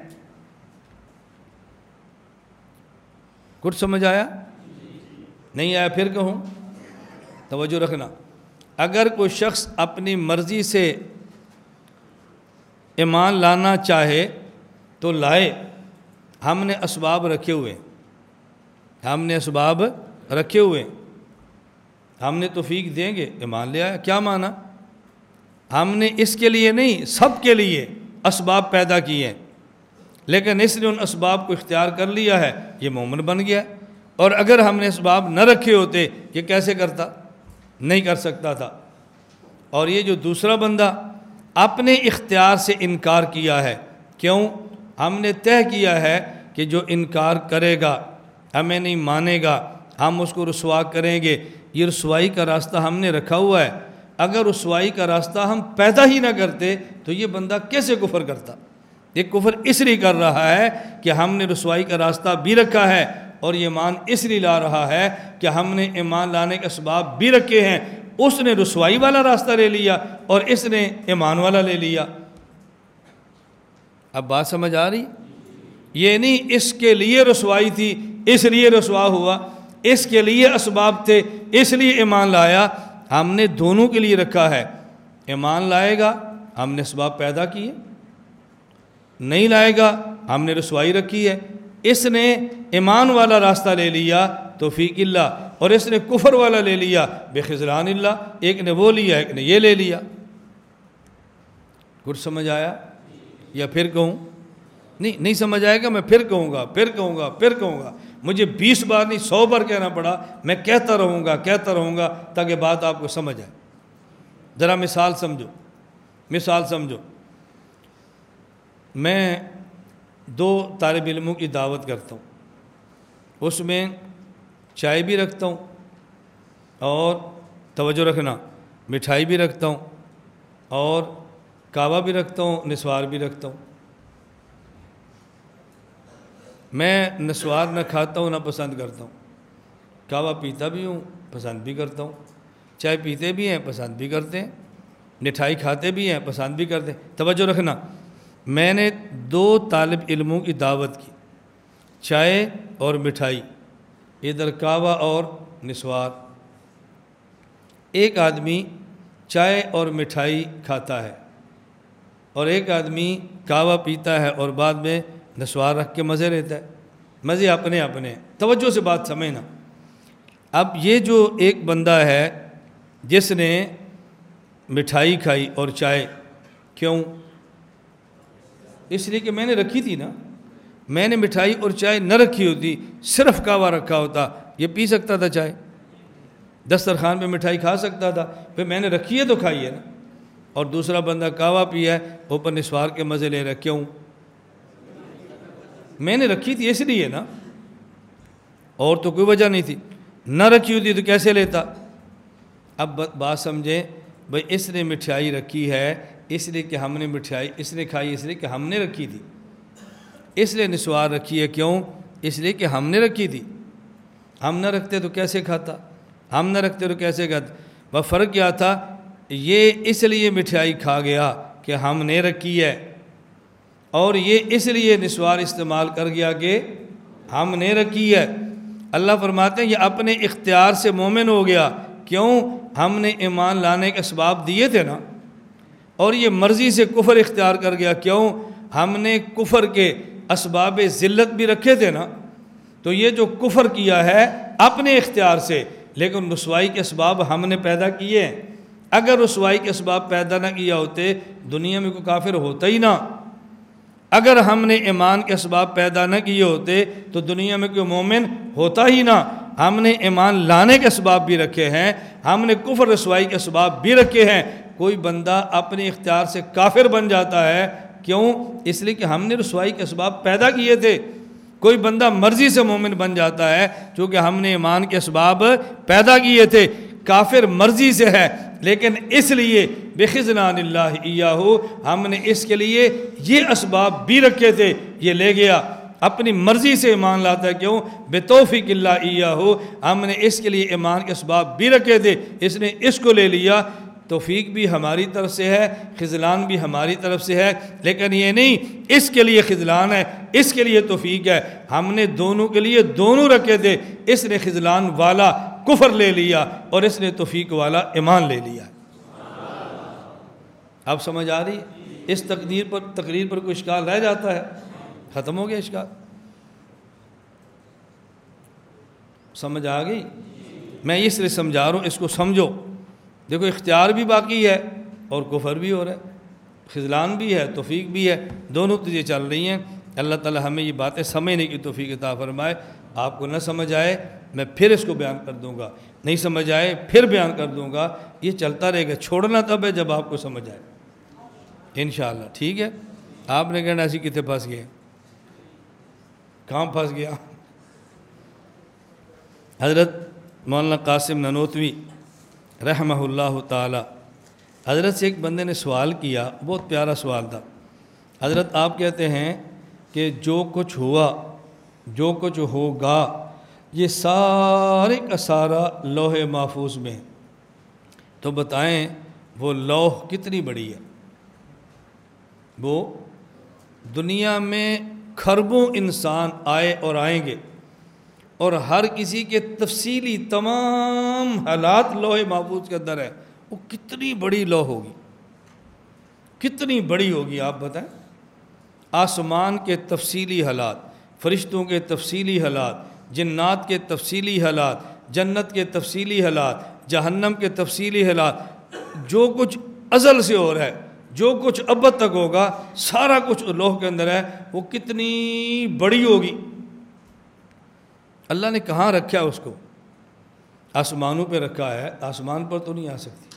Speaker 1: کچھ سمجھ آیا؟ نہیں آیا، پھر کہوں؟ توجہ رکھنا۔ اگر کوئی شخص اپنی مرضی سے ایمان لانا چاہے تو لائے۔ ہم نے اسباب رکھے ہوئے۔ ہم نے اسباب رکھے ہوئے ہم نے توفیق دیں گے۔ ایمان لے آیا۔ کیا مانا؟ ہم نے اس کے لیے نہیں، سب کے لیے اسباب پیدا کیے ہیں۔ لیکن اس نے ان اسباب کو اختیار کر لیا ہے۔ یہ مومن بن گیا۔ اور اگر ہم نے اسباب نہ رکھے ہوتے، یہ کیسے کرتا؟ نہیں کر سکتا تھا۔ اور یہ جو دوسرا بندہ اپنے اختیار سے انکار کیا ہے، کیوں؟ ہم نے طے کیا ہے کہ جو انکار کرے گا ہمیں نہیں مانے گا۔ ہم اس کو رسوا کریں گے۔ یہ رسوائی کا راستہ ہم نے رکھا ہوا ہے۔ اگر رسوائی کا راستہ ہم پیدا ہی نہ کرتے تو یہ بندہ کیسے کفر کرتا؟ یہ کفر اس لیے کر رہا ہے کہ ہم نے رسوائی کا راستہ بھی رکھا ہے اور یہ ایمان اس لیے لا رہا ہے کہ ہم نے ایمان لانے کے اسباب بھی رکھے ہیں۔ اس نے رسوائی والا راستہ لے لیا اور اس نے ایمان والا لے لیا۔ اب بات سمجھ آ رہی؟ یہ نہیں اس کے لیے رسوائی تھی اس لیے رسوا ہوا، اس کے لیے اسباب تھے، اس لیے ایمان لایا۔ ہم نے دونوں کے لیے رکھا ہے۔ ایمان لائے گا، ہم نے اسباب پیدا کیے۔ نہیں لائے گا، ہم نے رسوائی رکھی ہے۔ اس نے ایمان والا راستہ لے لیا، توفیق اللہ، اور اس نے کفر والا لے لیا بے خزران اللہ، ایک نے وہ لیا، ایک نے یہ لے لیا۔ کچھ سمجھ آیا؟ یا پھر کہوں؟ نہیں نہیں سمجھ آئے گا، میں پھر کہوں گا، پھر کہوں گا، پھر کہوں گا۔ مجھے بیس بار نہیں، سو بار کہنا پڑا، میں کہتا رہوں گا، کہتا رہوں گا تاکہ بات آپ کو سمجھ آئے۔ ذرا مثال سمجھو مثال سمجھو۔ میں دو طالب علموں کی دعوت کرتا ہوں۔ اس میں چائے بھی رکھتا ہوں اور توجہ رکھنا، مٹھائی بھی رکھتا ہوں اور کعوہ بھی رکھتا ہوں، نسوار بھی رکھتا ہوں۔ میں نسوار نہ کھاتا ہوں، نہ پسند کرتا ہوں۔ کعوہ پیتا بھی ہوں، پسند بھی کرتا ہوں۔ چائے پیتے بھی ہیں، پسند بھی کرتے ہیں۔ مٹھائی کھاتے بھی ہیں، پسند بھی کرتے ہیں۔ توجہ رکھنا، میں نے دو طالب علموں کی دعوت کی، چائے اور مٹھائی۔ ادھر کعوہ اور نسوار۔ ایک آدمی چائے اور مٹھائی کھاتا ہے اور ایک آدمی کعوہ پیتا ہے اور بعد میں نسوار رکھ کے مزے لیتا ہے۔ مزے اپنے اپنے۔ توجہ سے بات سمجھنا۔ اب یہ جو ایک بندہ ہے، جس نے مٹھائی کھائی اور چائے، کیوں؟ اس لیے کہ میں نے رکھی تھی نا۔ میں نے مٹھائی اور چائے نہ رکھی ہوتی، صرف کعوہ رکھا ہوتا۔ یہ پی سکتا تھا چائے۔ دسترخوان پہ مٹھائی کھا سکتا تھا۔ پھر میں نے رکھی ہے تو کھائی ہے نا۔ اور دوسرا بندہ کعوہ پیا ہے اوپر نسوار کے مزے لے رہے کیوں؟ میں نے رکھی تھی اس لیے نا۔ اور تو کوئی وجہ نہیں تھی۔ نہ رکھی ہوتی تو کیسے لیتا؟ اب بات سمجھیں۔ بھائی اس نے مٹھائی رکھی ہے، اس لیے کہ ہم نے مٹھائی، اس نے کھائی، اس لیے کہ ہم نے رکھی تھی۔ اس لیے نسوار رکھی ہے کیوں؟ اس لیے کہ ہم نے رکھی تھی۔ ہم نہ رکھتے تو کیسے کھاتا؟ ہم نہ رکھتے تو کیسے کھاتا؟ وہ فرق کیا تھا؟ یہ اس لیے مٹھائی کھا گیا کہ ہم نے رکھی ہے۔ اور یہ اس لیے نسوار استعمال کر گیا کہ ہم نے رکھی ہے۔ اللہ فرماتے ہیں، یہ اپنے اختیار سے مومن ہو گیا۔ کیوں؟ ہم نے ایمان لانے کے اسباب دیے تھے نا۔ اور یہ مرضی سے کفر اختیار کر گیا۔ کیوں؟ ہم نے کفر کے اسباب ذلت بھی رکھے تھے نا۔ تو یہ جو کفر کیا ہے اپنے اختیار سے، لیکن رسوائی کے اسباب ہم نے پیدا کیے۔ ہیں اگر رسوائی کے اسباب پیدا نہ کیا ہوتے، دنیا میں کوئی کافر ہوتا ہی نہ۔ اگر ہم نے ایمان کے اسباب پیدا نہ کیے ہوتے تو دنیا میں کوئی مومن ہوتا ہی نہ۔ ہم نے ایمان لانے کے اسباب بھی رکھے ہیں، ہم نے کفر رسوائی کے اسباب بھی رکھے ہیں۔ کوئی بندہ اپنے اختیار سے کافر بن جاتا ہے، کیوں؟ اس لیے کہ ہم نے رسوائی کے اسباب پیدا کیے تھے۔ کوئی بندہ مرضی سے مومن بن جاتا ہے، چونکہ ہم نے ایمان کے اسباب پیدا کیے تھے۔ کافر مرضی سے ہے، لیکن اس لیے بخزنان اللہ ہو ہم نے اس کے لیے یہ اسباب بھی رکھے تھے، یہ لے گیا۔ اپنی مرضی سے ایمان لاتا ہے، کیوں؟ بے توفیق اللہ ہو ہم نے اس کے لیے ایمان کے اسباب بھی رکھے تھے، اس نے اس کو لے لیا۔ توفیق بھی ہماری طرف سے ہے، خزلان بھی ہماری طرف سے ہے، لیکن یہ نہیں، اس کے لیے خزلان ہے، اس کے لیے توفیق ہے۔ ہم نے دونوں کے لیے دونوں رکھے تھے، اس نے خزلان والا کفر لے لیا اور اس نے توفیق والا ایمان لے لیا۔ اب سمجھ آ رہی؟ اس تقدیر پر، تقریر پر کوئی اشکال رہ جاتا ہے؟ ختم ہو گیا اشکال۔ سمجھ آ گئی؟ میں اس لیے سمجھا رہا ہوں، اس کو سمجھو۔ دیکھو، اختیار بھی باقی ہے اور کفر بھی ہو رہا ہے۔ خزلان بھی ہے، توفیق بھی ہے۔ دونوں چیزیں چل رہی ہیں۔ اللہ تعالی ہمیں یہ باتیں سمجھنے کی توفیق عطا فرمائے۔ آپ کو نہ سمجھ آئے میں پھر اس کو بیان کر دوں گا۔ نہیں سمجھ آئے، پھر بیان کر دوں گا۔ یہ چلتا رہے گا۔ چھوڑنا تب ہے جب آپ کو سمجھ آئے۔ انشاءاللہ، ٹھیک ہے؟ آپ نے کہنا ایسی کتنے پھنس گئے؟ کہاں پھنس گیا حضرت مولانا قاسم ننوتوی رحمہ اللہ تعالی۔ حضرت سے ایک بندے نے سوال کیا، بہت پیارا سوال تھا۔ حضرت آپ کہتے ہیں کہ جو کچھ ہوا، جو کچھ ہوگا یہ سارے کا سارا لوہے محفوظ میں تو بتائیں وہ لوح کتنی بڑی ہے؟ وہ دنیا میں کھربوں انسان آئے اور آئیں گے اور ہر کسی کے تفصیلی تمام حالات لوہے محفوظ کے اندر ہے وہ کتنی بڑی لوہ ہوگی؟ کتنی بڑی ہوگی آپ بتائیں؟ آسمان کے تفصیلی حالات، فرشتوں کے تفصیلی حالات جنات کے تفصیلی حالات، جنت کے تفصیلی حالات، جہنم کے تفصیلی حالات، جو کچھ ازل سے ہو رہا ہے، جو کچھ اب تک ہوگا، سارا کچھ لوہ کے اندر ہے، وہ کتنی بڑی ہوگی۔ اللہ نے کہاں رکھا ہے اس کو؟ آسمانوں پہ رکھا ہے، آسمان پر تو نہیں آ سکتی۔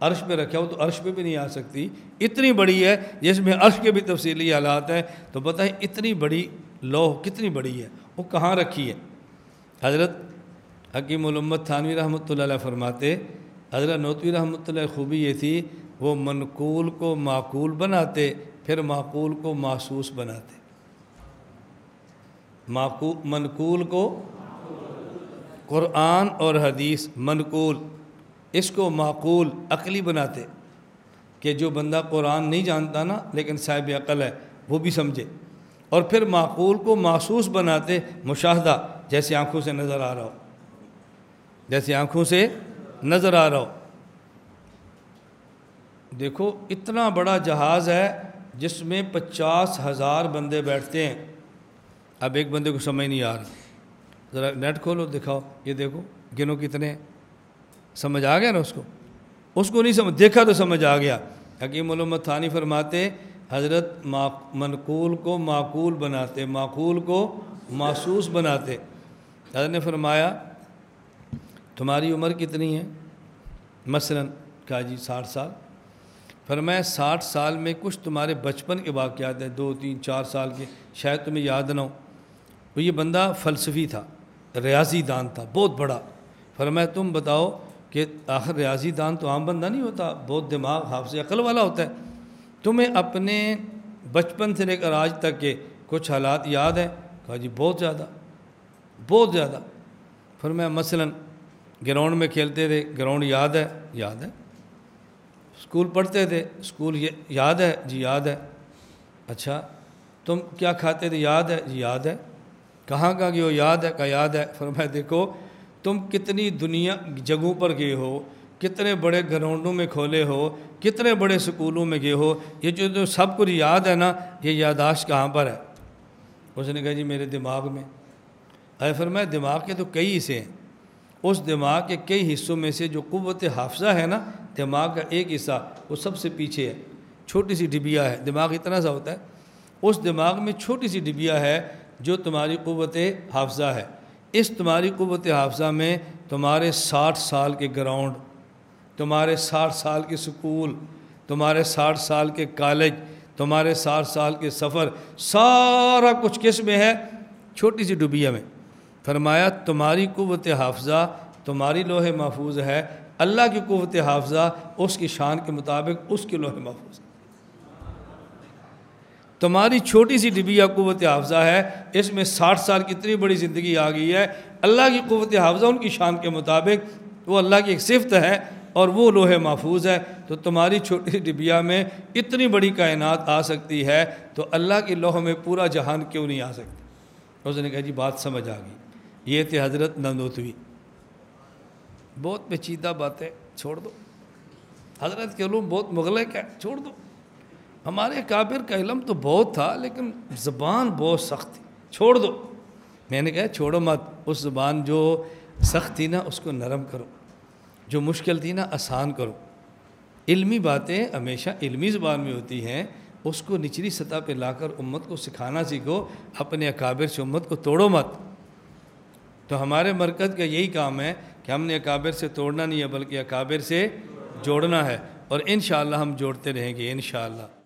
Speaker 1: عرش پہ رکھا ہو تو عرش پہ بھی نہیں آ سکتی۔ اتنی بڑی ہے، جس میں عرش کے بھی تفصیلی حالات ہیں، تو بتائیں اتنی بڑی لوہ کتنی بڑی ہے، وہ کہاں رکھی ہے؟ حضرت حکیم الامت تھانوی رحمۃ اللہ علیہ فرماتے، حضرت نوتوی رحمۃ اللہ خوبی یہ تھی، وہ منقول کو معقول بناتے، پھر معقول کو محسوس بناتے۔ منقول کو قرآن اور حدیث، منقول، اس کو معقول، عقلی بناتے۔ کہ جو بندہ قرآن نہیں جانتا نا، لیکن صاحب عقل ہے، وہ بھی سمجھے۔ اور پھر معقول کو محسوس بناتے، مشاہدہ۔ جیسے آنکھوں سے نظر آ رہا ہو۔ جیسے آنکھوں سے نظر آ رہا ہو۔ دیکھو، اتنا بڑا جہاز ہے جس میں پچاس ہزار بندے بیٹھتے ہیں۔ اب ایک بندے کو سمجھ نہیں آ رہا۔ ذرا نیٹ کھولو، دکھاؤ۔ یہ دیکھو گنو کتنے سمجھ آ گیا نا اس کو؟ اس کو نہیں سمجھ، دیکھا تو سمجھ آ گیا۔ حکیم علومت تھانی فرماتے، حضرت منقول کو معقول بناتے، معقول کو محسوس بناتے۔ حضرت نے فرمایا، تمہاری عمر کتنی ہے؟ مثلا کہا جی ساٹھ سال۔ فرمایا، ساٹھ سال میں کچھ تمہارے بچپن کے واقعات ہیں، دو، تین، چار سال کے، شاید تمہیں یاد نہ ہو۔ وہ یہ بندہ فلسفی تھا، ریاضی دان تھا، بہت بڑا۔ فرمایا، تم بتاؤ کہ آخر ریاضی دان تو عام بندہ نہیں ہوتا، بہت دماغ، حافظ عقل والا ہوتا ہے۔ تمہیں اپنے بچپن سے لے کر آج تک کے کچھ حالات یاد ہیں؟ کہا جی بہت زیادہ۔ بہت زیادہ۔ پھر میں مثلا گراؤنڈ میں کھیلتے تھے، گراؤنڈ یاد ہے یاد ہے۔ اسکول پڑھتے تھے، اسکول یاد ہے جی یاد ہے۔ اچھا تم کیا کھاتے تھے؟ یاد ہے جی یاد ہے۔ کہاں کہاں گئے ہو؟ یاد ہے کہا یاد ہے۔ فرمایا دیکھو، تم کتنی دنیا جگہوں پر گئے ہو، کتنے بڑے گراؤنڈوں میں کھولے ہو، کتنے بڑے سکولوں میں گئے ہو۔ یہ جو جو سب کچھ یاد ہے نا، یہ یاداشت کہاں پر ہے؟ اس نے کہا جی میرے دماغ میں۔ اے فرمایا دماغ کے تو کئی حصے ہیں۔ اس دماغ کے کئی حصوں میں سے جو قوت حافظہ ہے نا، دماغ کا ایک حصہ وہ سب سے پیچھے ہے۔ چھوٹی سی ڈبیا ہے، دماغ اتنا سا ہوتا ہے۔ اس دماغ میں چھوٹی سی ڈبیا ہے جو تمہاری قوت حافظہ ہے۔ اس تمہاری قوت حافظہ میں تمہارے ساٹھ سال کے گراؤنڈ، تمہارے ساٹھ سال کے سکول، تمہارے ساٹھ سال کے کالج، تمہارے ساٹھ سال کے سفر، سارا کچھ کس میں ہے؟ چھوٹی سی ڈبیا میں۔ فرمایا، تمہاری قوت حافظہ، تمہاری لوہے محفوظ ہے، اللہ کی قوت حافظہ اس کی شان کے مطابق اس کے لوہے محفوظ ہے۔ تمہاری چھوٹی سی ڈبیا قوت حافظہ ہے، اس میں ساٹھ سال کی اتنی بڑی زندگی آ گئی ہے، اللہ کی قوت حافظہ ان کی شان کے مطابق وہ اللہ کی ایک صفت ہے اور وہ لوہے محفوظ ہے۔ تو تمہاری چھوٹی سی ڈبیا میں اتنی بڑی کائنات آ سکتی ہے، تو اللہ کی لوہ میں پورا جہان کیوں نہیں آ سکتی اس نے کہا جی بات سمجھ آ گئی۔ یہ تھے حضرت نندوتوی۔ بہت پیچیدہ باتیں، چھوڑ دو۔ حضرت کے علوم بہت مغلق ہے چھوڑ دو۔ ہمارے کابر کا علم تو بہت تھا، لیکن زبان بہت سخت تھی۔ چھوڑ دو۔ میں نے کہا، چھوڑو مت۔ اس زبان جو سخت تھی نا، اس کو نرم کرو۔ جو مشکل تھی نا، آسان کرو۔ علمی باتیں ہمیشہ علمی زبان میں ہوتی ہیں۔ اس کو نچلی سطح پہ لا کر امت کو سکھانا سیکھو۔ اپنے اکابر سے امت کو توڑو مت۔ تو ہمارے مرکز کا یہی کام ہے کہ ہم نے اکابر سے توڑنا نہیں ہے، بلکہ اکابر سے جوڑنا ہے اور انشاءاللہ ہم جوڑتے رہیں گے، انشاءاللہ۔